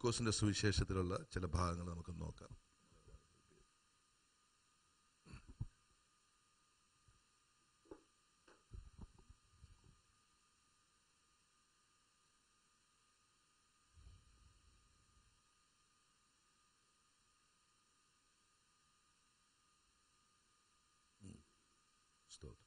ലൂക്കോസിന്റെ സുവിശേഷത്തിലുള്ള ചില ഭാഗങ്ങൾ നമുക്ക് നോക്കാം സ്തോത്രം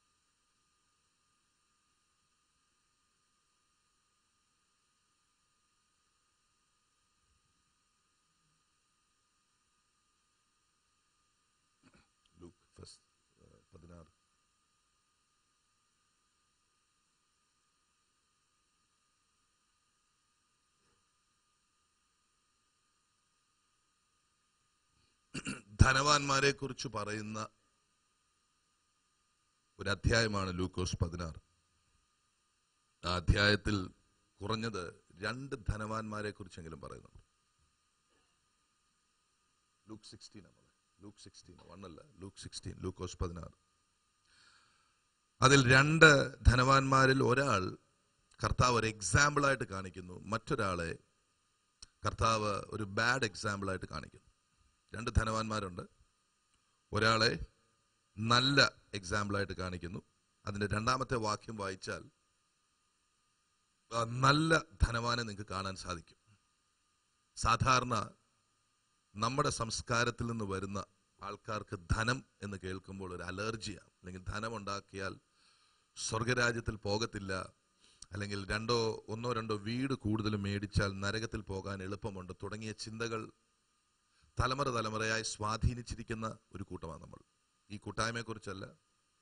ലൂക്ക് ഫസ്റ്റ് പതിനാറ് ധനവാന്മാരെ കുറിച്ച് പറയുന്ന ഒരു അധ്യായമാണ് ലൂക്കോസ് പതിനാറ്. ആ അധ്യായത്തിൽ കുറഞ്ഞത് രണ്ട് ധനവാന്മാരെ കുറിച്ചെങ്കിലും പറയുന്നുണ്ട്. ലൂക്ക് സിക്സ്റ്റീൻ ആണ്. ലൂക്ക് സിക്സ്റ്റീൻ വണ്ണല്ല ലൂക്ക് സിക്സ്റ്റീൻ ലൂക്കോസ് പതിനാറ്. അതിൽ രണ്ട് ധനവാന്മാരിൽ ഒരാൾ കർത്താവ് ഒരു എക്സാമ്പിളായിട്ട് കാണിക്കുന്നു. മറ്റൊരാളെ കർത്താവ് ഒരു ബാഡ് എക്സാമ്പിളായിട്ട് കാണിക്കുന്നു. രണ്ട് ധനവാന്മാരുണ്ട്. ഒരാളെ നല്ല എക്സാമ്പിളായിട്ട് കാണിക്കുന്നു. അതിന്റെ രണ്ടാമത്തെ വാക്യം വായിച്ചാൽ നല്ല ധനവാനെ നിങ്ങൾക്ക് കാണാൻ സാധിക്കും. സാധാരണ നമ്മുടെ സംസ്കാരത്തിൽ നിന്ന് വരുന്ന ആൾക്കാർക്ക് ധനം എന്ന് കേൾക്കുമ്പോൾ ഒരു അലർജിയാണ്. അല്ലെങ്കിൽ ധനം ഉണ്ടാക്കിയാൽ സ്വർഗരാജ്യത്തിൽ പോകത്തില്ല. അല്ലെങ്കിൽ രണ്ടോ ഒന്നോ രണ്ടോ വീട് കൂടുതൽ മേടിച്ചാൽ നരകത്തിൽ പോകാൻ എളുപ്പമുണ്ട്. തുടങ്ങിയ ചിന്തകൾ തലമുറ തലമുറയായി സ്വാധീനിച്ചിരിക്കുന്ന ഒരു കൂട്ടമാണ് നമ്മൾ. ഈ കൂട്ടായ്മയെക്കുറിച്ചല്ല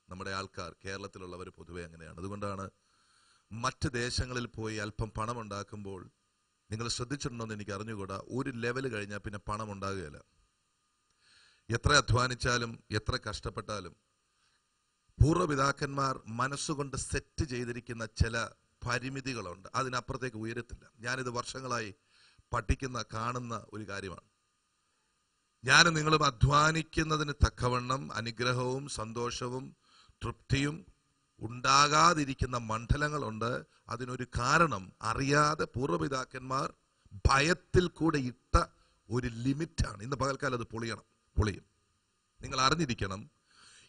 നമ്മുടെ ആൾക്കാർ കേരളത്തിലുള്ളവർ പൊതുവെ അങ്ങനെയാണ്. അതുകൊണ്ടാണ് മറ്റ് ദേശങ്ങളിൽ പോയി അല്പം പണം ഉണ്ടാക്കുമ്പോൾ നിങ്ങൾ ശ്രദ്ധിച്ചിട്ടുണ്ടോ എന്ന് എനിക്ക് അറിഞ്ഞുകൂടാ. ഒരു ലെവൽ കഴിഞ്ഞാൽ പിന്നെ പണം ഉണ്ടാകുകയില്ല. എത്ര അധ്വാനിച്ചാലും എത്ര കഷ്ടപ്പെട്ടാലും പൂർവപിതാക്കന്മാർ മനസ്സുകൊണ്ട് സെറ്റ് ചെയ്തിരിക്കുന്ന ചില പരിമിതികളുണ്ട്. അതിനപ്പുറത്തേക്ക് ഉയരത്തില്ല. ഞാനിത് വർഷങ്ങളായി പഠിക്കുന്ന കാണുന്ന ഒരു കാര്യമാണ്. ഞാനും നിങ്ങളും അധ്വാനിക്കുന്നതിന് തക്കവണ്ണം അനുഗ്രഹവും സന്തോഷവും തൃപ്തിയും ഉണ്ടാകാതിരിക്കുന്ന മണ്ഡലങ്ങളുണ്ട്. അതിനൊരു കാരണം അറിയാതെ പൂർവപിതാക്കന്മാർ ഭയത്തിൽ കൂടെ ഇട്ട ഒരു ലിമിറ്റാണ്. ഇന്ന് പകൽക്കാലം അത് പൊളിയണം. പൊളിയും. നിങ്ങൾ അറിഞ്ഞിരിക്കണം.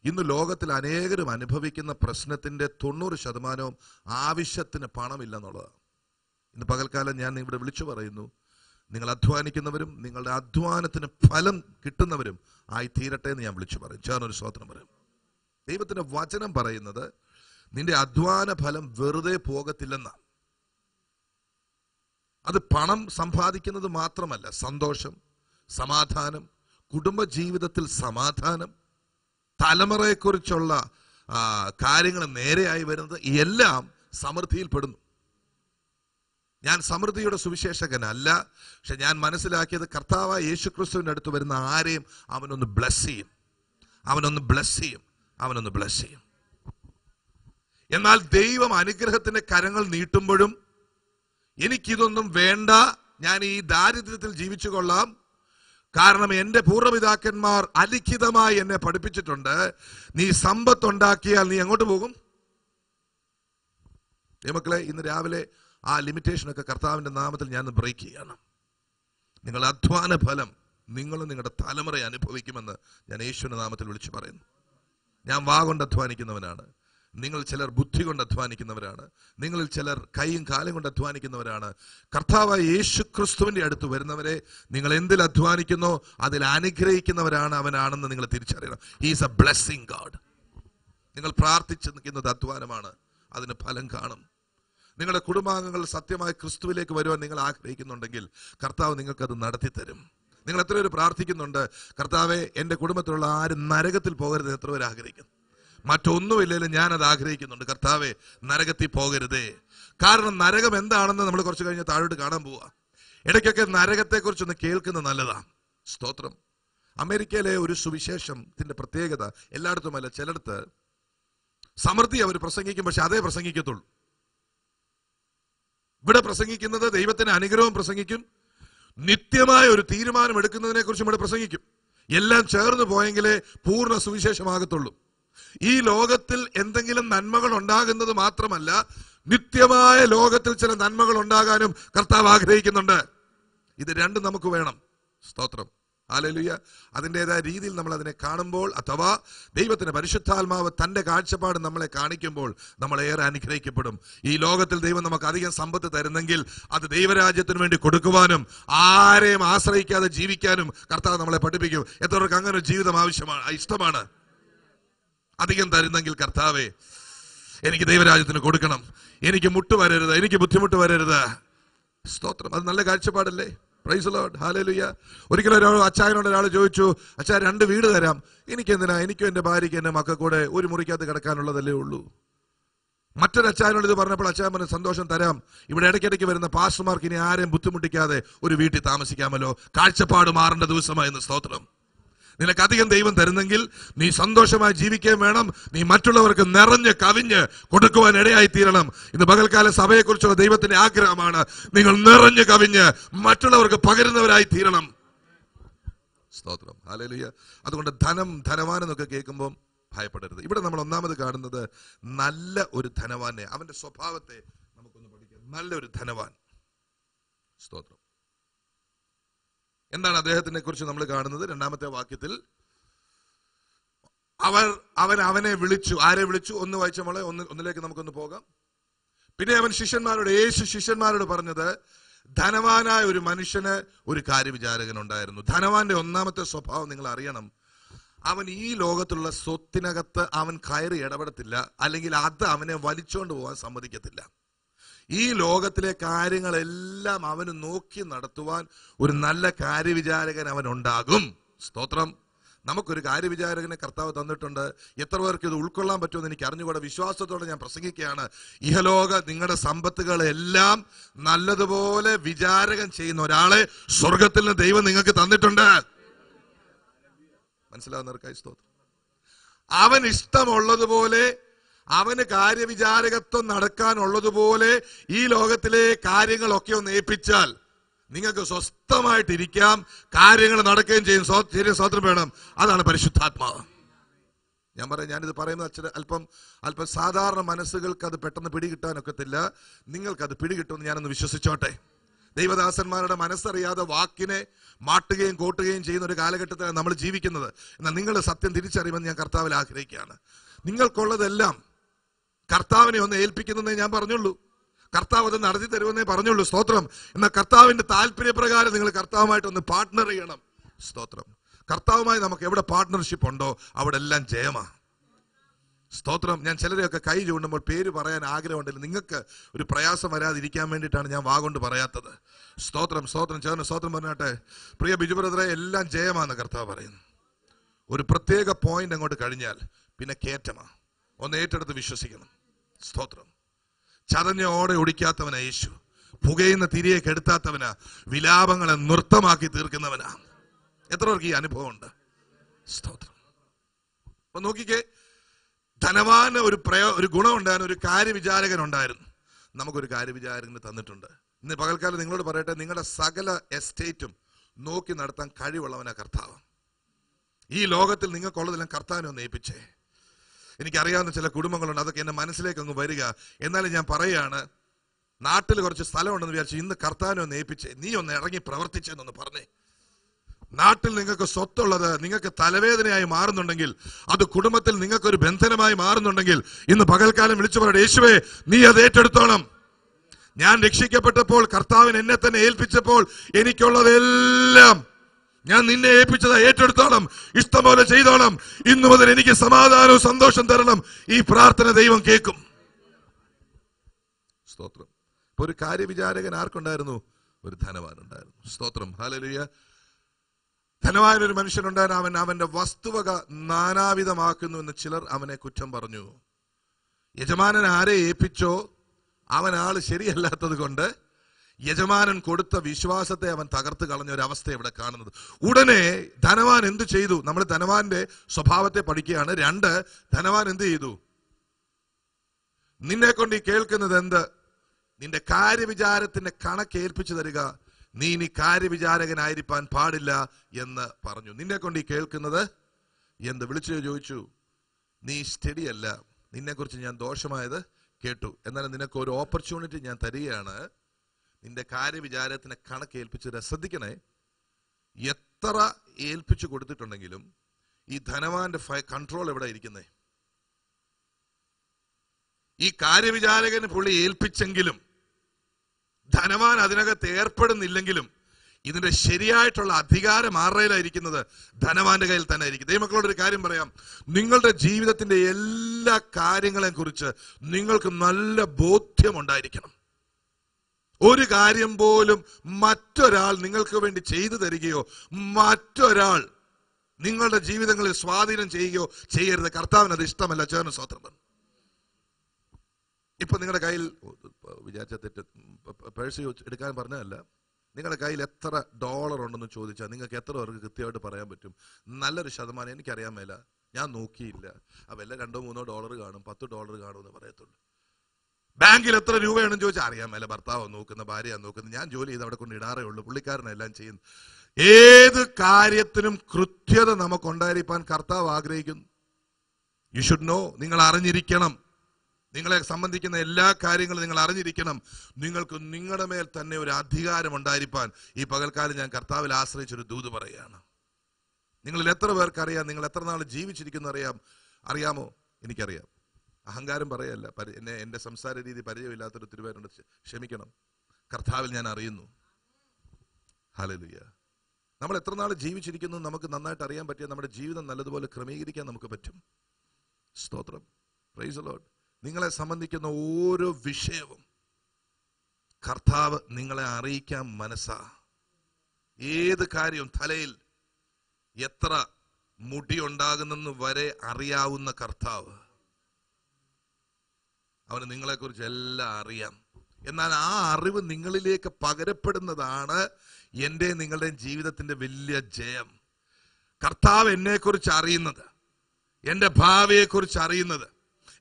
ഇന്ന് ലോകത്തിൽ അനേകരും അനുഭവിക്കുന്ന പ്രശ്നത്തിന്റെ തൊണ്ണൂറ് ശതമാനവും ആവശ്യത്തിന് പണമില്ലെന്നുള്ളതാണ്. ഇന്ന് പകൽക്കാലം ഞാൻ ഇവിടെ വിളിച്ചു പറയുന്നു. നിങ്ങൾ അധ്വാനിക്കുന്നവരും നിങ്ങളുടെ അധ്വാനത്തിന് ഫലം കിട്ടുന്നവരും ആയി തീരട്ടെ എന്ന് ഞാൻ വിളിച്ചു പറയും. ചേർന്നൊരു സ്വാതന്ത്ര്യം പറയും. ദൈവത്തിന്റെ വചനം പറയുന്നത് നിന്റെ അധ്വാന ഫലം വെറുതെ പോകത്തില്ലെന്നാണ്. അത് പണം സമ്പാദിക്കുന്നത് മാത്രമല്ല സന്തോഷം സമാധാനം കുടുംബജീവിതത്തിൽ സമാധാനം തലമുറയെക്കുറിച്ചുള്ള കാര്യങ്ങൾ നേരെയായി വരുന്നത് എല്ലാം സമൃദ്ധിയിൽ പെടുന്നു ഞാൻ സമൃദ്ധിയുടെ സുവിശേഷകനല്ല. പക്ഷെ ഞാൻ മനസ്സിലാക്കിയത് കർത്താവ് യേശുക്രിസ്തുവിന്റെ അടുത്ത് വരുന്ന ആരെയും അവനൊന്ന് ബ്ലസ് ചെയ്യും. അവനൊന്ന് ബ്ലസ് ചെയ്യും. അവനൊന്ന് ബ്ലസ് ചെയ്യും. എന്നാൽ ദൈവം അനുഗ്രഹത്തിന്റെ കരങ്ങൾ നീട്ടുമ്പോഴും എനിക്കിതൊന്നും വേണ്ട. ഞാൻ ഈ ദാരിദ്ര്യത്തിൽ ജീവിച്ചു കൊള്ളാം. കാരണം എന്റെ പൂർവപിതാക്കന്മാർ അലിഖിതമായി എന്നെ പഠിപ്പിച്ചിട്ടുണ്ട്. നീ സമ്പത്ത് ഉണ്ടാക്കിയാൽ നീ എങ്ങോട്ട് പോകും? മക്കളെ ഇന്ന് രാവിലെ ആ ലിമിറ്റേഷനൊക്കെ കർത്താവിന്റെ നാമത്തിൽ ഞാൻ ബ്രേക്ക് ചെയ്യണം. നിങ്ങളുടെ അധ്വാന ഫലം നിങ്ങളും നിങ്ങളുടെ തലമുറ അനുഭവിക്കുമെന്ന് ഞാൻ യേശുവിന്റെ നാമത്തിൽ വിളിച്ചു പറയുന്നു. ഞാൻ വാ കൊണ്ട് അധ്വാനിക്കുന്നവനാണ്. നിങ്ങൾ ചിലർ ബുദ്ധി കൊണ്ട് അധ്വാനിക്കുന്നവരാണ്. നിങ്ങളിൽ ചിലർ കൈയും കാലും കൊണ്ട് അധ്വാനിക്കുന്നവരാണ്. കർത്താവായ യേശു ക്രിസ്തുവിന്റെ അടുത്ത് വരുന്നവരെ നിങ്ങൾ എന്തിൽ അധ്വാനിക്കുന്നോ? അതിൽ അനുഗ്രഹിക്കുന്നവരാണ് അവനാണെന്ന് നിങ്ങൾ തിരിച്ചറിയണം. ഹീസ് എ ബ്ലെസ്സിങ് ഗാഡ് നിങ്ങൾ പ്രാർത്ഥിച്ചു നിൽക്കുന്നത് അധ്വാനമാണ്. അതിന് ഫലം കാണും. നിങ്ങളുടെ കുടുംബാംഗങ്ങൾ സത്യമായി ക്രിസ്തുവിലേക്ക് വരുവാൻ നിങ്ങൾ ആഗ്രഹിക്കുന്നുണ്ടെങ്കിൽ കർത്താവ് നിങ്ങൾക്കത് നടത്തി തരും നിങ്ങൾ എത്ര പേര് പ്രാർത്ഥിക്കുന്നുണ്ട്? കർത്താവെ എന്റെ കുടുംബത്തിലുള്ള ആരും നരകത്തിൽ പോകരുത് എത്ര പേര് ആഗ്രഹിക്കുന്നു? മറ്റൊന്നുമില്ലെങ്കിലും ഞാൻ അത് ആഗ്രഹിക്കുന്നുണ്ട്. കർത്താവെ നരകത്തിൽ പോകരുതേ. കാരണം നരകം എന്താണെന്ന് നമ്മൾ കുറച്ച് കഴിഞ്ഞ് താഴോട്ട് കാണാൻ പോവാ. ഇടയ്ക്കൊക്കെ നരകത്തെക്കുറിച്ചൊന്ന് കേൾക്കുന്നത് നല്ലതാണ് സ്തോത്രം. അമേരിക്കയിലെ ഒരു സുവിശേഷത്തിന്റെ പ്രത്യേകത എല്ലായിടത്തുമല്ല. ചിലയിടത്ത് സമൃദ്ധി അവർ പ്രസംഗിക്കും പക്ഷെ അതേ പ്രസംഗിക്കത്തുള്ളൂ. ഇവിടെ പ്രസംഗിക്കുന്നത് ദൈവത്തിന് അനുഗ്രഹം പ്രസംഗിക്കും. നിത്യമായ ഒരു തീരുമാനം എടുക്കുന്നതിനെ കുറിച്ചും ഇവിടെ പ്രസംഗിക്കും. എല്ലാം ചേർന്ന് പോയെങ്കിലേ പൂർണ സുവിശേഷമാകത്തുള്ളൂ. ഈ ലോകത്തിൽ എന്തെങ്കിലും നന്മകൾ ഉണ്ടാകുന്നത് മാത്രമല്ല നിത്യമായ ലോകത്തിൽ ചില നന്മകൾ ഉണ്ടാകാനും കർത്താവ് ആഗ്രഹിക്കുന്നുണ്ട്. ഇത് രണ്ടും നമുക്ക് വേണം. സ്തോത്രം. ഹാലലുയ. അതിന്റെതായ രീതിയിൽ നമ്മൾ അതിനെ കാണുമ്പോൾ അഥവാ ദൈവത്തിന്റെ പരിശുദ്ധാത്മാവ് തന്റെ കാഴ്ചപ്പാട് നമ്മളെ കാണിക്കുമ്പോൾ നമ്മൾ ഏറെ അനുഗ്രഹിക്കപ്പെടും. ഈ ലോകത്തിൽ ദൈവം നമുക്ക് അധികം സമ്പത്ത് തരുന്നെങ്കിൽ അത് ദൈവരാജ്യത്തിന് വേണ്ടി കൊടുക്കുവാനും ആരെയും ആശ്രയിക്കാതെ ജീവിക്കാനും കർത്താവ് നമ്മളെ പഠിപ്പിക്കും. എത്രവർക്ക് അങ്ങനെ ഒരു ജീവിതം ആവശ്യമാണ് ഇഷ്ടമാണ്? അധികം തരുന്നെങ്കിൽ കർത്താവേ എനിക്ക് ദൈവരാജ്യത്തിന് കൊടുക്കണം. എനിക്ക് മുട്ട് വരരുത് എനിക്ക് ബുദ്ധിമുട്ട് വരരുത്. സ്തോത്രം. അത് നല്ല കാഴ്ചപ്പാടല്ലേ? പ്രൈസ് ലോഡ് ഹാലലുയ്യ ഒരിക്കലും ഒരാൾ അച്ചായനോട് ഒരാൾ ചോദിച്ചു അച്ഛാ രണ്ട് വീട് തരാം. എനിക്ക് എന്തിനാ എനിക്കും എന്റെ ഭാര്യയ്ക്ക് എന്റെ മക്ക കൂടെ ഒരു മുറിക്കകത്ത് കിടക്കാനുള്ളതല്ലേ ഉള്ളൂ. മറ്റൊരു അച്ചായനോട് ഇത് പറഞ്ഞപ്പോൾ അച്ചായൻ പറഞ്ഞ സന്തോഷം തരാം. ഇവിടെ ഇടയ്ക്കിടയ്ക്ക് വരുന്ന പാസ്റ്റർമാർക്ക് ഇനി ആരെയും ബുദ്ധിമുട്ടിക്കാതെ ഒരു വീട്ടിൽ താമസിക്കാമല്ലോ. കാഴ്ചപ്പാട് മാറേണ്ട ദിവസമായിരുന്നു സ്തോത്രം. നിനക്ക് അധികം ദൈവം തരുന്നെങ്കിൽ നീ സന്തോഷമായി ജീവിക്കുകയും വേണം. നീ മറ്റുള്ളവർക്ക് നിറഞ്ഞ് കവിഞ്ഞ് കൊടുക്കുവാൻ ഇടയായി തീരണം ഇന്ന് പകൽക്കാല സഭയെക്കുറിച്ചുള്ള ദൈവത്തിന്റെ ആഗ്രഹമാണ് നിങ്ങൾ നിറഞ്ഞ് കവിഞ്ഞ് മറ്റുള്ളവർക്ക് പകരുന്നവരായി തീരണം സ്തോത്രം. ഹാലലിയ അതുകൊണ്ട് ധനം ധനവാനെന്നൊക്കെ കേൾക്കുമ്പോൾ ഭയപ്പെടരുത്. ഇവിടെ നമ്മൾ ഒന്നാമത് കാണുന്നത് നല്ല ഒരു ധനവാനെ അവന്റെ സ്വഭാവത്തെ നമുക്കൊന്ന് പഠിക്കാം. നല്ലൊരു ധനവാൻ. സ്തോത്രം. എന്താണ് അദ്ദേഹത്തിനെ കുറിച്ച് നമ്മൾ കാണുന്നത്? രണ്ടാമത്തെ വാക്യത്തിൽ അവർ അവൻ അവനെ വിളിച്ചു. ആരെ വിളിച്ചു? ഒന്ന് വായിച്ച മോളെ ഒന്ന് ഒന്നിലേക്ക് നമുക്കൊന്ന് പോകാം. പിന്നെ അവൻ ശിഷ്യന്മാരോട് യേശു ശിഷ്യന്മാരോട് പറഞ്ഞത് ധനവാനായ ഒരു മനുഷ്യന് ഒരു കാര്യവിചാരകൻ ഉണ്ടായിരുന്നു. ധനവാന്റെ ഒന്നാമത്തെ സ്വഭാവം നിങ്ങൾ അറിയണം. അവൻ ഈ ലോകത്തുള്ള സ്വത്തിനകത്ത് അവൻ കയറി ഇടപെടത്തില്ല. അല്ലെങ്കിൽ അത് അവനെ വലിച്ചോണ്ട് പോകാൻ സമ്മതിക്കത്തില്ല. ഈ ലോകത്തിലെ കാര്യങ്ങളെല്ലാം അവന് നോക്കി നടത്തുവാൻ ഒരു നല്ല കാര്യവിചാരകൻ അവൻ ഉണ്ടാകും സ്തോത്രം. നമുക്കൊരു കാര്യവിചാരകനെ കർത്താവ് തന്നിട്ടുണ്ട്. എത്ര പേർക്ക് ഇത് ഉൾക്കൊള്ളാൻ പറ്റുമെന്ന് എനിക്ക് അറിഞ്ഞുകൂടെ വിശ്വാസത്തോടെ ഞാൻ പ്രസംഗിക്കുകയാണ്. ഇഹലോക നിങ്ങളുടെ സമ്പത്തുകളെല്ലാം നല്ലതുപോലെ വിചാരകൻ ചെയ്യുന്ന ഒരാളെ സ്വർഗത്തിൽ നിന്ന് ദൈവം നിങ്ങൾക്ക് തന്നിട്ടുണ്ട്. മനസ്സിലാവുന്നവർക്കായി സ്തോത്രം. അവൻ ഇഷ്ടമുള്ളതുപോലെ അവന് കാര്യവിചാരകത്വം നടക്കാനുള്ളതുപോലെ ഈ ലോകത്തിലെ കാര്യങ്ങളൊക്കെ ഒന്ന് ഏൽപ്പിച്ചാൽ നിങ്ങൾക്ക് സ്വസ്ഥമായിട്ടിരിക്കാം കാര്യങ്ങൾ നടക്കുകയും ചെയ്യും. ശരീരം സ്വാതന്ത്ര്യം വേണം. അതാണ് പരിശുദ്ധാത്മാവ് ഞാൻ പറയാം ഞാനിത് പറയുന്നത് അച്ഛൻ അല്പം അല്പം സാധാരണ മനസ്സുകൾക്ക് അത് പെട്ടെന്ന് പിടികിട്ടാനൊക്കത്തില്ല. നിങ്ങൾക്കത് പിടികിട്ടുമെന്ന് ഞാനൊന്ന് വിശ്വസിച്ചോട്ടെ. ദൈവദാസന്മാരുടെ മനസ്സറിയാതെ വാക്കിനെ മാട്ടുകയും കോട്ടുകയും ചെയ്യുന്ന ഒരു കാലഘട്ടത്തിലാണ് നമ്മൾ ജീവിക്കുന്നത്. എന്നാൽ നിങ്ങൾ സത്യം തിരിച്ചറിയുമെന്ന് ഞാൻ കർത്താവിൽ ആഗ്രഹിക്കുകയാണ്. നിങ്ങൾക്കുള്ളതെല്ലാം കർത്താവിനെ ഒന്ന് ഏൽപ്പിക്കുന്നതേ ഞാൻ പറഞ്ഞുള്ളൂ. കർത്താവ് അത് നടത്തി തരുമെന്നേ പറഞ്ഞുള്ളൂ. സ്തോത്രം. എന്നാൽ കർത്താവിന്റെ താല്പര്യപ്രകാരം നിങ്ങൾ കർത്താവുമായിട്ട് ഒന്ന് പാർട്ട്ണർ ചെയ്യണം. സ്തോത്രം. കർത്താവുമായി നമുക്ക് എവിടെ പാർട്ട്ണർഷിപ്പ് ഉണ്ടോ അവിടെ എല്ലാം ജയമാ. സ്തോത്രം. ഞാൻ ചിലരെയൊക്കെ കൈ ചൂണ്ടുമ്പോൾ പേര് പറയാൻ ആഗ്രഹമുണ്ടെങ്കിൽ നിങ്ങൾക്ക് ഒരു പ്രയാസം വരാതിരിക്കാൻ വേണ്ടിയിട്ടാണ് ഞാൻ വാഗൊണ്ട് പറയാത്തത്. സ്തോത്രം സ്തോത്രം. ചേർന്ന് സ്തോത്രം പറഞ്ഞാട്ടെ. പ്രിയ ബിജു ബ്രദറെ എല്ലാം ജയമാന്ന് കർത്താവ് പറയുന്നു. ഒരു പ്രത്യേക പോയിന്റ് അങ്ങോട്ട് കഴിഞ്ഞാൽ പിന്നെ കേറ്റമാ. ഒന്ന് ഏറ്റെടുത്ത് വിശ്വസിക്കണം. സ്തോത്രം. ചതഞ്ഞ ഓടെ ഒടിക്കാത്തവനാ യേശു. പുകയുന്ന തിരിയെ കെടുത്താത്തവനാ. വിലാപങ്ങളെ നൃത്തമാക്കി തീർക്കുന്നവനാ. എത്ര പേർക്ക് ഈ അനുഭവം ഉണ്ട്? സ്തോത്രം. അപ്പൊ നോക്കിക്കേ ധനവാന് ഒരു പ്രയോ ഒരു ഗുണമുണ്ടായിരുന്നു ഒരു കാര്യവിചാരകൻ ഉണ്ടായിരുന്നു നമുക്കൊരു കാര്യവിചാരകന് തന്നിട്ടുണ്ട്. ഇന്ന് പകൽക്കാലം നിങ്ങളോട് പറയട്ടെ നിങ്ങളുടെ സകല എസ്റ്റേറ്റും നോക്കി നടത്താൻ കഴിവുള്ളവനാ കർത്താവ്. ഈ ലോകത്തിൽ നിങ്ങൾക്കുള്ളതെല്ലാം കർത്താവിനെ ഒന്ന് ഏൽപ്പിച്ചേ. എനിക്കറിയാവുന്ന ചില കുടുംബങ്ങളുണ്ട്. അതൊക്കെ എന്റെ മനസ്സിലേക്ക് അങ്ങ് വരിക. എന്നാലും ഞാൻ പറയുകയാണ് നാട്ടിൽ കുറച്ച് സ്ഥലമുണ്ടെന്ന് വിചാരിച്ചു ഇന്ന് കർത്താവിനെ ഒന്ന് ഏൽപ്പിച്ചേ നീ ഒന്ന് ഇറങ്ങി പ്രവർത്തിച്ചെന്നൊന്ന് പറഞ്ഞേ. നാട്ടിൽ നിങ്ങൾക്ക് സ്വത്തുള്ളത് നിങ്ങൾക്ക് തലവേദനയായി മാറുന്നുണ്ടെങ്കിൽ അത് കുടുംബത്തിൽ നിങ്ങൾക്ക് ഒരു ബന്ധനമായി മാറുന്നുണ്ടെങ്കിൽ ഇന്ന് പകൽക്കാലം വിളിച്ചു പറയുടെ യേശുവേ നീ അത് ഏറ്റെടുത്തോളം ഞാൻ രക്ഷിക്കപ്പെട്ടപ്പോൾ കർത്താവിന് എന്നെ തന്നെ ഏൽപ്പിച്ചപ്പോൾ എനിക്കുള്ളതെല്ലാം ഞാൻ നിന്നെ ഏൽപ്പിച്ചത് ഏറ്റെടുത്തോണം. ഇഷ്ടം പോലെ ചെയ്തോണം. ഇന്നു മുതൽ എനിക്ക് സമാധാനവും സന്തോഷം തരണം. ഈ പ്രാർത്ഥന ദൈവം കേൾക്കും. സ്തോത്രം. ഇപ്പൊ ഒരു കാര്യവിചാരകൻ ആർക്കുണ്ടായിരുന്നു? ഒരു ധനവാൻ ഉണ്ടായിരുന്നു സ്തോത്രം. ഹാലലിയ ധനവാൻ ഒരു മനുഷ്യനുണ്ടായിരുന്നു അവൻ അവന്റെ വസ്തുവക നാനാവിധമാക്കുന്നു എന്ന് ചിലർ അവനെ കുറ്റം പറഞ്ഞു. യജമാനൻ ആരെ ഏൽപ്പിച്ചോ? അവൻ ആൾ ശരിയല്ലാത്തത് കൊണ്ട് യജമാനൻ കൊടുത്ത വിശ്വാസത്തെ അവൻ തകർത്ത് കളഞ്ഞ ഒരു അവസ്ഥ ഇവിടെ കാണുന്നത്. ഉടനെ ധനവാൻ എന്ത് ചെയ്തു? നമ്മൾ ധനവാന്റെ സ്വഭാവത്തെ പഠിക്കുകയാണ്. രണ്ട് ധനവാൻ എന്ത് ചെയ്തു? നിന്നെ കൊണ്ട് ഈ കേൾക്കുന്നത് എന്ത്? നിന്റെ കാര്യവിചാരത്തിന്റെ കണക്ക് ഏൽപ്പിച്ചു തരിക. നീ ഇനി കാര്യവിചാരകനായിരിക്കാൻ പാടില്ല എന്ന് പറഞ്ഞു. നിന്നെ കൊണ്ട് ഈ കേൾക്കുന്നത് എന്ത്? വിളിച്ചു ചോദിച്ചു. നീ സ്റ്റഡി അല്ല നിന്നെ കുറിച്ച് ഞാൻ ദോഷമായത് കേട്ടു. എന്നാലും നിനക്ക് ഒരു ഓപ്പർച്യൂണിറ്റി ഞാൻ തരികയാണ്. നിന്റെ കാര്യവിചാരത്തിന് കണക്കേൽപ്പിച്ച് ശ്രദ്ധിക്കണേ എത്ര ഏൽപ്പിച്ചു കൊടുത്തിട്ടുണ്ടെങ്കിലും ഈ ധനവാന്റെ കൺട്രോൾ എവിടെ ഇരിക്കുന്നേ? ഈ കാര്യവിചാരകന് പുള്ളി ഏൽപ്പിച്ചെങ്കിലും ധനവാൻ അതിനകത്ത് ഏർപ്പെടുന്നില്ലെങ്കിലും ഇതിന്റെ ശരിയായിട്ടുള്ള അധികാരം ആരുടെയിലായിരിക്കുന്നത് ധനവാന്റെ കയ്യിൽ തന്നെ ആയിരിക്കും. ദൈവമക്കളോട് ഒരു കാര്യം പറയാം. നിങ്ങളുടെ ജീവിതത്തിന്റെ എല്ലാ കാര്യങ്ങളെയും കുറിച്ച് നിങ്ങൾക്ക് നല്ല ബോധ്യമുണ്ടായിരിക്കണം ഒരു കാര്യം പോലും മറ്റൊരാൾ നിങ്ങൾക്ക് വേണ്ടി ചെയ്തു തരികയോ മറ്റൊരാൾ നിങ്ങളുടെ ജീവിതങ്ങളിൽ സ്വാധീനം ചെയ്യുകയോ ചെയ്യരുത്. കർത്താവിന് അത് ഇഷ്ടമല്ല. ചേർന്ന് പറഞ്ഞു. ഇപ്പൊ നിങ്ങളുടെ കയ്യിൽ വിചാരിച്ച തെറ്റ് പേഴ്സ് എടുക്കാൻ പറഞ്ഞതല്ല. നിങ്ങളുടെ കയ്യിൽ എത്ര ഡോളർ ഉണ്ടെന്ന് ചോദിച്ചാൽ നിങ്ങൾക്ക് എത്ര പേർക്ക് കൃത്യമായിട്ട് പറയാൻ പറ്റും? നല്ലൊരു ശതമാനം എനിക്കറിയാൻ മേല. ഞാൻ നോക്കിയില്ല. അവ എല്ലാം രണ്ടോ മൂന്നോ ഡോളർ കാണും പത്ത് ഡോളർ കാണും എന്ന് പറയത്തുള്ളൂ. ബാങ്കിൽ എത്ര രൂപയാണെന്ന് ചോദിച്ചാൽ അറിയാൻ മേലെ ഭർത്താവ് നോക്കുന്ന ഭാര്യ നോക്കുന്നത് ഞാൻ ജോലി ചെയ്ത് അവിടെ കൊണ്ട് ഇടാറേ ഉള്ളൂ പുള്ളിക്കാരനെല്ലാം ചെയ്യുന്നു. ഏത് കാര്യത്തിനും കൃത്യത നമുക്കുണ്ടായിരിക്കാൻ കർത്താവ് ആഗ്രഹിക്കുന്നു. യു ഷുഡ് നോ നിങ്ങൾ അറിഞ്ഞിരിക്കണം. നിങ്ങളെ സംബന്ധിക്കുന്ന എല്ലാ കാര്യങ്ങളും നിങ്ങൾ അറിഞ്ഞിരിക്കണം. നിങ്ങൾക്ക് നിങ്ങളുടെ മേൽ തന്നെ ഒരു അധികാരം ഉണ്ടായിരിക്കാൻ ഈ പകൽക്കാലം ഞാൻ കർത്താവിൽ ആശ്രയിച്ചൊരു ദൂത് പറയുകയാണ്. നിങ്ങളിൽ എത്ര പേർക്കറിയാം നിങ്ങൾ എത്ര നാൾ ജീവിച്ചിരിക്കുന്നു അറിയാം? അറിയാമോ? എനിക്കറിയാം. അഹങ്കാരം പറയല്ല. എന്നെ എന്റെ സംസാര രീതി പരിചയമില്ലാത്തൊരു തിരുവേരുണ്ട് ക്ഷമിക്കണം. കർത്താവിൽ ഞാൻ അറിയുന്നു. ഹലലുയ്യ നമ്മൾ എത്ര നാൾ ജീവിച്ചിരിക്കുന്നു നമുക്ക് നന്നായിട്ട് അറിയാൻ പറ്റിയ നമ്മുടെ ജീവിതം നല്ലതുപോലെ ക്രമീകരിക്കാൻ നമുക്ക് പറ്റും. സ്തോത്രം. പ്രൈസ് ലോഡ് നിങ്ങളെ സംബന്ധിക്കുന്ന ഓരോ വിഷയവും കർത്താവ് നിങ്ങളെ അറിയിക്കാൻ മനസ്സാ. ഏത് കാര്യവും തലയിൽ എത്ര മുടി ഉണ്ടാകുന്നെന്ന് വരെ അറിയാവുന്ന കർത്താവ്. അവന് നിങ്ങളെക്കുറിച്ച് എല്ലാം അറിയാം. എന്നാൽ ആ അറിവ് നിങ്ങളിലേക്ക് പകരപ്പെടുന്നതാണ് എന്റെ നിങ്ങളുടെയും ജീവിതത്തിന്റെ വലിയ ജയം. കർത്താവ് എന്നെക്കുറിച്ച് അറിയുന്നത് എന്റെ ഭാവിയെക്കുറിച്ച് അറിയുന്നത്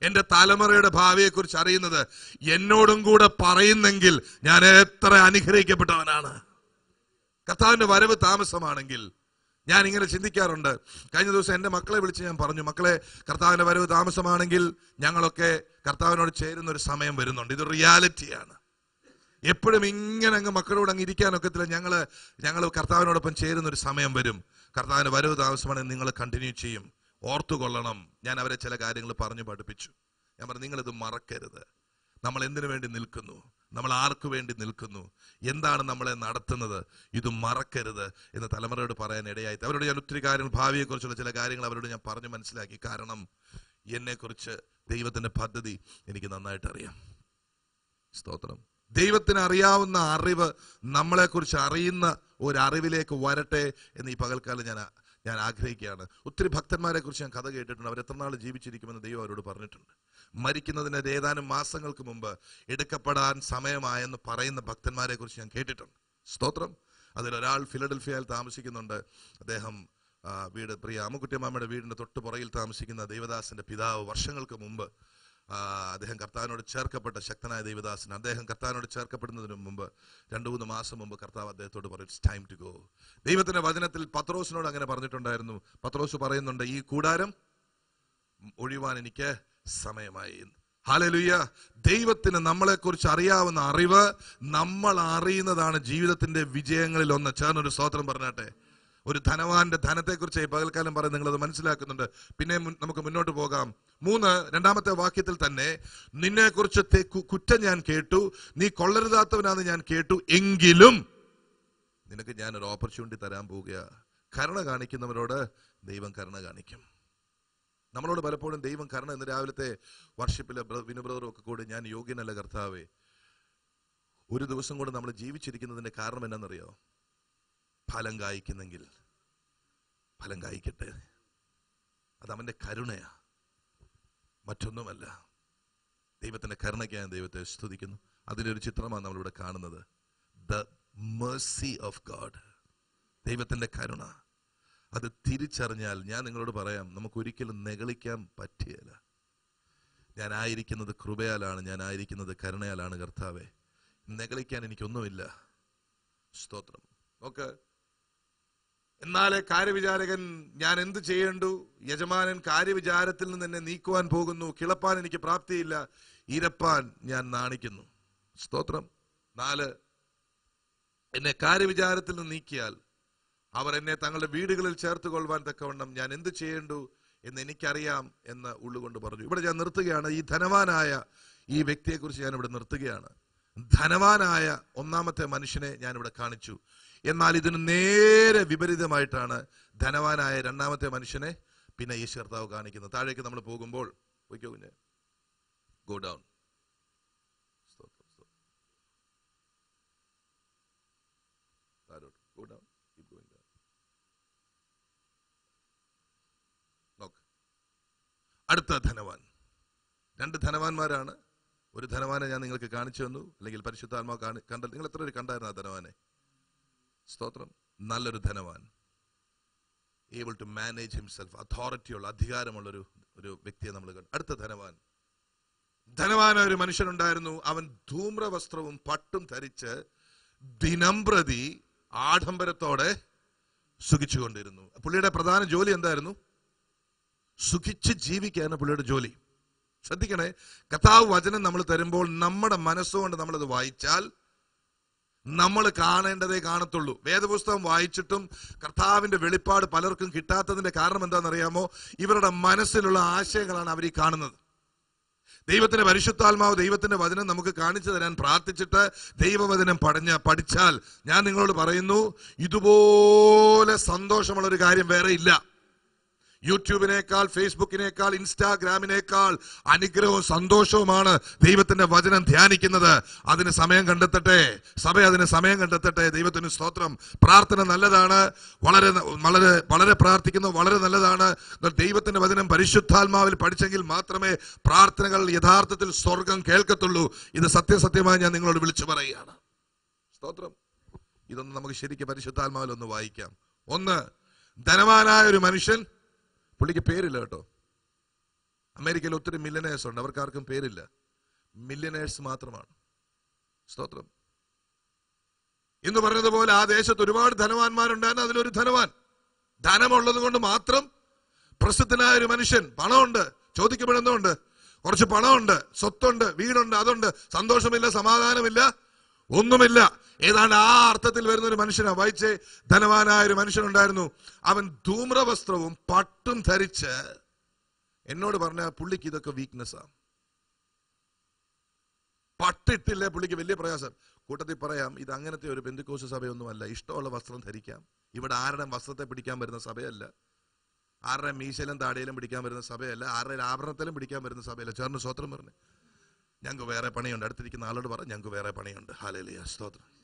എന്റെ തലമുറയുടെ ഭാവിയെക്കുറിച്ച് അറിയുന്നത് എന്നോടും കൂടെ പറയുന്നെങ്കിൽ ഞാൻ എത്ര അനുഗ്രഹിക്കപ്പെട്ടവനാണ്. കർത്താവിന്റെ വരവ് താമസമാണെങ്കിൽ ഞാൻ ഇങ്ങനെ ചിന്തിക്കാറുണ്ട്. കഴിഞ്ഞ ദിവസം എന്റെ മക്കളെ വിളിച്ച് ഞാൻ പറഞ്ഞു മക്കളെ കർത്താവിന്റെ വരവ് താമസമാണെങ്കിൽ ഞങ്ങളൊക്കെ കർത്താവിനോട് ചേരുന്ന ഒരു സമയം വരുന്നുണ്ട്. ഇത് റിയാലിറ്റിയാണ്. എപ്പോഴും ഇങ്ങനെ അങ്ങ് മക്കളോട് അങ്ങ് ഇരിക്കാനൊക്കത്തില്ല ഞങ്ങൾ ഞങ്ങൾ കർത്താവിനോടൊപ്പം ചേരുന്ന ഒരു സമയം വരും. കർത്താവിന്റെ വരവ് താമസമാണെങ്കിൽ നിങ്ങൾ കണ്ടിന്യൂ ചെയ്യും. ഓർത്തുകൊള്ളണം. ഞാൻ അവരെ ചില കാര്യങ്ങൾ പറഞ്ഞു പഠിപ്പിച്ചു. ഞാൻ പറഞ്ഞു നിങ്ങളിത് മറക്കരുത്. നമ്മൾ എന്തിനു വേണ്ടി നിൽക്കുന്നു? നമ്മൾ ആർക്കു വേണ്ടി നിൽക്കുന്നു. എന്താണ് നമ്മളെ നടത്തുന്നത്? ഇത് മറക്കരുത് എന്ന് തലമുറയോട് പറയാൻ ഇടയായി അവരോട് ഞാൻ ഒത്തിരി കാര്യങ്ങൾ ഭാവിയെക്കുറിച്ചുള്ള ചില കാര്യങ്ങൾ അവരോട് ഞാൻ പറഞ്ഞു മനസ്സിലാക്കി. കാരണം എന്നെക്കുറിച്ച് ദൈവത്തിന്റെ പദ്ധതി എനിക്ക് നന്നായിട്ട് അറിയാം. സ്തോത്രം. ദൈവത്തിന് അറിയാവുന്ന അറിവ് നമ്മളെക്കുറിച്ച് അറിയുന്ന ഒരറിവിലേക്ക് വരട്ടെ എന്ന് ഈ പകൽക്കാലം ഞാൻ ഞാൻ ആഗ്രഹിക്കുകയാണ്. ഒത്തിരി ഭക്തന്മാരെ കുറിച്ച് ഞാൻ കഥ കേട്ടിട്ടുണ്ട്. അവർ എത്ര നാൾ ജീവിച്ചിരിക്കുമെന്ന് ദൈവം അവരോട് പറഞ്ഞിട്ടുണ്ട്. മരിക്കുന്നതിന് ഏതാനും മാസങ്ങൾക്ക് മുമ്പ് എടുക്കപ്പെടാൻ സമയമായെന്ന് പറയുന്ന ഭക്തന്മാരെ കുറിച്ച് ഞാൻ കേട്ടിട്ടുണ്ട്. സ്തോത്രം. അതിലൊരാൾ ഫിലഡൽഫിയയിൽ താമസിക്കുന്നുണ്ട്. അദ്ദേഹം വീട് പ്രിയ അമ്മുക്കുട്ടിയമ്മയുടെ വീടിന്റെ തൊട്ട് പുറകിൽ താമസിക്കുന്ന ദേവദാസിന്റെ പിതാവ് വർഷങ്ങൾക്ക് മുമ്പ് അദ്ദേഹം കർത്താവിനോട് ചേർക്കപ്പെട്ട ശക്തനായ ദേവദാസൻ അദ്ദേഹം കർത്താവിനോട് ചേർക്കപ്പെടുന്നതിന് മുമ്പ് രണ്ടു മൂന്ന് മാസം മുമ്പ് കർത്താവ് അദ്ദേഹത്തോട് പറയും ഇറ്റ്സ് ടൈം ടു ഗോ ദൈവത്തിന്റെ വചനത്തിൽ പത്രോസിനോട് അങ്ങനെ പറഞ്ഞിട്ടുണ്ടായിരുന്നു. പത്രോസ് പറയുന്നുണ്ട് ഈ കൂടാരം ഒഴിവാൻ എനിക്ക് സമയമായി. ഹാലലുയ്യ ദൈവത്തിന് നമ്മളെക്കുറിച്ച് അറിയാവുന്ന അറിവ് നമ്മൾ അറിയുന്നതാണ് ജീവിതത്തിന്റെ വിജയങ്ങളിൽ ഒന്ന്. ചേർന്നൊരു സ്തോത്രം പറഞ്ഞാട്ടെ. ഒരു ധനവാന്റെ ധനത്തെക്കുറിച്ച് പകൽക്കാലം പറയും അത് മനസ്സിലാക്കുന്നുണ്ട്. പിന്നെ നമുക്ക് മുന്നോട്ട് പോകാം. മൂന്ന് രണ്ടാമത്തെ വാക്യത്തിൽ തന്നെ നിന്നെ കുറിച്ച് കുറ്റം ഞാൻ കേട്ടു നീ കൊള്ളരുതാത്തവനാന്ന് ഞാൻ കേട്ടു എങ്കിലും നിനക്ക് ഞാൻ ഒരു ഓപ്പർച്യൂണിറ്റി തരാൻ പോവുക കരുണ കാണിക്കുന്നവരോട് ദൈവം കരുണ കാണിക്കും. നമ്മളോട് പലപ്പോഴും ദൈവം കാരണം ഇന്ന് രാവിലത്തെ വർഷിപ്പിലെ വിനുബ്രദറും ഒക്കെ കൂടി ഞാൻ യോഗ്യനല്ല കർത്താവേ. ഒരു ദിവസം കൊണ്ട് നമ്മൾ ജീവിച്ചിരിക്കുന്നതിന്റെ കാരണം എന്നാണെന്നറിയോ ഫലം കായ്ക്കുന്നെങ്കിൽ ഫലം കായ്ക്കട്ടെ. അത് അവന്റെ കരുണയാ. മറ്റൊന്നുമല്ല. കരുണയ്ക്ക് ഞാൻ ദൈവത്തെ സ്തുതിക്കുന്നു. അതിലൊരു ഒരു ചിത്രമാണ് നമ്മളിവിടെ കാണുന്നത്. ദ മേഴ്സി ഓഫ് ഗാഡ് ദൈവത്തിന്റെ കരുണ. അത് തിരിച്ചറിഞ്ഞാൽ ഞാൻ നിങ്ങളോട് പറയാം നമുക്ക് ഒരിക്കലും നെകളിക്കാൻ പറ്റിയല്ല ഞാൻ ആയിരിക്കുന്നത് കൃപയാലാണ് ഞാൻ ആയിരിക്കുന്നത് കരുണയാലാണ് കർത്താവെ. നെകളിക്കാൻ എനിക്കൊന്നുമില്ല. സ്തോത്രം. ഓക്കെ. എന്നാലേ കാര്യവിചാരകൻ ഞാൻ എന്ത് ചെയ്യേണ്ടു? യജമാനൻ കാര്യവിചാരത്തിൽ നിന്ന് എന്നെ നീക്കുവാൻ പോകുന്നു. കിളപ്പാൻ എനിക്ക് പ്രാപ്തിയില്ല. ഇരപ്പാൻ ഞാൻ നാണിക്കുന്നു. സ്തോത്രം. നാല് എന്നെ കാര്യവിചാരത്തിൽ നിന്ന് നീക്കിയാൽ അവർ എന്നെ തങ്ങളുടെ വീടുകളിൽ ചേർത്ത് കൊള്ളുവാൻ തക്കവണ്ണം ഞാൻ എന്ത് ചെയ്യേണ്ടു എന്ന് എനിക്കറിയാം എന്ന് ഉള്ളുകൊണ്ട് പറഞ്ഞു. ഇവിടെ ഞാൻ നിർത്തുകയാണ്. ഈ ധനവാനായ ഈ വ്യക്തിയെക്കുറിച്ച് ഞാൻ ഇവിടെ നിർത്തുകയാണ്. ധനവാനായ ഒന്നാമത്തെ മനുഷ്യനെ ഞാൻ ഇവിടെ കാണിച്ചു. എന്നാൽ ഇതിന് നേരെ വിപരീതമായിട്ടാണ് ധനവാനായ രണ്ടാമത്തെ മനുഷ്യനെ പിന്നെ യേശു കർത്താവ് കാണിക്കുന്നത്. താഴേക്ക് നമ്മൾ പോകുമ്പോൾ ഗോ ഡൗൺ താഴോട്ട് go down keep going down നോക്ക് അടുത്ത ധനവാൻ. രണ്ട് ധനവാന്മാരാണ്. ഒരു ധനവാനെ ഞാൻ നിങ്ങൾക്ക് കാണിച്ചു തന്നു. അല്ലെങ്കിൽ പരിശുദ്ധാത്മാവ് കാണി കണ്ട നിങ്ങൾ എത്ര പേര് കണ്ടായിരുന്നു ആ ധനവാനെ? സ്തോത്രം. നല്ലൊരു ധനവാൻ. ഏബിൾ ടു മാനേജ് ഹിംസെൽഫ് അതോറിറ്റിയുള്ള അധികാരമുള്ള ഒരു ഒരു വ്യക്തിയെ നമ്മൾ കണ്ടു. അടുത്ത ധനവാൻ. ധനവാനായ ഒരു മനുഷ്യനുണ്ടായിരുന്നു. അവൻ ധൂമ്ര വസ്ത്രവും പട്ടും ധരിച്ച് ദിനംപ്രതി ആഡംബരത്തോടെ സുഖിച്ചുകൊണ്ടിരുന്നു. പുള്ളിയുടെ പ്രധാന ജോലി എന്തായിരുന്നു? സുഖിച്ച് ജീവിക്കുകയാണ് പുള്ളിയുടെ ജോലി. ശ്രദ്ധിക്കണേ കഥാവ് വചനം നമ്മൾ തരുമ്പോൾ നമ്മുടെ മനസ്സുകൊണ്ട് നമ്മളത് വായിച്ചാൽ നമ്മൾ കാണേണ്ടതേ കാണത്തുള്ളൂ. വേദപുസ്തകം വായിച്ചിട്ടും കർത്താവിന്റെ വെളിപ്പാട് പലർക്കും കിട്ടാത്തതിന്റെ കാരണം എന്താണെന്നറിയാമോ? ഇവരുടെ മനസ്സിലുള്ള ആശയങ്ങളാണ് അവർ ഈ കാണുന്നത്. ദൈവത്തിന്റെ പരിശുദ്ധാത്മാവ് ദൈവത്തിന്റെ വചനം നമുക്ക് കാണിച്ചു തരാൻ പ്രാർത്ഥിച്ചിട്ട് ദൈവവചനം പഠഞ്ഞ പഠിച്ചാൽ ഞാൻ നിങ്ങളോട് പറയുന്നു ഇതുപോലെ സന്തോഷമുള്ള ഒരു കാര്യം വേറെ ഇല്ല. യൂട്യൂബിനേക്കാൾ ഫേസ്ബുക്കിനേക്കാൾ ഇൻസ്റ്റാഗ്രാമിനേക്കാൾ അനുഗ്രഹവും സന്തോഷവുമാണ് ദൈവത്തിന്റെ വചനം ധ്യാനിക്കുന്നത്. അതിന് സമയം കണ്ടെത്തട്ടെ. സഭ അതിന് സമയം കണ്ടെത്തട്ടെ. ദൈവത്തിന് സ്തോത്രം. പ്രാർത്ഥന നല്ലതാണ്. വളരെ വളരെ വളരെ പ്രാർത്ഥിക്കുന്നു. വളരെ നല്ലതാണ്. ദൈവത്തിന്റെ വചനം പരിശുദ്ധാത്മാവിൽ പഠിച്ചെങ്കിൽ മാത്രമേ പ്രാർത്ഥനകൾ യഥാർത്ഥത്തിൽ സ്വർഗം കേൾക്കത്തുള്ളൂ. ഇത് സത്യസത്യമായി ഞാൻ നിങ്ങളോട് വിളിച്ചു പറയുകയാണ്. സ്തോത്രം. ഇതൊന്ന് നമുക്ക് ശരിക്കും പരിശുദ്ധാത്മാവിൽ ഒന്ന് വായിക്കാം. ഒന്ന് ധനവാനായ ഒരു മനുഷ്യൻ പുള്ളിക്ക് പേരില്ല കേട്ടോ. അമേരിക്കയിൽ ഒത്തിരി മില്യനേഴ്സ് ഉണ്ട്. അവർക്ക് ആർക്കും പേരില്ല. മില്യനേഴ്സ് മാത്രമാണ്. സ്തോത്രം. എന്ന് പറഞ്ഞതുപോലെ ആ ദേശത്ത് ഒരുപാട് ധനവാന്മാരുണ്ടായിരുന്നു. അതിലൊരു ധനവാൻ. ധനമുള്ളത് കൊണ്ട് മാത്രം പ്രസിദ്ധനായ ഒരു മനുഷ്യൻ. പണമുണ്ട്. ചോദിക്കപ്പെടുന്നുണ്ട്. കുറച്ച് പണമുണ്ട്. സ്വത്തുണ്ട്. വീടുണ്ട്. അതുണ്ട്. സന്തോഷമില്ല. സമാധാനമില്ല. ഒന്നുമില്ല. ഏതാണ്ട് ആ അർത്ഥത്തിൽ വരുന്ന ഒരു മനുഷ്യനാ. വായിച്ചേ ധനവാനായ ഒരു മനുഷ്യനുണ്ടായിരുന്നു. അവൻ ധൂമ്രവസ്ത്രവും പട്ടും ധരിച്ച് എന്നോട് പറഞ്ഞ പുള്ളിക്ക് ഇതൊക്കെ വീക്ക്നെസ്സാ പട്ടിട്ടില്ലേ പുള്ളിക്ക്? വലിയ പ്രയാസം. കൂട്ടത്തിൽ പറയാം ഇത് അങ്ങനത്തെ ഒരു ബന്ധുക്കോശ സഭയൊന്നുമല്ല. ഇഷ്ടമുള്ള വസ്ത്രം ധരിക്കാം. ഇവിടെ ആരുടെ വസ്ത്രത്തെ പിടിക്കാൻ വരുന്ന സഭയല്ല. ആരുടെ മീശയിലും താടിയിലും പിടിക്കാൻ വരുന്ന സഭയല്ല. ആരുടെ ആഭരണത്തിലും പിടിക്കാൻ വരുന്ന സഭയല്ല. ചേർന്ന് സ്വത്രം പറഞ്ഞു. ഞങ്ങൾക്ക് വേറെ പണിയുണ്ട്. അടുത്തിരിക്കുന്ന ആളോട് പറഞ്ഞു ഞങ്ങൾക്ക് വേറെ പണിയുണ്ട്. ഹാലേലിയ സ്തോത്രം.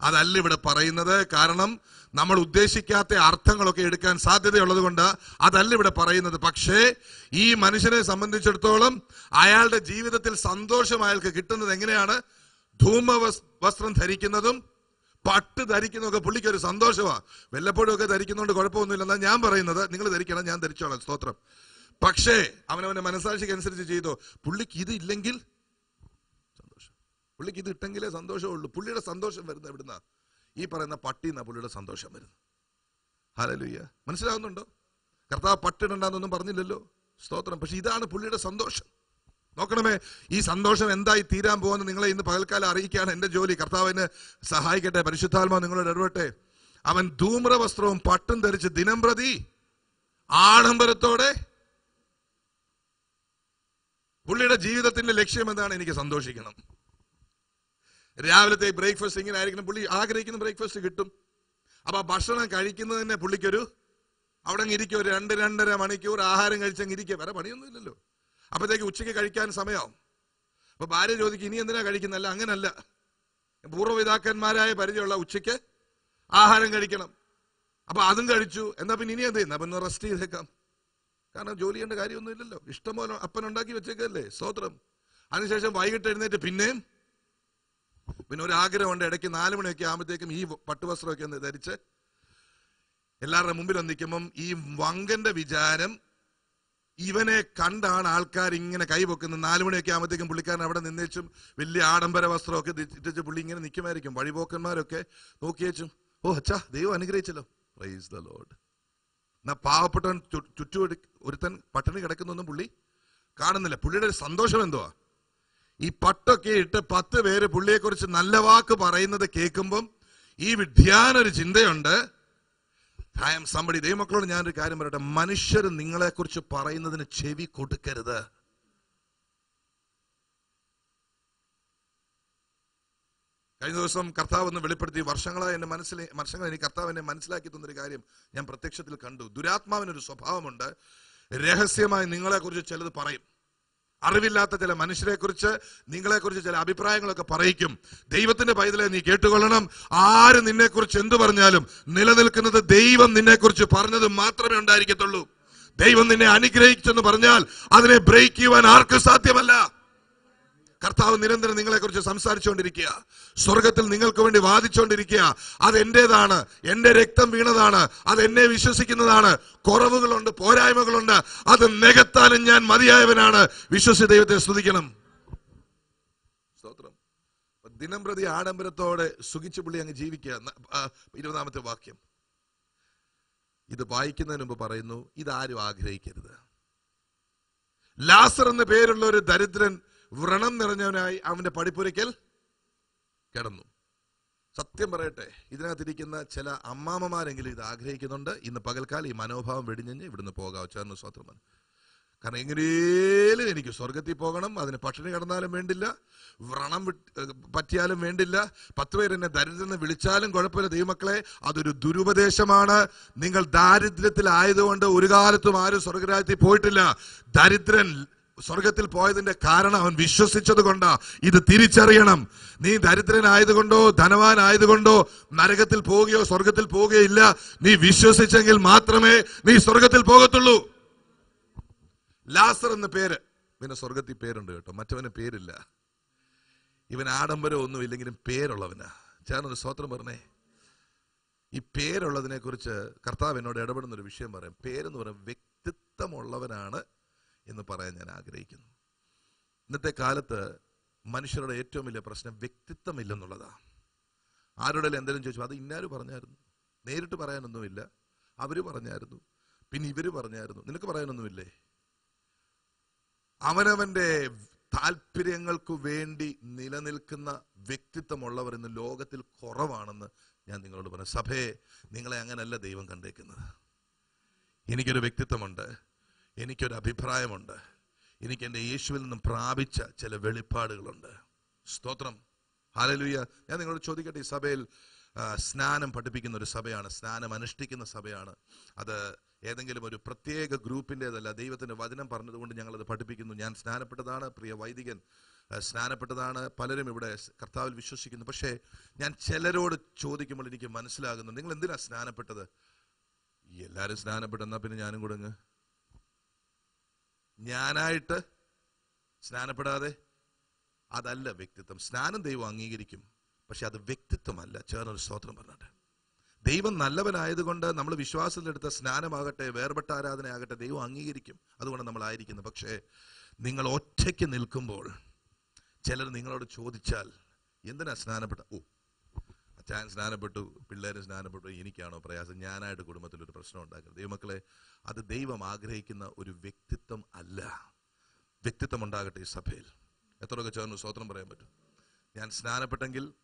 അതല്ല ഇവിടെ പറയുന്നത്. കാരണം നമ്മൾ ഉദ്ദേശിക്കാത്ത അർത്ഥങ്ങളൊക്കെ എടുക്കാൻ സാധ്യതയുള്ളത് കൊണ്ട് അതല്ല ഇവിടെ പറയുന്നത്. പക്ഷേ ഈ മനുഷ്യനെ സംബന്ധിച്ചിടത്തോളം അയാളുടെ ജീവിതത്തിൽ സന്തോഷം അയാൾക്ക് കിട്ടുന്നത് എങ്ങനെയാണ്? ധൂമ വസ്ത്രം ധരിക്കുന്നതും പട്ട് ധരിക്കുന്നതൊക്കെ പുള്ളിക്ക് ഒരു സന്തോഷമാണ് വല്ലപ്പോഴും ഒക്കെ ധരിക്കുന്നതുകൊണ്ട് കുഴപ്പമൊന്നുമില്ല എന്നാ ഞാൻ പറയുന്നത്. നിങ്ങൾ ധരിക്കണം ഞാൻ ധരിച്ചോളാം. സ്തോത്രം. പക്ഷേ അവനവന്റെ മനസാക്ഷിക്ക് അനുസരിച്ച് ചെയ്തോ. പുള്ളിക്ക് ഇത് ഇല്ലെങ്കിൽ പുള്ളിക്ക് ഇത് ഇട്ടെങ്കിലേ സന്തോഷമുള്ളൂ. പുള്ളിയുടെ സന്തോഷം വരുന്ന എവിടുന്ന? ഈ പറയുന്ന പട്ടിന്നാ പുള്ളിയുടെ സന്തോഷം വരുന്നത്. ഹലലുയ്യ മനസ്സിലാവുന്നുണ്ടോ? കർത്താവ് പട്ടിടണ്ടെന്നൊന്നും പറഞ്ഞില്ലല്ലോ. സ്തോത്രം. പക്ഷെ ഇതാണ് പുള്ളിയുടെ സന്തോഷം. നോക്കണമേ ഈ സന്തോഷം എന്തായി തീരാൻ പോകുന്ന നിങ്ങളെ ഇന്ന് പകൽക്കാലം അറിയിക്കുകയാണ് എന്റെ ജോലി. കർത്താവിന് സഹായിക്കട്ടെ. പരിശുദ്ധാത്മാ നിങ്ങളോട് ഇടപെട്ടെ അവൻ ധൂമ്ര വസ്ത്രവും പട്ടും ധരിച്ച് ദിനം പ്രതി ആഡംബരത്തോടെ പുള്ളിയുടെ ജീവിതത്തിന്റെ ലക്ഷ്യം എന്താണ് എനിക്ക് സന്തോഷിക്കണം. രാവിലത്തെ ബ്രേക്ക്ഫാസ്റ്റ് ഇങ്ങനെ ആയിരിക്കണം പുള്ളി ആഗ്രഹിക്കുന്ന ബ്രേക്ക്ഫാസ്റ്റ് കിട്ടും. അപ്പൊ ഭക്ഷണം കഴിക്കുന്നതിന് പുള്ളിക്കൊരു അവിടെ ഇരിക്കും ഒരു രണ്ട് രണ്ടര മണിക്കൂർ ആഹാരം കഴിച്ചങ്ങ് ഇരിക്കുക വേറെ പണിയൊന്നും ഇല്ലല്ലോ അപ്പോഴത്തേക്ക് ഉച്ചയ്ക്ക് കഴിക്കാൻ സമയമാവും. അപ്പൊ ഭാര്യ ചോദിക്കും ഇനി എന്തിനാ കഴിക്കുന്നല്ല? അങ്ങനല്ല. പൂർവപിതാക്കന്മാരായ പരിചയമുള്ള ഉച്ചയ്ക്ക് ആഹാരം കഴിക്കണം. അപ്പൊ അതും കഴിച്ചു. എന്നാ പിന്നെ ഇനി എന്ത് ചെയ്യുന്ന? അപ്പൊ ഒന്ന് റെസ്റ്റ് ചെയ്തേക്കാം. കാരണം ജോലി ചെയ്യേണ്ട കാര്യമൊന്നും ഇല്ലല്ലോ ഇഷ്ടം പോലെ അപ്പൻ ഉണ്ടാക്കി വെച്ചേക്കല്ലേ സ്തോത്രം. അതിനുശേഷം വൈകിട്ട് എഴുന്നേറ്റ് പിന്നെയും പിന്നെ ഒരു ആഗ്രഹമുണ്ട്. ഇടയ്ക്ക് നാല് മണിയൊക്കെ ആകുമ്പോഴത്തേക്കും ഈ പട്ടുവസ്ത്രമൊക്കെ ഒന്ന് ധരിച്ച് എല്ലാവരുടെ മുമ്പിൽ ഒന്നിക്കുമ്പം ഈ വങ്കന്റെ വിചാരം ഇവനെ കണ്ടാണ് ആൾക്കാർ ഇങ്ങനെ കൈപൊക്കുന്നത് നാല് മണിയൊക്കെ ആകുമ്പോഴത്തേക്കും പുള്ളിക്കാരൻ അവിടെ നിന്നേച്ചും വലിയ ആഡംബര വസ്ത്രമൊക്കെ ഇട്ടിച്ച് പുള്ളി ഇങ്ങനെ നിൽക്കുമായിരിക്കും. വഴിപോക്കന്മാരൊക്കെ നോക്കിയേച്ചും. ഓ അച്ഛാ ദൈവം അനുഗ്രഹിച്ചല്ലോ. പ്രൈസ് ദ ലോഡ് എന്നാ പാവപ്പെട്ടവൻ ചു- ഒരുത്തൻ പട്ടിണി കിടക്കുന്നൊന്നും പുള്ളി കാണുന്നില്ല. പുള്ളിയുടെ ഒരു സന്തോഷം എന്തുവാ? ഈ പട്ടൊക്കെ ഇട്ട് പത്ത് പേര് പുള്ളിയെക്കുറിച്ച് നല്ല വാക്ക് പറയുന്നത് കേൾക്കുമ്പം ഈ വിഡ്ഢിയാനൊരു ചിന്തയുണ്ട്. ഐ എം സംബടി ദൈവമക്കളോട് ഞാനൊരു കാര്യം പറയട്ടെ. മനുഷ്യർ നിങ്ങളെക്കുറിച്ച് പറയുന്നതിന് ചെവി കൊടുക്കരുത്. കഴിഞ്ഞ ദിവസം കർത്താവ് ഒന്ന് വെളിപ്പെടുത്തി വർഷങ്ങളായി എന്റെ മനസ്സിൽ വർഷങ്ങളായി എനിക്ക് കർത്താവ് എന്നെ മനസ്സിലാക്കി തന്നൊരു കാര്യം ഞാൻ പ്രത്യക്ഷത്തിൽ കണ്ടു. ദുരാത്മാവിനൊരു സ്വഭാവമുണ്ട്. രഹസ്യമായി നിങ്ങളെക്കുറിച്ച് ചിലത് പറയും. അറിവില്ലാത്ത ചില മനുഷ്യരെ കുറിച്ച് നിങ്ങളെ കുറിച്ച് ചില അഭിപ്രായങ്ങളൊക്കെ പറയിക്കും. ദൈവത്തിന്റെ പൈതലെ നീ കേട്ടുകൊള്ളണം. ആര് നിന്നെക്കുറിച്ച് എന്തു പറഞ്ഞാലും നിലനിൽക്കുന്നത് ദൈവം നിന്നെക്കുറിച്ച് പറഞ്ഞത് മാത്രമേ ഉണ്ടായിരിക്കത്തുള്ളൂ. ദൈവം നിന്നെ അനുഗ്രഹിച്ചെന്ന് പറഞ്ഞാൽ അതിനെ ബ്രേക്ക് ചെയ്യുവാൻ ആർക്കും സാധ്യമല്ല. കർത്താവ് നിരന്തരം നിങ്ങളെക്കുറിച്ച് സംസാരിച്ചുകൊണ്ടിരിക്കുക. സ്വർഗത്തിൽ നിങ്ങൾക്ക് വേണ്ടി വാദിച്ചുകൊണ്ടിരിക്കുക. അത് എന്റേതാണ്. എന്റെ രക്തം വീണതാണ്. അത് എന്നെ വിശ്വസിക്കുന്നതാണ്. കുറവുകളുണ്ട് പോരായ്മകളുണ്ട്. അത് നികത്താനും ഞാൻ മതിയായവനാണ്. വിശ്വസി ദൈവത്തെ സ്തുതിക്കണം. സ്തോത്രം. ദിനം പ്രതി ആഡംബരത്തോടെ സുഖിച്ചു പുള്ളി അങ്ങ് ജീവിക്കുക. ഇരുപതാമത്തെ വാക്യം. ഇത് വായിക്കുന്നതിന് മുമ്പ് പറയുന്നു ഇതാരും ആഗ്രഹിക്കരുത്. ലാസർ എന്ന പേരുള്ള ഒരു ദരിദ്രൻ വ്രണം നിറഞ്ഞവനായി അവന്റെ പടിപ്പുരയ്ക്കൽ കിടന്നു. സത്യം പറയട്ടെ ഇതിനകത്തിരിക്കുന്ന ചില അമ്മാമ്മമാരെങ്കിലും ഇത് ആഗ്രഹിക്കുന്നുണ്ട്. ഇന്ന് പകൽക്കാലം ഈ മനോഭാവം വെടിഞ്ഞ് ഇവിടുന്ന് പോകാം ചേർന്ന് സ്വത്രമൻ കാരണം എങ്ങനെയും എനിക്ക് സ്വർഗത്തിൽ പോകണം അതിന് പട്ടിണി കിടന്നാലും വേണ്ടില്ല വ്രണം പറ്റിയാലും വേണ്ടില്ല പത്ത് പേര് എന്നെ ദരിദ്രെന്ന് വിളിച്ചാലും കുഴപ്പമില്ല. ദൈവമക്കളെ അതൊരു ദുരുപദേശമാണ്. നിങ്ങൾ ദാരിദ്ര്യത്തിലായതുകൊണ്ട് ഒരു കാലത്തും ആരും സ്വർഗരാജ്യത്തിൽ പോയിട്ടില്ല. ദരിദ്രൻ സ്വർഗത്തിൽ പോയതിന്റെ കാരണം അവൻ വിശ്വസിച്ചത് കൊണ്ടാ ഇത് തിരിച്ചറിയണം. നീ ദരിദ്രനായതുകൊണ്ടോ ധനവാനായതുകൊണ്ടോ നരകത്തിൽ പോവുകയോ സ്വർഗത്തിൽ പോവുകയോ ഇല്ല. നീ വിശ്വസിച്ചെങ്കിൽ മാത്രമേ നീ സ്വർഗത്തിൽ പോകത്തുള്ളൂ. ലാസർ എന്ന പേര്. പിന്നെ സ്വർഗത്തിൽ പേരുണ്ട് കേട്ടോ. മറ്റവന് പേരില്ല. ഇവൻ ആഡംബരം ഒന്നും ഇല്ലെങ്കിലും പേരുള്ളവനാ. ചേർന്നൊരു സ്വത്രം പറഞ്ഞേ. ഈ പേരുള്ളതിനെ കുറിച്ച് കർത്താവ് എന്നോട് ഇടപെടുന്ന ഒരു വിഷയം പറയാം. പേരെന്ന് പറയാം വ്യക്തിത്വമുള്ളവനാണ് എന്ന് പറയാൻ ഞാൻ ആഗ്രഹിക്കുന്നു. ഇന്നത്തെ കാലത്ത് മനുഷ്യരുടെ ഏറ്റവും വലിയ പ്രശ്നം വ്യക്തിത്വമില്ലെന്നുള്ളതാണ്. ആരുടെ എന്തെങ്കിലും ചോദിച്ചു അത് ഇന്നാര് പറഞ്ഞായിരുന്നു? നേരിട്ട് പറയാനൊന്നുമില്ല. അവർ പറഞ്ഞായിരുന്നു. പിന്നെ ഇവർ പറഞ്ഞായിരുന്നു. നിനക്ക് പറയാനൊന്നുമില്ലേ? അവനവന്റെ താല്പര്യങ്ങൾക്കു വേണ്ടി നിലനിൽക്കുന്ന വ്യക്തിത്വമുള്ളവർ ഇന്ന് ലോകത്തിൽ കുറവാണെന്ന് ഞാൻ നിങ്ങളോട് പറഞ്ഞു. സഭയെ നിങ്ങളെ അങ്ങനല്ല ദൈവം കണ്ടേക്കുന്നത്. എനിക്കൊരു വ്യക്തിത്വമുണ്ട്. എനിക്കൊരു അഭിപ്രായമുണ്ട്. എനിക്ക് എന്റെ യേശുവിൽ നിന്നും പ്രാപിച്ച ചില വെളിപ്പാടുകളുണ്ട്. സ്തോത്രം. ഹാലലുയ്യ ഞാൻ നിങ്ങളോട് ചോദിക്കട്ടെ ഈ സഭയിൽ സ്നാനം പഠിപ്പിക്കുന്ന ഒരു സഭയാണ് സ്നാനം അനുഷ്ഠിക്കുന്ന സഭയാണ്. അത് ഏതെങ്കിലും ഒരു പ്രത്യേക ഗ്രൂപ്പിന്റെതല്ല ദൈവത്തിന്റെ വചനം പറഞ്ഞതുകൊണ്ട് ഞങ്ങളത് പഠിപ്പിക്കുന്നു. ഞാൻ സ്നാനപ്പെട്ടതാണ് പ്രിയ വൈദികൻ സ്നാനപ്പെട്ടതാണ്. പലരും ഇവിടെ കർത്താവിൽ വിശ്വസിക്കുന്നു. പക്ഷേ ഞാൻ ചിലരോട് ചോദിക്കുമ്പോൾ എനിക്ക് മനസ്സിലാകുന്നു നിങ്ങൾ എന്തിനാണ് സ്നാനപ്പെട്ടത്? എല്ലാവരും സ്നാനപ്പെട്ടെന്നാൽ പിന്നെ ഞാനും കൂടെ അങ്ങ് ഞാനായിട്ട് സ്നാനപ്പെടാതെ? അതല്ല വ്യക്തിത്വം. സ്നാനം ദൈവം അംഗീകരിക്കും. പക്ഷെ അത് വ്യക്തിത്വമല്ല. ചേർന്നൊരു സ്തോത്രം പറഞ്ഞിട്ട് ദൈവം നല്ലവനായതുകൊണ്ട് നമ്മൾ വിശ്വാസത്തിലെടുത്ത സ്നാനമാകട്ടെ വേർപെട്ട ആരാധനയാകട്ടെ ദൈവം അംഗീകരിക്കും. അതുകൊണ്ട് നമ്മളായിരിക്കുന്നു പക്ഷേ നിങ്ങൾ ഒറ്റയ്ക്ക് നിൽക്കുമ്പോൾ ചിലർ നിങ്ങളോട് ചോദിച്ചാൽ എന്തിനാ സ്നാനപ്പെട്ട? ഓ അച്ഛൻ സ്നാനപ്പെട്ടു പിള്ളേർ സ്നാനപ്പെട്ടു എനിക്കാണോ പ്രയാസം? ഞാനായിട്ട് കുടുംബത്തിൽ ഒരു പ്രശ്നം ഉണ്ടാക്കുന്നത് ദൈവമക്കളെ അത് ദൈവം ആഗ്രഹിക്കുന്ന ഒരു വ്യക്തിത്വം അല്ല. വ്യക്തിത്വം ഉണ്ടാകട്ടെ ഈ സഭയിൽ. എത്രയൊക്കെ ചേർന്ന് സ്വത്രം പറയാൻ പറ്റും? ഞാൻ സ്നാനപ്പെട്ടെങ്കിൽ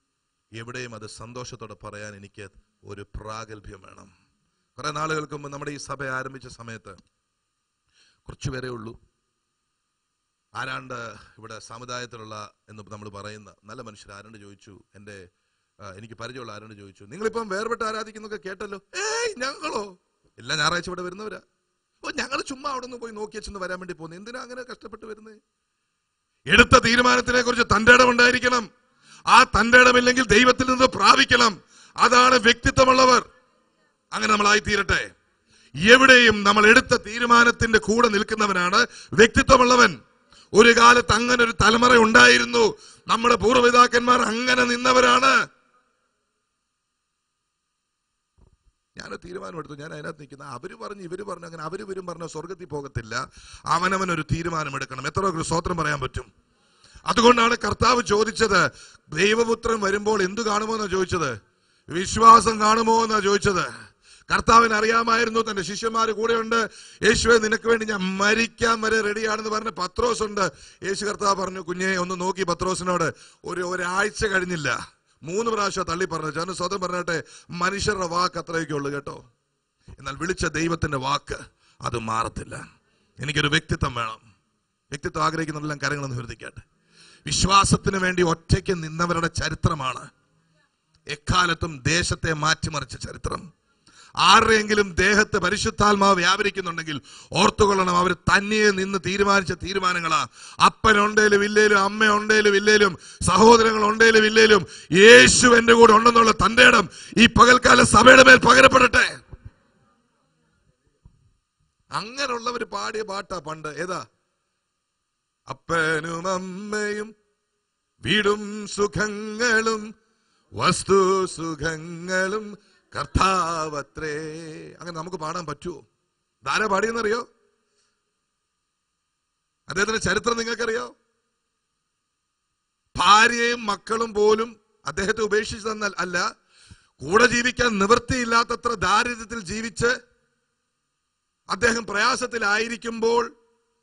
എവിടെയും അത് സന്തോഷത്തോടെ പറയാൻ എനിക്ക് ഒരു പ്രാഗൽഭ്യം വേണം. കുറെ നാളുകൾക്ക് മുമ്പ് നമ്മുടെ ഈ സഭ ആരംഭിച്ച സമയത്ത് കുറച്ചു പേരേ ഉള്ളൂ. ആരാണ്ട് ഇവിടെ സമുദായത്തിലുള്ള എന്ന് നമ്മൾ പറയുന്ന നല്ല മനുഷ്യർ ആരാണ്ട് ചോദിച്ചു എന്റെ എനിക്ക് പരിചയമുള്ള ആരോട് ചോദിച്ചു. നിങ്ങളിപ്പം വേർപെട്ട് ആരാധിക്കുന്നൊക്കെ കേട്ടല്ലോ? ഏയ് ഞങ്ങളോ? എല്ലാ ഞായറാഴ്ച ഇവിടെ വരുന്നവരാ? ഓ ഞങ്ങൾ ചുമ്മാ അവിടെ നിന്ന് പോയി നോക്കി വെച്ചെന്ന് വരാൻ വേണ്ടി പോകുന്നു എന്തിനാ അങ്ങനെ കഷ്ടപ്പെട്ട് വരുന്നത് എടുത്ത തീരുമാനത്തിനെ കുറിച്ച് തന്റെ ഇടം ഉണ്ടായിരിക്കണം ആ തന്റെ ഇടമില്ലെങ്കിൽ ദൈവത്തിൽ നിന്ന് പ്രാപിക്കണം. അതാണ് വ്യക്തിത്വമുള്ളവർ. അങ്ങനെ നമ്മളായി തീരട്ടെ എവിടെയും നമ്മൾ എടുത്ത തീരുമാനത്തിന്റെ കൂടെ നിൽക്കുന്നവനാണ് വ്യക്തിത്വമുള്ളവൻ. ഒരു കാലത്ത് അങ്ങനെ ഒരു തലമുറ ഉണ്ടായിരുന്നു. നമ്മുടെ പൂർവപിതാക്കന്മാർ അങ്ങനെ നിന്നവരാണ്. ഞാൻ തീരുമാനമെടുത്തു. ഞാൻ അതിനകത്ത് നിൽക്കുന്ന അവർ പറഞ്ഞു ഇവർ പറഞ്ഞു അങ്ങനെ അവർ ഇവരും പറഞ്ഞ സ്വർഗത്തിൽ പോകത്തില്ല. അവനവൻ ഒരു തീരുമാനമെടുക്കണം. എത്ര പേർക്ക് സ്വോത്രം പറയാൻ പറ്റും? അതുകൊണ്ടാണ് കർത്താവ് ചോദിച്ചത് ദൈവപുത്രൻ വരുമ്പോൾ എന്തു കാണുമോ എന്നാ ചോദിച്ചത്? വിശ്വാസം കാണുമോ എന്നാ ചോദിച്ചത്? കർത്താവിന് അറിയാമായിരുന്നു തന്റെ ശിഷ്യന്മാർ കൂടെയുണ്ട്. യേശുവെ നിനക്ക് വേണ്ടി ഞാൻ മരിക്കാൻ വരെ റെഡിയാണെന്ന് പറഞ്ഞ പത്രോസ് ഉണ്ട് യേശു കർത്താവ് പറഞ്ഞു കുഞ്ഞെ ഒന്ന് നോക്കി പത്രോസിനോട്. ഒരു ഒരാഴ്ച കഴിഞ്ഞില്ല. മൂന്ന് പ്രാവശ്യം തള്ളി പറഞ്ഞു ഞാൻ സ്വതം പറഞ്ഞട്ടെ മനുഷ്യരുടെ വാക്ക് അത്രയൊക്കെ ഉള്ളു കേട്ടോ. എന്നാൽ വിളിച്ച ദൈവത്തിന്റെ വാക്ക് അത് മാറത്തില്ല. എനിക്കൊരു വ്യക്തിത്വം വേണം. വ്യക്തിത്വം ആഗ്രഹിക്കുന്നതെല്ലാം കാര്യങ്ങളൊന്ന് ഹൃദിക്കട്ടെ വിശ്വാസത്തിന് വേണ്ടി ഒറ്റയ്ക്ക് നിന്നവരുടെ ചരിത്രമാണ്. എക്കാലത്തും ദേശത്തെ മാറ്റിമറിച്ച ചരിത്രം. ആരുടെയെങ്കിലും ദേഹത്ത് പരിശുദ്ധാത്മാവ് വ്യാപരിക്കുന്നുണ്ടെങ്കിൽ ഓർത്തുകൊള്ളണം അവർ തന്നെ നിന്ന് തീരുമാനിച്ച തീരുമാനങ്ങളാ. അപ്പനുണ്ടേലും ഇല്ലേലും അമ്മ ഉണ്ടേലും ഇല്ലേലും സഹോദരങ്ങൾ ഉണ്ടേലും ഇല്ലേലും യേശു എന്റെ കൂടെ ഉണ്ടെന്നുള്ള തന്റെ ഇടം ഈ പകൽക്കാല സഭയുടെ മേൽ പകരപ്പെടട്ടെ. അങ്ങനെയുള്ളവർ പാടിയ പാട്ടാ പണ്ട്. ഏതാ? അപ്പനും അമ്മയും വീടും സുഖങ്ങളും വസ്തു സുഖങ്ങളും കർത്താവത്രേ. അങ്ങനെ നമുക്ക് പാടാൻ പറ്റുമോ ധാരാ പാടിയെന്നറിയോ? അദ്ദേഹത്തിന്റെ ചരിത്രം നിങ്ങൾക്കറിയോ? ഭാര്യയും മക്കളും പോലും അദ്ദേഹത്തെ ഉപേക്ഷിച്ചു തന്നാൽ അല്ല കൂടെ ജീവിക്കാൻ നിവൃത്തിയില്ലാത്തത്ര ദാരിദ്ര്യത്തിൽ ജീവിച്ച് അദ്ദേഹം പ്രയാസത്തിലായിരിക്കുമ്പോൾ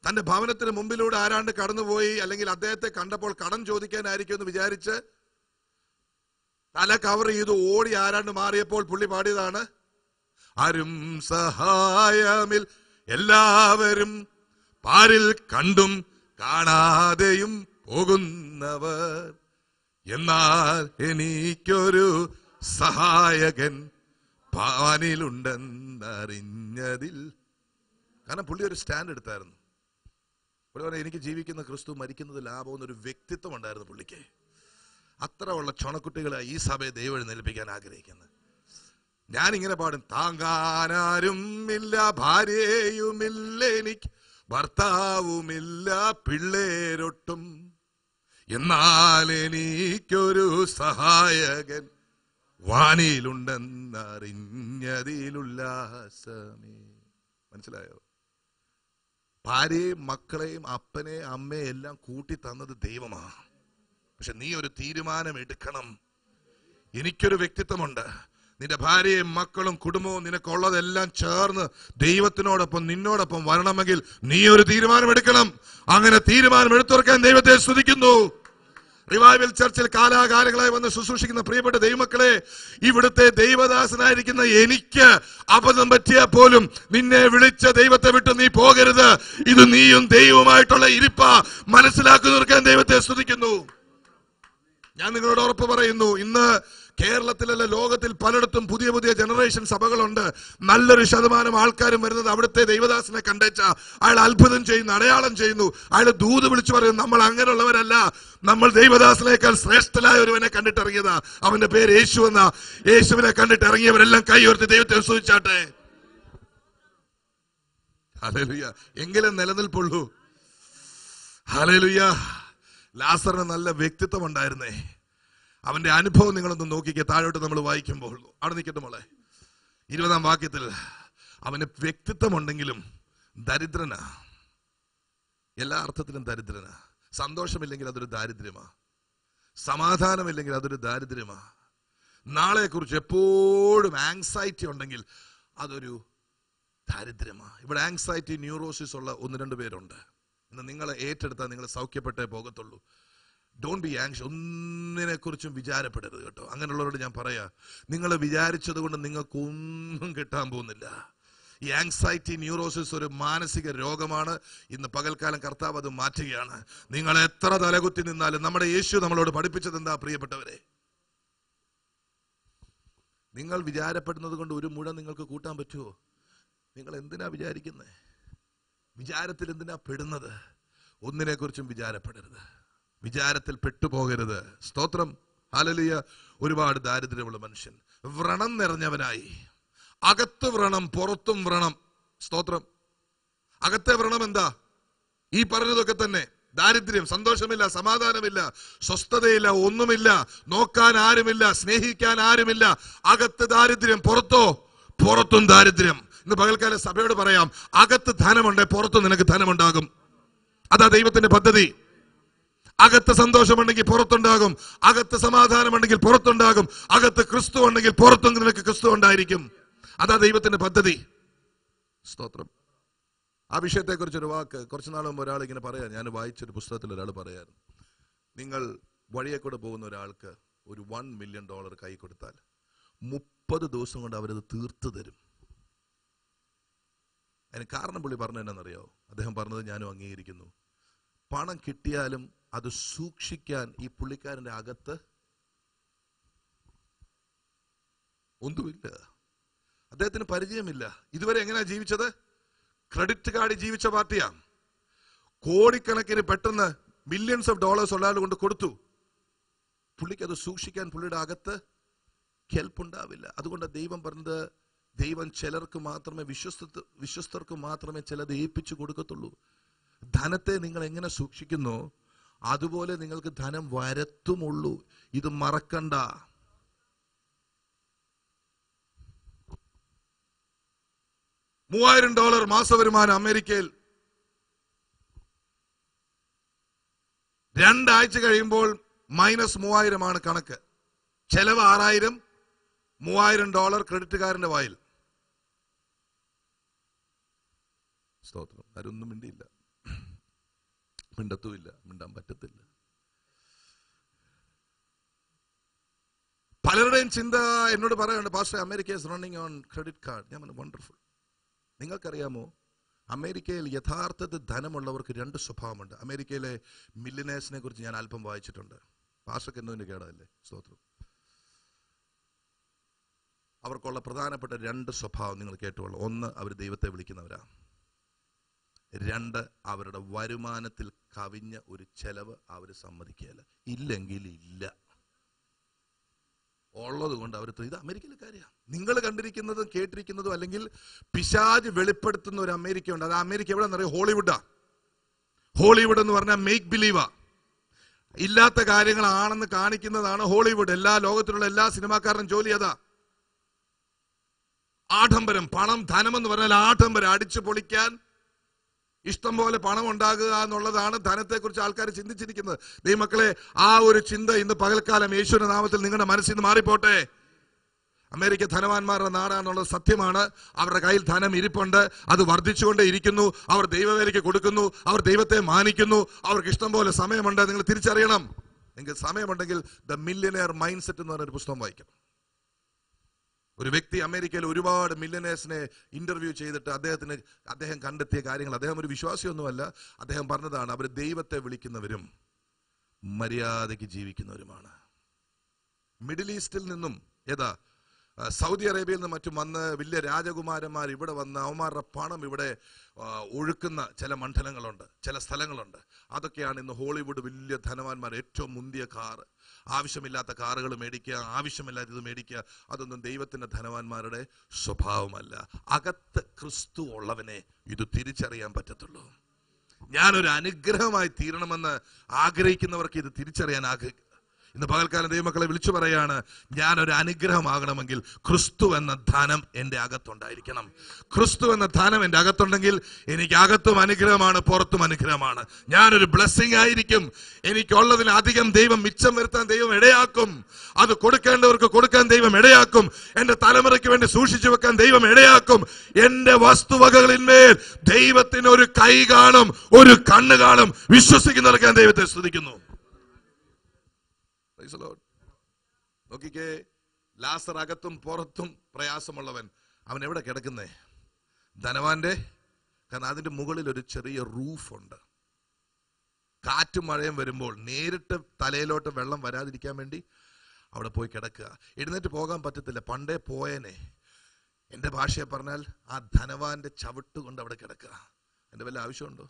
തന്റെ ഭവനത്തിന് മുമ്പിലൂടെ ആരാണ്ട് കടന്നുപോയി അല്ലെങ്കിൽ അദ്ദേഹത്തെ കണ്ടപ്പോൾ കടം ചോദിക്കാനായിരിക്കും എന്ന് വിചാരിച്ച് തല കവർ ചെയ്ത് ഓടി ആരാണ്ട് മാറിയപ്പോൾ പുള്ളി പാടിയതാണ് ആരും സഹായമിൽ എല്ലാവരും പാരിൽ കണ്ടും കാണാതെയും പോകുന്നവർ. എന്നാൽ എനിക്കൊരു സഹായകൻ പാനിലുണ്ടെന്നറിഞ്ഞതിൽ കാരണം പുള്ളി ഒരു സ്റ്റാൻഡ് എടുത്തായിരുന്നു. പുള്ളി പറഞ്ഞാൽ എനിക്ക് ജീവിക്കുന്ന ക്രിസ്തു മരിക്കുന്നത് ലാഭം എന്നൊരു വ്യക്തിത്വം ഉണ്ടായിരുന്നു പുള്ളിക്ക്. അത്ര ഉള്ള ചുണക്കുട്ടികളെ ഈ സഭയെ ദൈവം എഴുന്നേൽപ്പിക്കാൻ ആഗ്രഹിക്കുന്നത്. ഞാൻ ഇങ്ങനെ പാടും താങ്കാനാരും ഇല്ല ഭാര്യയുമില്ല എനിക്ക് ഭർത്താവുമില്ല പിള്ളേരൊട്ടും. എന്നാൽ എനിക്കൊരു സഹായകൻ വാണിയിലുണ്ടെന്നറിഞ്ഞതിലുല്ലാസമേ. മനസ്സിലായോ? ഭാര്യയും മക്കളെയും അപ്പനെ അമ്മയെ എല്ലാം കൂട്ടി തന്നത് ദൈവമാണ്. പക്ഷെ നീ ഒരു തീരുമാനം എടുക്കണം. എനിക്കൊരു വ്യക്തിത്വമുണ്ട്. നിന്റെ ഭാര്യയും മക്കളും കുടുംബവും നിനക്കുള്ളതെല്ലാം ചേർന്ന് ദൈവത്തിനോടൊപ്പം നിന്നോടൊപ്പം വരണമെങ്കിൽ നീ ഒരു തീരുമാനം എടുക്കണം. അങ്ങനെ തീരുമാനം എടുത്തുറക്കാൻ ദൈവത്തെ സ്തുതിക്കുന്നു. റിവൈവൽ ചർച്ചിൽ കാലാകാലങ്ങളായി വന്ന് ശുശ്രൂഷിക്കുന്ന പ്രിയപ്പെട്ട ദൈവമക്കളെ ഇവിടുത്തെ ദൈവദാസനായിരിക്കുന്ന എനിക്ക് അബദ്ധം പറ്റിയാൽ പോലും നിന്നെ വിളിച്ച ദൈവത്തെ വിട്ട് നീ പോകരുത്. ഇത് നീയും ദൈവവുമായിട്ടുള്ള ഇരിപ്പ. മനസ്സിലാക്കി തീർക്കാൻ ദൈവത്തെ സ്തുതിക്കുന്നു. ഞാൻ നിങ്ങളോട് ഉറപ്പ് പറയുന്നു ഇന്ന് കേരളത്തിലല്ല ലോകത്തിൽ പലയിടത്തും പുതിയ പുതിയ ജനറേഷൻ സഭകളുണ്ട്. നല്ലൊരു ശതമാനം ആൾക്കാരും വരുന്നത് അവിടുത്തെ ദൈവദാസനെ കണ്ടേച്ച അയാൾ അത്ഭുതം ചെയ്യുന്നു അടയാളം ചെയ്യുന്നു. അയാൾ ദൂത് വിളിച്ചു പറയുന്നു നമ്മൾ അങ്ങനെയുള്ളവരല്ല. നമ്മൾ ദൈവദാസനേക്കാൾ ശ്രേഷ്ഠനായ ഒരുവനെ കണ്ടിട്ടിറങ്ങിയതാ. അവന്റെ പേര് യേശു എന്ന. യേശുവിനെ കണ്ടിട്ട് ഇറങ്ങിയവരെല്ലാം കൈ ഉയർത്തി ദൈവത്തെ സൂചിച്ചാട്ടെ ഹല്ലേലൂയ. എങ്കിലും നിലനിൽപ്പുള്ളൂ. ഹല്ലേലൂയ. ലാസറിന് നല്ല വ്യക്തിത്വം ഉണ്ടായിരുന്നേ. അവന്റെ അനുഭവം നിങ്ങളൊന്ന് നോക്കിക്കെ താഴോട്ട് നമ്മൾ വായിക്കുമ്പോൾ. അവിടെ നിൽക്കട്ടെ മോളെ. ഇരുപതാം വാക്യത്തിൽ അവന് വ്യക്തിത്വമുണ്ടെങ്കിലും ദരിദ്രനാ. എല്ലാ അർത്ഥത്തിലും ദരിദ്രനാ. സന്തോഷമില്ലെങ്കിൽ അതൊരു ദാരിദ്ര്യമാ. സമാധാനമില്ലെങ്കിൽ അതൊരു ദാരിദ്ര്യമാ. നാളെക്കുറിച്ച് എപ്പോഴും ആങ്സൈറ്റി ഉണ്ടെങ്കിൽ അതൊരു ദാരിദ്ര്യമാ. ഇവിടെ ആങ്സൈറ്റി ന്യൂറോസിസ് ഉള്ള ഒന്ന് രണ്ട് പേരുണ്ട്. ഇന്ന് നിങ്ങളെ ഏറ്റെടുത്താൽ നിങ്ങൾ സൗഖ്യപ്പെട്ടേ പോകത്തുള്ളൂ. ഡോൺ ബി ആങ്ഷ് ഒന്നിനെ കുറിച്ചും വിചാരപ്പെടരുത് കേട്ടോ. അങ്ങനെയുള്ളവരോട് ഞാൻ പറയാ നിങ്ങൾ വിചാരിച്ചത് കൊണ്ട് നിങ്ങൾക്ക് ഒന്നും കിട്ടാൻ പോകുന്നില്ല. ഈ ആങ്സൈറ്റി ന്യൂറോസിസ് ഒരു മാനസിക രോഗമാണ്. ഇന്ന് പകൽക്കാലം കർത്താവ് അത് മാറ്റുകയാണ്. നിങ്ങൾ എത്ര തലകുത്തി നിന്നാലും നമ്മുടെ യേശു നമ്മളോട് പഠിപ്പിച്ചത് എന്താ പ്രിയപ്പെട്ടവരെ? നിങ്ങൾ വിചാരപ്പെടുന്നത് കൊണ്ട് ഒരു മുഴ നിങ്ങൾക്ക് കൂട്ടാൻ പറ്റുമോ നിങ്ങൾ എന്തിനാ വിചാരിക്കുന്നത് വിചാരത്തിൽ എന്തിനാ പെടുന്നത്? ഒന്നിനെ കുറിച്ചും വിചാരപ്പെടരുത്. വിചാരത്തിൽ പെട്ടുപോകരുത്. സ്തോത്രം. ഹാലലിയ ഒരുപാട് ദാരിദ്ര്യമുള്ള മനുഷ്യൻ. വ്രണം നിറഞ്ഞവനായി. അകത്ത് വ്രണം പുറത്തും വ്രണം. സ്തോത്രം. അകത്തെ വ്രണം എന്താ? ഈ പറഞ്ഞതൊക്കെ തന്നെ. ദാരിദ്ര്യം സന്തോഷമില്ല സമാധാനമില്ല സ്വസ്ഥതയില്ല ഒന്നുമില്ല നോക്കാൻ ആരുമില്ല സ്നേഹിക്കാൻ ആരുമില്ല. അകത്ത് ദാരിദ്ര്യം പുറത്തോ? പുറത്തും ദാരിദ്ര്യം. ഇന്ന് പകൽക്കാല സഭയോട് പറയാം അകത്ത് ധനമുണ്ട് പുറത്ത് നിനക്ക് ധനമുണ്ടാകും. അതാ ദൈവത്തിന്റെ പദ്ധതി. അകത്ത് സന്തോഷമുണ്ടെങ്കിൽ പുറത്തുണ്ടാകും അകത്ത് സമാധാനമുണ്ടെങ്കിൽ പുറത്തുണ്ടാകും അകത്ത് ക്രിസ്തു ഉണ്ടെങ്കിൽ പുറത്തും നിനക്ക് ക്രിസ്തു ഉണ്ടായിരിക്കും. അതാ ദൈവത്തിന്റെ പദ്ധതി. സ്തോത്രം. ആ വിഷയത്തെക്കുറിച്ച് ഒരു വാക്ക് കുറച്ച് നാൾ മുമ്പ് ഒരാൾ ഇങ്ങനെ പറയാം ഞാൻ വായിച്ചൊരു പുസ്തകത്തിൽ ഒരാൾ പറയാൻ നിങ്ങൾ വഴിയെ കൂടെ പോകുന്ന ഒരാൾക്ക് ഒരു വൺ മില്യൺ ഡോളർ കൈ കൊടുത്താൽ മുപ്പത് ദിവസം കൊണ്ട് അവരത് തീർത്തു തരും. അതിന് കാരണം പുള്ളി പറഞ്ഞു എന്നാണെന്നറിയോ? അദ്ദേഹം പറഞ്ഞത് ഞാനും അംഗീകരിക്കുന്നു. പണം കിട്ടിയാലും അത് സൂക്ഷിക്കാൻ ഈ പുള്ളിക്കാരന്റെ അകത്ത് ഒന്നുമില്ല. അദ്ദേഹത്തിന് പരിചയമില്ല. ഇതുവരെ എങ്ങനെയാ ജീവിച്ചത്? ക്രെഡിറ്റ് കാർഡ് ജീവിച്ച പാർട്ടിയാ കോടിക്കണക്കിന് പെട്ടെന്ന് മില്യൺസ് ഓഫ് ഡോളേഴ്സ് ആൾ കൊണ്ട് കൊടുത്തു. പുള്ളിക്ക് അത് സൂക്ഷിക്കാൻ പുള്ളിയുടെ അകത്ത് കെൽപ്പുണ്ടാവില്ല അതുകൊണ്ട് ദൈവം പറഞ്ഞത് ദൈവം ചിലർക്ക് മാത്രമേ വിശ്വസ്ത വിശ്വസ്തർക്ക് മാത്രമേ ചിലത് ഏൽപ്പിച്ചു കൊടുക്കത്തുള്ളൂ. ധനത്തെ നിങ്ങൾ എങ്ങനെ സൂക്ഷിക്കുന്നു? അതുപോലെ നിങ്ങൾക്ക് ധനം വരത്തുമുള്ളൂ. ഇത് മറക്കണ്ട. മൂവായിരം ഡോളർ മാസവരുമാനം അമേരിക്കയിൽ. രണ്ടാഴ്ച കഴിയുമ്പോൾ മൈനസ് മൂവായിരമാണ് കണക്ക്. ചെലവ് ആറായിരം മൂവായിരം ഡോളർ ക്രെഡിറ്റുകാരന്റെ വായിൽ. സ്തോത്രം. ആരൊന്നും മിണ്ടിയില്ല. മിണ്ടത്തുമില്ല. മിണ്ടാൻ പറ്റത്തില്ല. പലരുടെയും ചിന്ത എന്നോട് പറയുന്നുണ്ട് pastor America is running on credit card ഞാൻ വണ്ടർഫുൾ നിങ്ങൾക്കറിയാമോ അമേരിക്കയിൽ യഥാർത്ഥത്തിൽ ധനമുള്ളവർക്ക് രണ്ട് സ്വഭാവമുണ്ട്. അമേരിക്കയിലെ മില്ലിനേഴ്സിനെ കുറിച്ച് ഞാൻ അല്പം വായിച്ചിട്ടുണ്ട്. പാസ്റ്റർക്ക് എന്നതിന്റെ കേടല്ലേ സ്തോത്രം. അവർക്കുള്ള പ്രധാനപ്പെട്ട രണ്ട് സ്വഭാവം നിങ്ങൾ കേട്ടുകൊള്ളു. ഒന്ന് അവർ ദൈവത്തെ വിളിക്കുന്നവരാ. രണ്ട് അവരുടെ വരുമാനത്തിൽ കവിഞ്ഞ ഒരു ചെലവ് അവർ സമ്മതിക്കുകയില്ല. ഇല്ലെങ്കിൽ ഇല്ല. ഉള്ളത് കൊണ്ട് അവർ ഇത് അമേരിക്കയിലെ കാര്യമാണ് നിങ്ങൾ കണ്ടിരിക്കുന്നതും കേട്ടിരിക്കുന്നതും അല്ലെങ്കിൽ പിശാജ് വെളിപ്പെടുത്തുന്ന ഒരു അമേരിക്ക ഉണ്ട് അത് അമേരിക്ക എവിടെ നിന്നറിയോ ഹോളിവുഡാ. ഹോളിവുഡ് എന്ന് പറഞ്ഞാൽ മേക്ക് ബിലീവാ ഇല്ലാത്ത കാര്യങ്ങളാണെന്ന് കാണിക്കുന്നതാണ് ഹോളിവുഡ്. എല്ലാ ലോകത്തിലുള്ള എല്ലാ സിനിമാക്കാരനും ജോലി അതാ. ആഡംബരം പണം ധനം എന്ന് പറഞ്ഞാൽ ആഡംബരം. അടിച്ചു പൊളിക്കാൻ ഇഷ്ടം പോലെ പണം ഉണ്ടാകുക എന്നുള്ളതാണ് ധനത്തെക്കുറിച്ച് ആൾക്കാർ ചിന്തിച്ചിരിക്കുന്നത്. നീ മക്കളെ ആ ഒരു ചിന്ത ഇന്ന് പകൽക്കാലം യേശുവിന്റെ നാമത്തിൽ നിങ്ങളുടെ മനസ്സിൽ നിന്ന് മാറിപ്പോട്ടെ. അമേരിക്ക ധനവാന്മാരുടെ നാടാണെന്നുള്ളത് സത്യമാണ്. അവരുടെ കയ്യിൽ ധനം ഇരിപ്പുണ്ട്. അത് വർദ്ധിച്ചുകൊണ്ടേ ഇരിക്കുന്നു. അവർ ദൈവവേലയ്ക്ക് കൊടുക്കുന്നു. അവർ ദൈവത്തെ മാനിക്കുന്നു. അവർക്ക് ഇഷ്ടം പോലെ സമയമുണ്ട്. നിങ്ങൾ തിരിച്ചറിയണം. നിങ്ങൾക്ക് സമയമുണ്ടെങ്കിൽ ദ മില്യനെയർ മൈൻഡ് സെറ്റ് എന്ന് പറഞ്ഞൊരു പുസ്തകം വായിക്കണം. ഒരു വ്യക്തി അമേരിക്കയിൽ ഒരുപാട് മില്ലനേഴ്സിനെ ഇന്റർവ്യൂ ചെയ്തിട്ട് അദ്ദേഹത്തിന് അദ്ദേഹം കണ്ടെത്തിയ കാര്യങ്ങൾ. അദ്ദേഹം ഒരു വിശ്വാസിയൊന്നുമല്ല. അദ്ദേഹം പറഞ്ഞതാണ് അവർ ദൈവത്തെ വിളിക്കുന്നവരും മര്യാദയ്ക്ക് ജീവിക്കുന്നവരുമാണ്. മിഡിൽ ഈസ്റ്റിൽ നിന്നും ഏതാ? സൗദി അറേബ്യയിൽ നിന്ന് മറ്റും വന്ന് വലിയ രാജകുമാരന്മാർ ഇവിടെ വന്ന് അവന്മാരുടെ പണം ഇവിടെ ഒഴുക്കുന്ന ചില മണ്ഡലങ്ങളുണ്ട് ചില സ്ഥലങ്ങളുണ്ട്. അതൊക്കെയാണ് ഇന്ന് ഹോളിവുഡ് വലിയ ധനവാന്മാർ ഏറ്റവും മുന്തിയ കാർ. ആവശ്യമില്ലാത്ത കാറുകൾ മേടിക്കുക ആവശ്യമില്ലാത്ത ഇത് മേടിക്കുക അതൊന്നും ദൈവത്തിന്റെ ധനവാന്മാരുടെ സ്വഭാവമല്ല. അകത്ത് ക്രിസ്തു ഉള്ളവനെ ഇത് തിരിച്ചറിയാൻ പറ്റത്തുള്ളൂ. ഞാനൊരു അനുഗ്രഹമായി തീരണമെന്ന് ആഗ്രഹിക്കുന്നവർക്ക് ഇത് തിരിച്ചറിയാൻ ആഗ്രഹ ഇന്ന് പകൽക്കാലം ദൈവമക്കളെ വിളിച്ചു പറയാണ് ഞാൻ ഒരു അനുഗ്രഹമാകണമെങ്കിൽ ക്രിസ്തു എന്ന ധനം എന്റെ അകത്തുണ്ടായിരിക്കണം. ക്രിസ്തു എന്ന ധനം എന്റെ അകത്തുണ്ടെങ്കിൽ എനിക്ക് അകത്തും അനുഗ്രഹമാണ് പുറത്തും അനുഗ്രഹമാണ്. ഞാനൊരു ബ്ലെസ്സിങ് ആയിരിക്കും. എനിക്കുള്ളതിൽ അധികം ദൈവം മിച്ചം വരുത്താൻ ദൈവം ഇടയാക്കും. അത് കൊടുക്കേണ്ടവർക്ക് കൊടുക്കാൻ ദൈവം ഇടയാക്കും. എന്റെ തലമുറയ്ക്ക് വേണ്ടി സൂക്ഷിച്ചു വെക്കാൻ ദൈവം ഇടയാക്കും. എന്റെ വസ്തുവകകളിന്മേൽ ദൈവത്തിന് ഒരു കൈ കാണും ഒരു കണ്ണ് കാണും. വിശ്വസിക്കുന്നവർക്ക് ഞാൻ ദൈവത്തെ സ്തുതിക്കുന്നു. നോക്കിക്കേ ലാസർ അകത്തും പുറത്തും പ്രയാസമുള്ളവൻ അവൻ എവിടെ കിടക്കുന്നേ? ധനവാന്റെ കാരണം അതിന്റെ മുകളിൽ ഒരു ചെറിയ റൂഫുണ്ട് കാറ്റും മഴയും വരുമ്പോൾ നേരിട്ട് തലയിലോട്ട് വെള്ളം വരാതിരിക്കാൻ വേണ്ടി അവിടെ പോയി കിടക്കുക. എഴുന്നേറ്റ് പോകാൻ പറ്റത്തില്ല. പണ്ടേ പോയനെ. എന്റെ ഭാഷയെ പറഞ്ഞാൽ ആ ധനവാന്റെ ചവിട്ട് കൊണ്ട് അവിടെ കിടക്കുക. എന്റെ വല്ല ആവശ്യമുണ്ടോ?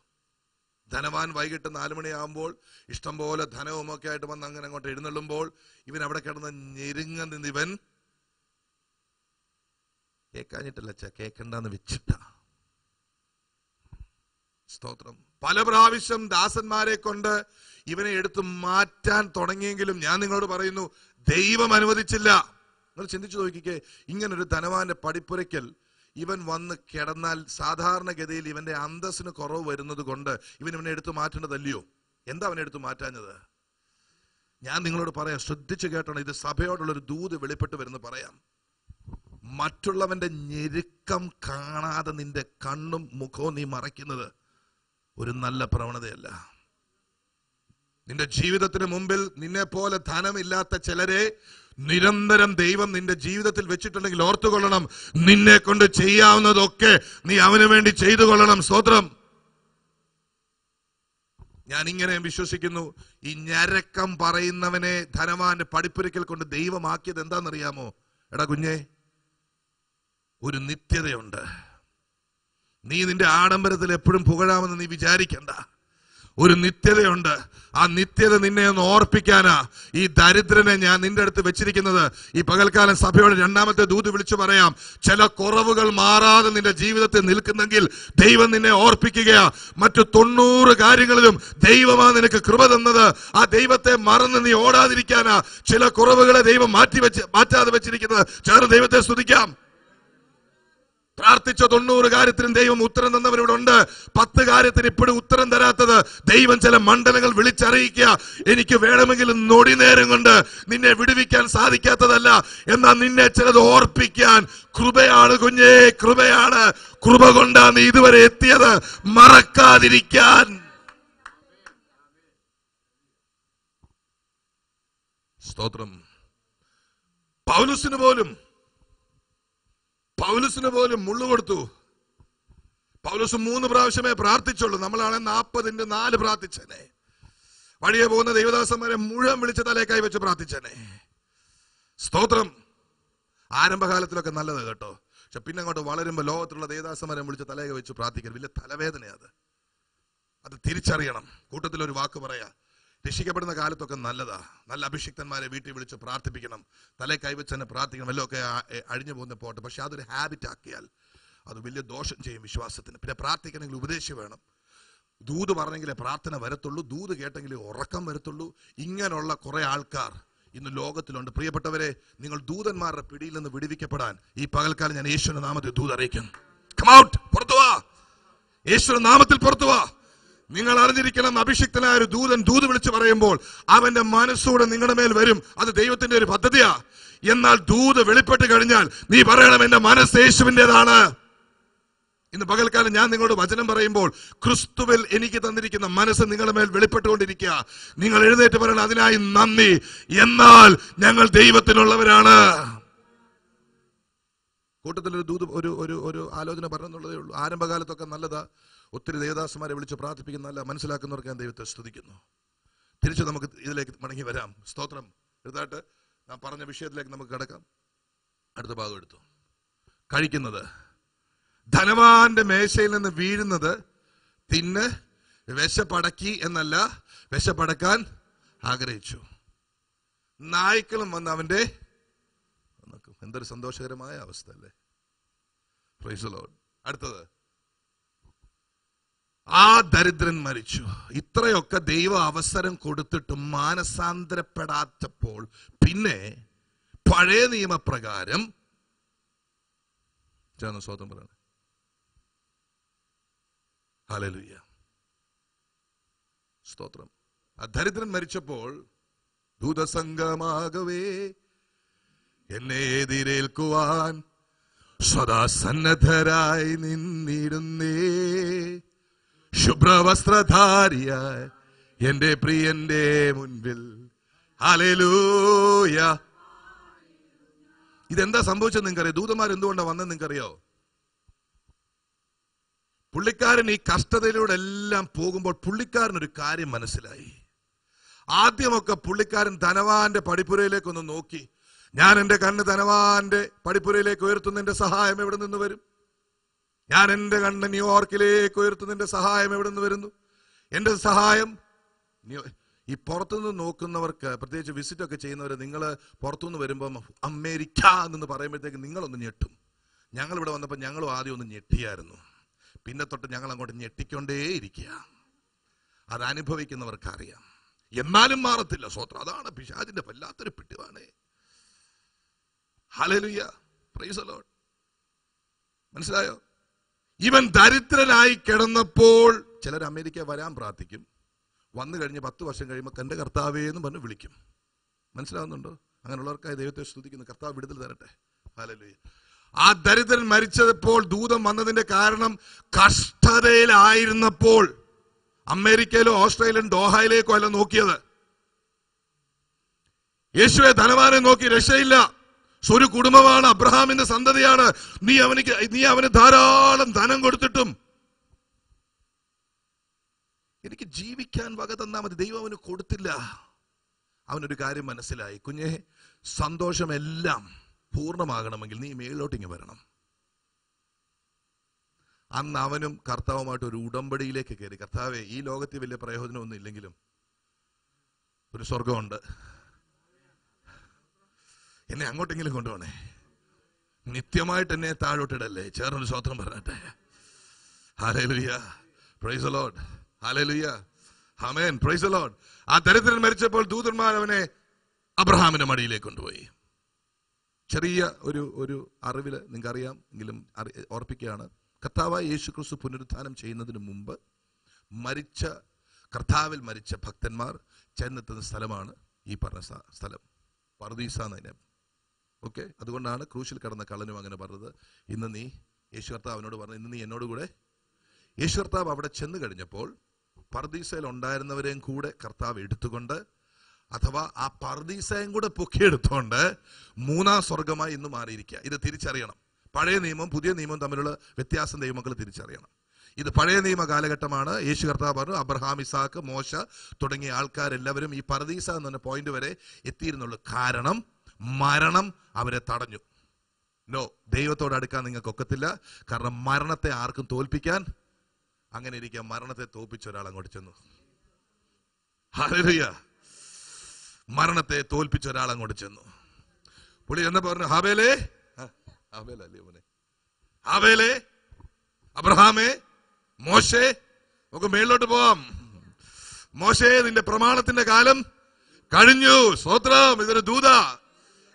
ധനവാൻ വൈകിട്ട് നാലുമണിയാകുമ്പോൾ മണിയാകുമ്പോൾ ഇഷ്ടം പോലെ ധനവും ഒക്കെ ആയിട്ട് വന്ന് അങ്ങനെ അങ്ങോട്ട് എഴുന്നള്ളുമ്പോൾ ഇവൻ അവിടെ കിടന്ന് ഞെരുങ്ങ നിന്ന് ഇവൻ കേൾക്കാഞ്ഞിട്ടല്ല അച്ഛ കേൾക്കണ്ടെന്ന് വെച്ചിട്ട. സ്തോത്രം. പല പ്രാവശ്യം ദാസന്മാരെ കൊണ്ട് ഇവനെ എടുത്ത് മാറ്റാൻ തുടങ്ങിയെങ്കിലും ഞാൻ നിങ്ങളോട് പറയുന്നു ദൈവം അനുവദിച്ചില്ല. നിങ്ങൾ ചിന്തിച്ചു നോക്കിക്കേ ഇങ്ങനൊരു ധനവാന്റെ പടിപ്പുരയ്ക്കൽ ഇവൻ വന്ന് കിടന്നാൽ സാധാരണഗതിയിൽ ഇവന്റെ അന്തസ്സിന് കുറവ് വരുന്നത് കൊണ്ട് ഇവൻ ഇവനെ എടുത്തു മാറ്റേണ്ടതല്ലയോ? എന്താ അവനെ എടുത്തു മാറ്റാഞ്ഞത്? ഞാൻ നിങ്ങളോട് പറയാം ശ്രദ്ധിച്ചു കേട്ടോണം. ഇത് സഭയോടുള്ള ഒരു ദൂത് വെളിപ്പെട്ട് വരുന്ന പറയാം. മറ്റുള്ളവന്റെ ഞെരുക്കം കാണാതെ നിന്റെ കണ്ണും മുഖവും നീ മറയ്ക്കുന്നത് ഒരു നല്ല പ്രവണതയല്ല. നിന്റെ ജീവിതത്തിന് മുമ്പിൽ നിന്നെ പോലെ ധനമില്ലാത്ത ചിലരെ നിരന്തരം ദൈവം നിന്റെ ജീവിതത്തിൽ വെച്ചിട്ടുണ്ടെങ്കിൽ ഓർത്തുകൊള്ളണം. നിന്നെ കൊണ്ട് ചെയ്യാവുന്നതൊക്കെ നീ അവന് വേണ്ടി ചെയ്തു കൊള്ളണം സ്തോത്രം. ഞാൻ ഇങ്ങനെ വിശ്വസിക്കുന്നു. ഈ ഞരക്കം പറയുന്നവനെ ധനവാന്റെ പഠിപ്പുരയ്ക്കൽ കൊണ്ട് ദൈവമാക്കിയത് എന്താണെന്നറിയാമോ? എടാ കുഞ്ഞേ ഒരു നിത്യതയുണ്ട്. നീ നിന്റെ ആഡംബരത്തിൽ എപ്പോഴും പുകഴാമെന്ന് നീ വിചാരിക്കണ്ട. ഒരു നിത്യതയുണ്ട്. ആ നിത്യത നിന്നെ ഒന്ന് ഓർപ്പിക്കാനാ. ഈ ദരിദ്രനെ ഞാൻ നിന്റെ അടുത്ത് വെച്ചിരിക്കുന്നത്. ഈ പകൽക്കാലം സഭയോട് രണ്ടാമത്തെ ദൂത് വിളിച്ചു പറയാം ചില കുറവുകൾ മാറാതെ നിന്റെ ജീവിതത്തിൽ നിൽക്കുന്നെങ്കിൽ ദൈവം നിന്നെ ഓർപ്പിക്കുകയാ. മറ്റു തൊണ്ണൂറ് കാര്യങ്ങളിലും ദൈവമാ നിനക്ക് കൃപ തന്നത്. ആ ദൈവത്തെ മറന്ന് നീ ഓടാതിരിക്കാനാ. ചില കുറവുകളെ ദൈവം മാറ്റി വെച്ച് മാറ്റാതെ വെച്ചിരിക്കുന്നത്. ചേർന്ന് ദൈവത്തെ സ്തുതിക്കാം. പ്രാർത്ഥിച്ച തൊണ്ണൂറ് കാര്യത്തിനും ദൈവം ഉത്തരം തന്നവരിവിടെ ഉണ്ട് പത്ത് കാര്യത്തിന് ഇപ്പോഴും ഉത്തരം തരാത്തത് ദൈവം ചില മണ്ഡലങ്ങൾ വിളിച്ചറിയിക്കുക. എനിക്ക് വേണമെങ്കിൽ നൊടി നേരം കൊണ്ട് നിന്നെ വിടുവിക്കാൻ സാധിക്കാത്തതല്ല. എന്നാൽ നിന്നെ ചിലത് ഓർപ്പിക്കാൻ കൃപയാണ് കുഞ്ഞേ കൃപയാണ്. കൃപ കൊണ്ടാണ് ഇതുവരെ എത്തിയത്. മറക്കാതിരിക്കാൻ. സ്തോത്രം. പൗലുസിന് പോലും പൗലുസിന് പോലും മുള്ളു കൊടുത്തു. പൗലസ് മൂന്ന് പ്രാവശ്യമേ പ്രാർത്ഥിച്ചുള്ളൂ. നമ്മളാണ് നാൽപ്പതിന്റെ നാല് പ്രാർത്ഥിച്ചനെ. വഴിയെ പോകുന്ന ദൈവദാസന്മാരെ മുഴുവൻ വിളിച്ച തലേക്കായി വെച്ച് പ്രാർത്ഥിച്ചനെ. സ്തോത്രം. ആരംഭകാലത്തിലൊക്കെ നല്ലത് കേട്ടോ. പക്ഷെ പിന്നെ അങ്ങോട്ട് വളരുമ്പോൾ ലോകത്തുള്ള ദേവദാസന്മാരെ വിളിച്ച് തലേക്ക് വെച്ച് പ്രാർത്ഥിക്കരുത്. വലിയ തലവേദനയാണ് അത്. അത് തിരിച്ചറിയണം. കൂട്ടത്തിൽ ഒരു വാക്ക് പറയാ. രക്ഷിക്കപ്പെടുന്ന കാലത്തൊക്കെ നല്ലതാ. നല്ല അഭിഷിക്തന്മാരെ വീട്ടിൽ വിളിച്ച് പ്രാർത്ഥിപ്പിക്കണം. തലേ കൈവച്ച് തന്നെ പ്രാർത്ഥിക്കണം. എല്ലാം അഴിഞ്ഞു പോകുന്ന പോട്ടെ. പക്ഷെ അതൊരു ഹാബിറ്റ് ആക്കിയാൽ അത് വലിയ ദോഷം ചെയ്യും വിശ്വാസത്തിന്. പിന്നെ പ്രാർത്ഥിക്കണമെങ്കിൽ ഉപദേശം വേണം. ദൂത് പറഞ്ഞെങ്കിലേ പ്രാർത്ഥന വരത്തുള്ളൂ. ദൂത് കേട്ടെങ്കിലേ ഉറക്കം വരത്തുള്ളൂ. ഇങ്ങനെയുള്ള കുറെ ആൾക്കാർ ഇന്ന് ലോകത്തിലുണ്ട്. പ്രിയപ്പെട്ടവരെ നിങ്ങൾ ദൂതന്മാരുടെ പിടിയിൽ നിന്ന് വിടുവിക്കപ്പെടാൻ ഈ പകൽക്കാലം ഞാൻ യേശുവിന്റെ നാമത്തിൽ ദൂത് അറിയിക്കും കം ഔട്ട് പുറത്തു വാ. യേശുവിന്റെ നാമത്തിൽ പുറത്തു വാ. നിങ്ങൾ അറിഞ്ഞിരിക്കണം അഭിഷിക്തനായ ഒരു ദൂതൻ ദൂത് വിളിച്ച് പറയുമ്പോൾ അവന്റെ മനസ്സൂടെ നിങ്ങളുടെ മേൽ വരും. അത് ദൈവത്തിന്റെ ഒരു പദ്ധതിയാ. എന്നാൽ ദൂത് വെളിപ്പെട്ട് കഴിഞ്ഞാൽ നീ പറയണം എന്റെ മനസ്സ് യേശുവിന്റെതാണ് ഇന്ന് പകൽക്കാലം ഞാൻ നിങ്ങളോട് വചനം പറയുമ്പോൾ ക്രിസ്തുവിൽ എനിക്ക് തന്നിരിക്കുന്ന മനസ്സ് നിങ്ങളുടെ മേൽ വെളിപ്പെട്ടുകൊണ്ടിരിക്കുക. നിങ്ങൾ എഴുന്നേറ്റ് പറയണം അതിനായി നന്ദി. എന്നാൽ ഞങ്ങൾ ദൈവത്തിനുള്ളവരാണ്. കൂട്ടത്തിൽ ഒരു ദൂത് ഒരു ഒരു ഒരു ആലോചന പറഞ്ഞെന്നുള്ളതേ ഉള്ളൂ. ആരംഭകാലത്തൊക്കെ നല്ലതാ. ഒത്തിരി ദേവദാസന്മാരെ വിളിച്ച് പ്രാർത്ഥിപ്പിക്കുന്നതല്ല മനസ്സിലാക്കുന്നവർക്ക് ഞാൻ ദൈവത്തെ സ്തുതിക്കുന്നു. തിരിച്ച് നമുക്ക് ഇതിലേക്ക് മടങ്ങി വരാം. സ്തോത്രം. എടുത്തായിട്ട് ഞാൻ പറഞ്ഞ വിഷയത്തിലേക്ക് നമുക്ക് കിടക്കാം. അടുത്ത ഭാഗം എടുത്തു. കഴിക്കുന്നത്. ധനവാന്റെ മേശയിൽ നിന്ന് വീഴുന്നത് തിന്ന് വിശപ്പടക്കി എന്നല്ല വിശപ്പടക്കാൻ ആഗ്രഹിച്ചു. നായ്ക്കളും വന്ന് അവന്റെ എന്തൊരു സന്തോഷകരമായ അവസ്ഥ അല്ലേ. അടുത്തത്. ആ ദരിദ്രൻ മരിച്ചു. ഇത്രയൊക്കെ ദൈവ അവസരം കൊടുത്തിട്ടും മാനസാന്തരപ്പെടാത്തപ്പോൾ പിന്നെ പഴയ നിയമപ്രകാരം ചേർന്ന് സ്വതം പറയണേ ഹല്ലേലൂയ. സ്തോത്രം. ആ ദരിദ്രൻ മരിച്ചപ്പോൾ ദൂതസംഗമാകവേ എന്നെ എതിരേൽക്കുവാൻ സദാ സന്നദ്ധരായി നിന്നിടുന്നേ. ശുഭ്രവസ്ത്രധാരിയായി എന്റെ പ്രിയന്റെ മുൻപിൽ. ഹല്ലേലൂയ. ഇതെന്താ സംഭവിച്ചത് നിങ്ങൾക്കറിയോ? ദൂതന്മാർ എന്തുകൊണ്ടാണ് വന്നത് നിങ്ങൾക്കറിയോ പുള്ളിക്കാരൻ ഈ കഷ്ടതയിലൂടെ എല്ലാം പോകുമ്പോൾ പുള്ളിക്കാരൻ ഒരു കാര്യം മനസ്സിലായി. ആദ്യമൊക്കെ പുള്ളിക്കാരൻ ധനവാന്റെ പടിപ്പുരയിലേക്കൊന്ന് നോക്കി. ഞാൻ എന്റെ കണ്ണ് ധനവാന്റെ പടിപ്പുരയിലേക്ക് ഉയർത്തുന്നതിന്റെ സഹായം എവിടെ നിന്ന് വരും? ഞാൻ എന്റെ കണ്ണ് ന്യൂയോർക്കിലേക്ക് ഉയർത്തുന്നതിന്റെ സഹായം എവിടെ നിന്ന് വരുന്നു? എന്റെ സഹായം? ഈ പുറത്തുനിന്ന് നോക്കുന്നവർക്ക് പ്രത്യേകിച്ച് വിസിറ്റ് ഒക്കെ ചെയ്യുന്നവർ നിങ്ങൾ പുറത്തുനിന്ന് വരുമ്പം അമേരിക്ക എന്ന് പറയുമ്പോഴത്തേക്ക് നിങ്ങളൊന്ന് ഞെട്ടും. ഞങ്ങൾ ഇവിടെ വന്നപ്പോൾ ഞങ്ങളും ആദ്യം ഒന്ന് ഞെട്ടിയായിരുന്നു. പിന്നെ തൊട്ട് ഞങ്ങൾ അങ്ങോട്ട് ഞെട്ടിക്കൊണ്ടേ ഇരിക്കുക അത് അനുഭവിക്കുന്നവർക്ക് അറിയാം എന്നാലും മാറത്തില്ല സ്വത്രം. അതാണ് പിശാചിന്റെ വല്ലാത്തൊരു പിടിവാണ്. ഹലലുയ പ്രൈസ് ലോഡ് മനസ്സിലായോ? ഇവൻ ദരിദ്രനായി കിടന്നപ്പോൾ ചിലർ അമേരിക്ക വരാൻ പ്രാർത്ഥിക്കും. വന്നു കഴിഞ്ഞ് പത്ത് വർഷം കഴിയുമ്പോൾ എന്റെ കർത്താവേ എന്ന് പറഞ്ഞ് വിളിക്കും. മനസ്സിലാവുന്നുണ്ടോ? അങ്ങനെയുള്ളവർക്കായി ദൈവത്തെ സ്തുതിക്കുന്നു. കർത്താവ് വിടുതൽ തരട്ടെ. ഹാലലുയ ആ ദരിദ്രൻ മരിച്ചപ്പോൾ ദൂതം വന്നതിന്റെ കാരണം കഷ്ടതയിലായിരുന്നപ്പോൾ അമേരിക്കയിലോ ഓസ്ട്രേലിയൻ ദോഹയിലേക്കോ അല്ല നോക്കിയത്. യേശുവെ ധനവാനെ നോക്കി രക്ഷയില്ല. ഒരു കുടുംബമാണ് അബ്രഹാമിന്റെ സന്തതിയാണ്. നീ അവനിക്ക് നീ അവന് ധാരാളം ധനം കൊടുത്തിട്ടും എനിക്ക് ജീവിക്കാൻ വക തന്നാ മതി. ദൈവം അവന് കൊടുത്തില്ല. അവനൊരു കാര്യം മനസ്സിലായി. കുഞ്ഞെ സന്തോഷമെല്ലാം പൂർണമാകണമെങ്കിൽ നീ മേളിലോട്ടിങ്ങ് വരണം. അന്ന് അവനും കർത്താവുമായിട്ട് ഒരു ഉടമ്പടിയിലേക്ക് കയറി. കർത്താവെ ഈ ലോകത്തിൽ വലിയ പ്രയോജനമൊന്നും ഇല്ലെങ്കിലും ഒരു സ്വർഗമുണ്ട് എന്നെ അങ്ങോട്ടെങ്കിലും കൊണ്ടുപോണേ. നിത്യമായിട്ട് എന്നെ താഴോട്ടിടല്ലേ? ചേർന്നൊരു സ്വത്രം പറഞ്ഞെ ഹാലേലുയ്യ പ്രൈസ് ഹമേൻ പ്രൈസ് ആ ദരിദ്രൻ മരിച്ചപ്പോൾ ദൂതന്മാർ അവനെ അബ്രഹാമിന്റെ മടിയിലേക്ക് കൊണ്ടുപോയി. ചെറിയ ഒരു ഒരു അറിവിൽ നിങ്ങൾക്ക് അറിയാം എങ്കിലും ഓർപ്പിക്കുകയാണ്. കർത്താവായ യേശു ക്രിസ്തു പുനരുത്ഥാനം ചെയ്യുന്നതിന് മുമ്പ് മരിച്ച കർത്താവിൽ മരിച്ച ഭക്തന്മാർ ചെന്നെത്തുന്ന സ്ഥലമാണ് ഈ പറഞ്ഞ സ്ഥ- സ്ഥലം. പർദീസ എന്നതിനെ ഓക്കെ? അതുകൊണ്ടാണ് ക്രൂശിൽ കടന്ന കള്ളനും അങ്ങനെ പറഞ്ഞത്. ഇന്ന് നീ യേശു കർത്താവ് അവനോട് പറഞ്ഞു ഇന്ന് നീ എന്നോട് കൂടെ? യേശു കർത്താവ് അവിടെ ചെന്ന് കഴിഞ്ഞപ്പോൾ പർദീസയിൽ ഉണ്ടായിരുന്നവരെയും കൂടെ കർത്താവ് എടുത്തുകൊണ്ട് അഥവാ ആ പർദീസയും കൂടെ പൊക്കിയെടുത്തുകൊണ്ട് മൂന്നാം സ്വർഗമായി ഇന്ന് മാറിയിരിക്കുക. ഇത് തിരിച്ചറിയണം. പഴയ നിയമം പുതിയ നിയമം തമ്മിലുള്ള വ്യത്യാസം ദൈവമക്കൾ തിരിച്ചറിയണം. ഇത് പഴയ നിയമ കാലഘട്ടമാണ്. യേശു കർത്താവ് പറഞ്ഞു അബ്രഹാം ഇസാക്ക് മോശ തുടങ്ങിയ ആൾക്കാരെല്ലാവരും ഈ പറദീസ എന്ന് പോയിന്റ് വരെ എത്തിയിരുന്നുള്ളൂ. കാരണം മരണം അവരെ തടഞ്ഞു. നോ ദൈവത്തോട് അടുക്കാൻ നിങ്ങൾക്ക് ഒക്കത്തില്ല. കാരണം മരണത്തെ ആർക്കും തോൽപ്പിക്കാൻ അങ്ങനെ ഇരിക്കാൻ മരണത്തെ തോൽപ്പിച്ച ഒരാൾ അങ്ങോട്ട് ചെന്നു. ഹല്ലേലൂയ മരണത്തെ തോൽപ്പിച്ച ഒരാൾ അങ്ങോട്ട് ചെന്നു. പുള്ളി എന്താ പറഞ്ഞു? ഹാബേലേ? ആ, ഹാബേലല്ലേ മോനെ? ഹാബേലേ? അബ്രഹാമേ? മോശേ? നമുക്ക് മേളിലോട്ട് പോവാം. മോശേ നിന്റെ പ്രമാണത്തിന്റെ കാലം കഴിഞ്ഞു. സ്വത്രം ഇതൊരു ദൂത.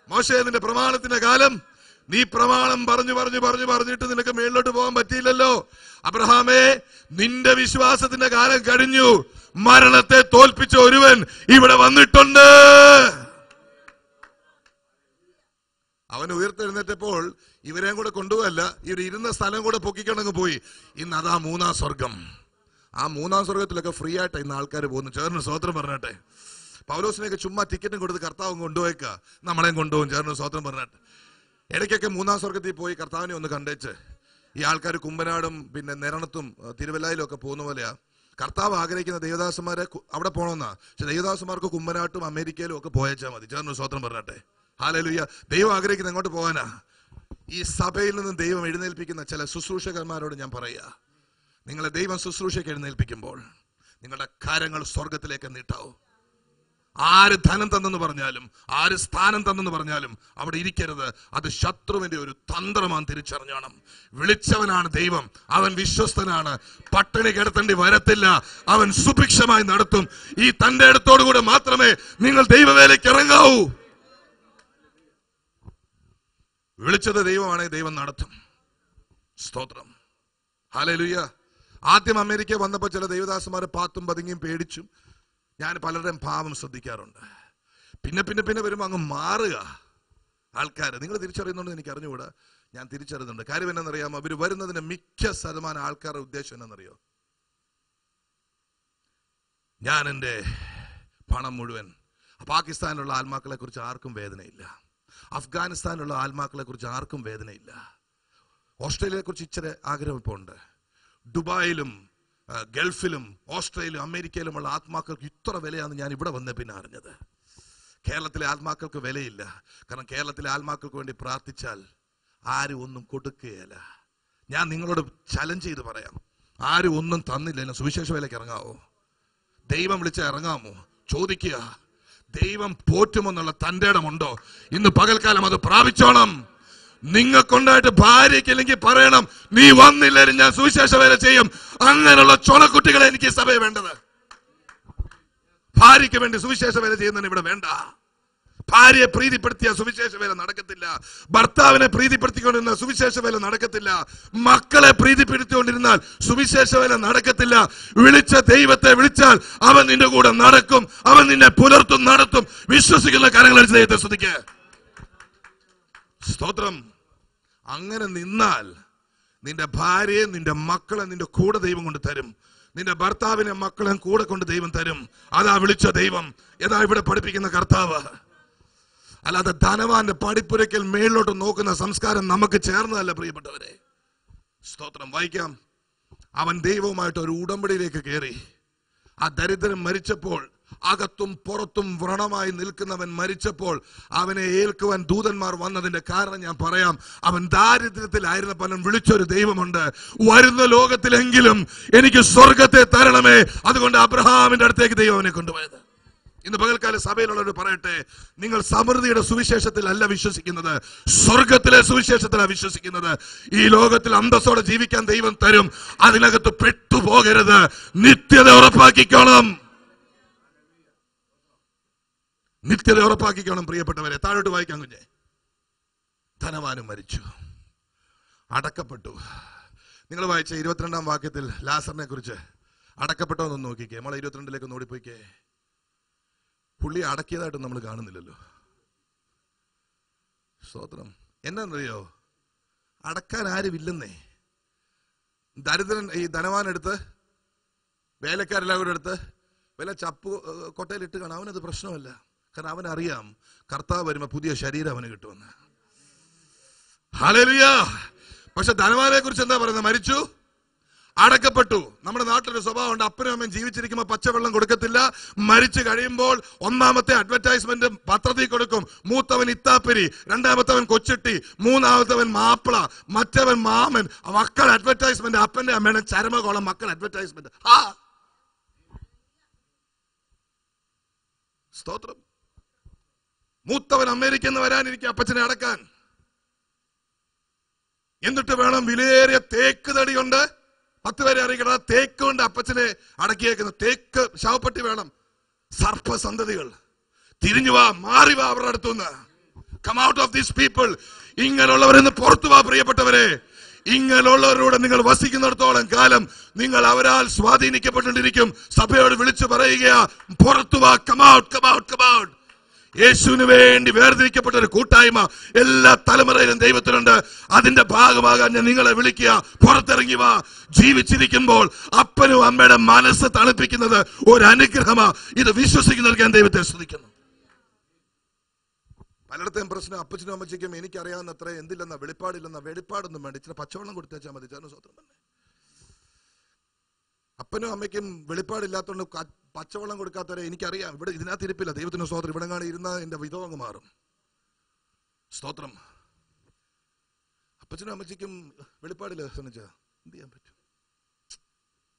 മോശേ നിന്റെ പ്രമാണത്തിന്റെ കാലം നീ പ്രമാണം പറഞ്ഞു പറഞ്ഞു പറഞ്ഞു പറഞ്ഞിട്ട് നിനക്ക് മേളിലോട്ട് പോകാൻ പറ്റിയില്ലല്ലോ. അബ്രഹാമേ നിന്റെ വിശ്വാസത്തിന്റെ കാലം കഴിഞ്ഞു. മരണത്തെ തോൽപ്പിച്ച ഒരുവൻ ഇവിടെ വന്നിട്ടുണ്ട്. അവൻ ഉയർത്തെഴുന്നേറ്റപ്പോൾ ഇവരെയും കൂടെ കൊണ്ടുപോകല്ല ഇവർ ഇരുന്ന സ്ഥലം കൂടെ പൊക്കിക്കണങ്ങ് പോയി. ഇന്ന് അതാ മൂന്നാം സ്വർഗം. ആ മൂന്നാം സ്വർഗത്തിലൊക്കെ ഫ്രീ ആയിട്ട് ഇന്ന് ആൾക്കാർ പോകുന്നു ചേർന്ന് സ്വോത്രം പറഞ്ഞട്ടെ. പൗലോസിനെയൊക്കെ ചുമ്മാ ടിക്കറ്റും കൊടുത്ത് കർത്താവും കൊണ്ടുപോയേക്ക. നമ്മളെയും കൊണ്ടുപോകും. ചേർന്ന് സ്വോത്രം പറഞ്ഞിട്ട്. ഇടയ്ക്കൊക്കെ മൂന്നാം സ്വർഗത്തിൽ പോയി കർത്താവിനെ ഒന്ന് കണ്ടേച്ച്. ഈ ആൾക്കാർ കുമ്പനാടും പിന്നെ നിരണത്തും തിരുവല്ലായിലും ഒക്കെ പോകുന്ന പോലെയാ. കർത്താവ് ആഗ്രഹിക്കുന്ന ദേവദാസന്മാരെ അവിടെ പോകണമെന്നാ പക്ഷെ ദേവദാസന്മാർക്ക് കുമ്പനാട്ടും അമേരിക്കയിലും ഒക്കെ പോയച്ചാൽ മതി. ചേർന്ന് സ്വോത്രം പറഞ്ഞട്ടെ. ഹാലലുയ്യ ദൈവം ആഗ്രഹിക്കുന്ന എങ്ങോട്ട് പോകാനാ ഈ സഭയിൽ നിന്ന് ദൈവം എഴുന്നേൽപ്പിക്കുന്ന ചില ശുശ്രൂഷകന്മാരോട് ഞാൻ പറയാ. നിങ്ങളെ ദൈവം ശുശ്രൂഷയ്ക്ക് എഴുന്നേൽപ്പിക്കുമ്പോൾ നിങ്ങളുടെ കാര്യങ്ങൾ സ്വർഗത്തിലേക്ക് നീട്ടാവും. ആര് ധനം തന്നെന്ന് പറഞ്ഞാലും ആര് സ്ഥാനം തന്നെന്ന് പറഞ്ഞാലും അവിടെ ഇരിക്കരുത്. അത് ശത്രുവിന്റെ ഒരു തന്ത്രമാണ് തിരിച്ചറിഞ്ഞണം. വിളിച്ചവനാണ് ദൈവം. അവൻ വിശ്വസ്തനാണ്. പട്ടിണി കിടത്തേണ്ടി വരത്തില്ല. അവൻ സുഭിക്ഷമായി നടത്തും. ഈ തന്റെ അടുത്തോടുകൂടെ മാത്രമേ നിങ്ങൾ ദൈവവേലയ്ക്ക് ഇറങ്ങാവൂ. വിളിച്ചത് ദൈവമാണെങ്കിൽ ദൈവം നടത്തും. സ്തോത്രം. ഹാലലുയ്യ ആദ്യം അമേരിക്ക വന്നപ്പോൾ ചില ദൈവദാസന്മാരെ പാത്തും പതുങ്ങിയും പേടിച്ചും ഞാൻ പലരുടെയും ഭാവം ശ്രദ്ധിക്കാറുണ്ട്. പിന്നെ പിന്നെ പിന്നെ വരുമ്പോൾ അങ്ങ് മാറുക. ആൾക്കാർ നിങ്ങൾ തിരിച്ചറിയുന്നുണ്ട് എനിക്ക് അറിഞ്ഞുകൂടാ. ഞാൻ തിരിച്ചറിയുന്നുണ്ട്. കാര്യം എന്നറിയാമോ അവർ വരുന്നതിന് മിക്ക ശതമാനം ആൾക്കാരുടെ ഉദ്ദേശം എന്നറിയോ ഞാൻ എന്റെ പണം മുഴുവൻ പാകിസ്ഥാനിലുള്ള ആത്മാക്കളെ കുറിച്ച് ആർക്കും വേദനയില്ല. അഫ്ഗാനിസ്ഥാനിലുള്ള ആത്മാക്കളെ കുറിച്ച് ആർക്കും വേദനയില്ല. ഓസ്ട്രേലിയയെ കുറിച്ച് ഇച്ചിരി ആഗ്രഹം ഇപ്പോൾ ഉണ്ട്. ദുബായിലും ഗൾഫിലും ഓസ്ട്രേലിയയിലും അമേരിക്കയിലുമുള്ള ആത്മാക്കൾക്ക് ഇത്ര വിലയാണ് ഞാൻ ഇവിടെ വന്ന പിന്നെ അറിഞ്ഞത്. കേരളത്തിലെ ആത്മാക്കൾക്ക് വിലയില്ല. കാരണം കേരളത്തിലെ ആത്മാക്കൾക്ക് വേണ്ടി പ്രാർത്ഥിച്ചാൽ ആരും ഒന്നും കൊടുക്കുകയില്ല. ഞാൻ നിങ്ങളോട് ചലഞ്ച് ചെയ്ത് പറയാം. ആരും ഒന്നും തന്നില്ല. സുവിശേഷ വിലയ്ക്ക് ഇറങ്ങാവോ? ദൈവം വിളിച്ച ഇറങ്ങാമോ? ചോദിക്കുക. ദൈവം പോറ്റുമെന്നുള്ള തന്റെ ഇടമുണ്ടോ? ഇന്ന് പകൽക്കാലം അത് പ്രാപിച്ചോണം. നിങ്ങൾക്കുണ്ടായിട്ട് ഭാര്യയ്ക്ക് അല്ലെങ്കിൽ പറയണം നീ വന്നില്ലെങ്കിൽ ഞാൻ സുവിശേഷ വേല ചെയ്യും. അങ്ങനെയുള്ള ചുണക്കുട്ടികളെ എനിക്ക് സഭ വേണ്ടത്. ഭാര്യയ്ക്ക് വേണ്ടി സുവിശേഷ വേല ചെയ്യുന്നതിന് ഇവിടെ വേണ്ട. ഭാര്യയെ പ്രീതിപ്പെടുത്തിയ സുവിശേഷ വേല നടക്കത്തില്ല. ഭർത്താവിനെ പ്രീതിപ്പെടുത്തിക്കൊണ്ടിരുന്ന സുവിശേഷ വേല നടക്കത്തില്ല. മക്കളെ പ്രീതിപ്പെടുത്തിക്കൊണ്ടിരുന്നാൽ സുവിശേഷ വേല നടക്കത്തില്ല. വിളിച്ച ദൈവത്തെ വിളിച്ചാൽ അവൻ നിന്റെ കൂടെ നടക്കും. അവൻ നിന്നെ പുലർത്തും നടത്തും. വിശ്വസിക്കുന്ന കാര്യങ്ങൾ ദൈവത്തെ ശ്രദ്ധിക്കുക സ്തോത്രം. അങ്ങനെ നിന്നാൽ നിന്റെ ഭാര്യയെ നിന്റെ മക്കളെ നിന്റെ കൂടെ ദൈവം കൊണ്ട് തരും. നിന്റെ ഭർത്താവിനെ മക്കളെ കൂടെ കൊണ്ട് ദൈവം തരും. അതാ വിളിച്ച ദൈവം. ഏതാ ഇവിടെ പഠിപ്പിക്കുന്ന കർത്താവ്? അല്ലാതെ ധനവാന്റെ പടിപ്പുരയ്ക്കൽ മേളിലോട്ട് നോക്കുന്ന സംസ്കാരം നമുക്ക് ചേർന്നതല്ല പ്രിയപ്പെട്ടവരെ. സ്തോത്രം. വായിക്കാം. അവൻ ദൈവവുമായിട്ട് ഒരു ഉടമ്പടിയിലേക്ക് കയറി. ആ ദരിദ്രൻ മരിച്ചപ്പോൾ അകത്തും പുറത്തും വ്രണമായി നിൽക്കുന്നവൻ മരിച്ചപ്പോൾ അവനെ ഏൽക്കുവാൻ ദൂതന്മാർ വന്നതിന്റെ കാരണം ഞാൻ പറയാം. അവൻ ദാരിദ്ര്യത്തിലായിരുന്ന പലൻ വിളിച്ചൊരു ദൈവമുണ്ട്. വരുന്ന ലോകത്തിലെങ്കിലും എനിക്ക് സ്വർഗത്തെ തരണമേ. അതുകൊണ്ട് അബ്രഹാമിന്റെ അടുത്തേക്ക് ദൈവം അവനെ കൊണ്ടുപോയത്. ഇന്ന് പകൽക്കാല സഭയിലുള്ളവർ പറയട്ടെ നിങ്ങൾ സമൃദ്ധിയുടെ സുവിശേഷത്തിൽ അല്ല വിശ്വസിക്കുന്നത്. സ്വർഗത്തിലെ സുവിശേഷത്തിലാണ് വിശ്വസിക്കുന്നത്. ഈ ലോകത്തിൽ അന്തസ്സോടെ ജീവിക്കാൻ ദൈവം തരും. അതിനകത്ത് പെട്ടുപോകരുത്. നിത്യത ഉറപ്പാക്കിക്കോണം. നിത്യത ഉറപ്പാക്കിക്കണം പ്രിയപ്പെട്ടവരെ. താഴോട്ട് വായിക്കാം കുഞ്ഞെ. ധനവാനും മരിച്ചു. അടക്കപ്പെട്ടു. നിങ്ങൾ വായിച്ച ഇരുപത്തിരണ്ടാം വാക്യത്തിൽ ലാസറിനെ കുറിച്ച് അടക്കപ്പെട്ടോ എന്ന് നോക്കിക്കേ. നമ്മളെ ഇരുപത്തിരണ്ടിലേക്ക് ഒന്ന് ഓടിപ്പോയിക്കേ. പുള്ളി അടക്കിയതായിട്ട് നമ്മൾ കാണുന്നില്ലല്ലോ. സ്തോത്രം. എന്നാന്നറിയോ? അടക്കാൻ ആരുമില്ലെന്നേ. ദരിദ്രൻ ഈ ധനവാൻ എടുത്ത് വേലക്കാരെല്ലാം എടുത്ത് വല്ല ചപ്പ് കൊട്ടയിലിട്ട് കാണാം. അവനത് പ്രശ്നമല്ല. കാരണം അവനറിയാം കർത്താവ് വരുമ്പോ പുതിയ ശരീരം അവന് കിട്ടുമെന്ന്. ഹല്ലേലൂയ. പക്ഷെ ധനവാനെ കുറിച്ച് എന്താ പറയുന്നത്? മരിച്ചു. അടക്കപ്പെട്ടു. നമ്മുടെ നാട്ടിലൊരു സ്വഭാവം ഉണ്ട് അപ്പനും അമ്മയും ജീവിച്ചിരിക്കുമ്പോൾ പച്ചവെള്ളം കൊടുക്കത്തില്ല. മരിച്ചു കഴിയുമ്പോൾ ഒന്നാമത്തെ അഡ്വർടൈസ്മെന്റ് പത്രത്തിൽ കൊടുക്കും. മൂത്തവൻ ഇത്താപ്പരി രണ്ടാമത്തവൻ കൊച്ചിട്ടി മൂന്നാമത്തവൻ മാപ്പിള മറ്റവൻ മാമൻ. മക്കൾ അഡ്വർടൈസ്മെന്റ് അപ്പന്റെ അമ്മയുടെ ചരമകോളം മക്കൾ അഡ്വർടൈസ്മെന്റ് ആ സ്തോത്രം. മൂത്തവൻ അമേരിക്കയിൽ നിന്ന് വരാനിരിക്കും അപ്പച്ചനെ അടക്കാൻ. എന്നിട്ട് വേണം വിലയേറിയ തേക്ക് തടിയുണ്ട് പത്ത് പേരെ അറിയിക്കണം ആ തേക്ക് കൊണ്ട് അപ്പച്ചനെ അടക്കിയേക്കുന്ന. തേക്ക് ശവപ്പെട്ടി വേണം. സർപ്പസന്തതികൾ. തിരിഞ്ഞു വാ മാറി വാ അവരുടെ അടുത്തുനിന്ന്. Come out of these people ഇങ്ങനെയുള്ളവരെന്ന് പുറത്തു വാ പ്രിയപ്പെട്ടവരെ. ഇങ്ങനെയുള്ളവരോട് നിങ്ങൾ വസിക്കുന്നിടത്തോളം കാലം നിങ്ങൾ അവരാൽ സ്വാധീനിക്കപ്പെട്ടുകൊണ്ടിരിക്കും. സഭയോട് വിളിച്ചു പറയുക പുറത്തു വാ ഔട്ട് കം കമൗട്ട് യേശുവിന് വേണ്ടി വേർതിരിക്കപ്പെട്ട ഒരു കൂട്ടായ്മ എല്ലാ തലമുറയിലും ദൈവത്തിനുണ്ട്. അതിന്റെ ഭാഗമാകാൻ ഞാൻ നിങ്ങളെ വിളിക്കുക. പുറത്തിറങ്ങി വാ. ജീവിച്ചിരിക്കുമ്പോൾ അപ്പനും അമ്മയുടെ മനസ്സ് തണുപ്പിക്കുന്നത് ഒരു അനുഗ്രഹമാ ഇത് വിശ്വസിക്കുന്നവർക്ക് ഞാൻ ദൈവത്തെ ശ്രദ്ധിക്കുന്നു പലയിടത്തെയും പ്രശ്നം അപ്പച്ചനും അമ്മച്ചയ്ക്കും എനിക്കറിയാവുന്ന അത്ര എന്തില്ലെന്ന വെളിപ്പാടില്ലെന്ന വെളിപ്പാടൊന്നും വേണ്ട. ഇച്ചിരി പച്ചവെള്ളം കൊടുത്തേച്ചാൽ മതി. ചേർന്ന് സ്വത്രം തന്നെ. അപ്പനും അമ്മയ്ക്കും വെളിപ്പാടില്ലാത്തതുകൊണ്ട് പച്ചവെള്ളം കൊടുക്കാത്തവരെ എനിക്കറിയാം. ഇവിടെ ഇതിനകത്ത് ഇരിപ്പില്ല. ദൈവത്തിന് സ്തോത്രം. ഇവിടെ കാണി ഇരുന്ന എന്റെ വിധവങ്ങ് മാറും സ്തോത്രം. അപ്പച്ചനും അമ്മച്ചിക്കും വെളിപ്പാടില്ല ശ്രമിച്ച എന്ത് ചെയ്യാൻ പറ്റും?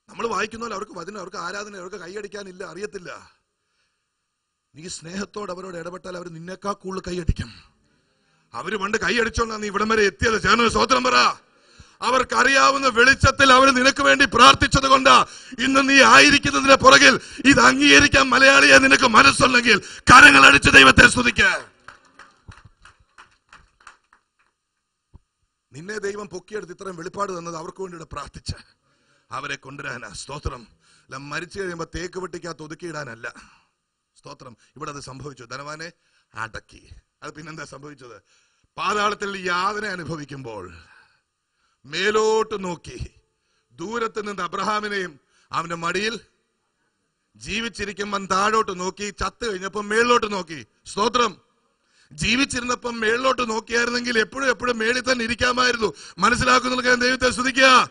നമ്മൾ വായിക്കുന്ന അവർക്ക് വചനം അവർക്ക് ആരാധന അവർക്ക് കൈയടിക്കാനില്ല അറിയത്തില്ല. നീ സ്നേഹത്തോട് അവരോട് ഇടപെട്ടാൽ അവർ നിന്നേക്കാൾ കൂടുതൽ കൈയടിക്കും അവർ പണ്ട് കൈയടിച്ചോണ്ടാണ് നീ ഇവിടം വരെ എത്തിയത്. ചേർന്ന് സ്തോത്രം പറ. അവർക്കറിയാവുന്ന വെളിച്ചത്തിൽ അവർ നിനക്ക് വേണ്ടി പ്രാർത്ഥിച്ചത് കൊണ്ട്. ഇന്ന് നീ ആയിരിക്കുന്നതിന് പുറകിൽ ഇത് അംഗീകരിക്കാൻ മലയാളിയെ നിനക്ക് മനസ്സുണ്ടെങ്കിൽ കരങ്ങൾ അടിച്ച് ദൈവത്തെ സ്തുതിക്ക. നിന്നെ ദൈവം പൊക്കിയെടുത്ത് ഇത്രയും വെളിപ്പാട് തന്നത് അവർക്ക് വേണ്ടിയിട്ട് പ്രാർത്ഥിച്ച. അവരെ കൊണ്ടുവരാനാ. സ്തോത്രം. അല്ല മരിച്ചു കഴിയുമ്പോൾ തേക്ക് വെട്ടിക്കകത്ത് ഒതുക്കിയിടാനല്ല. സ്തോത്രം. ഇവിടെ അത് സംഭവിച്ചു. ധനവാനെ അടക്കി. അത് പിന്നെന്താ സംഭവിച്ചത്? പാതാളത്തിൽ യാതന അനുഭവിക്കുമ്പോൾ മേലോട്ട് നോക്കി. ദൂരത്ത് നിന്ന് അബ്രഹാമിനെയും അവന്റെ മടിയിൽ ജീവിച്ചിരിക്കുമ്പം താഴോട്ട് നോക്കി ചത്ത് കഴിഞ്ഞപ്പം മേളിലോട്ട് നോക്കി. സ്തോത്രം. ജീവിച്ചിരുന്നപ്പം മേളിലോട്ട് നോക്കിയായിരുന്നെങ്കിൽ എപ്പോഴും എപ്പോഴും മേളിൽ തന്നെ ഇരിക്കാമായിരുന്നു. മനസ്സിലാക്കുന്ന ഞാൻ ദൈവത്തെ ശ്രദ്ധിക്കുക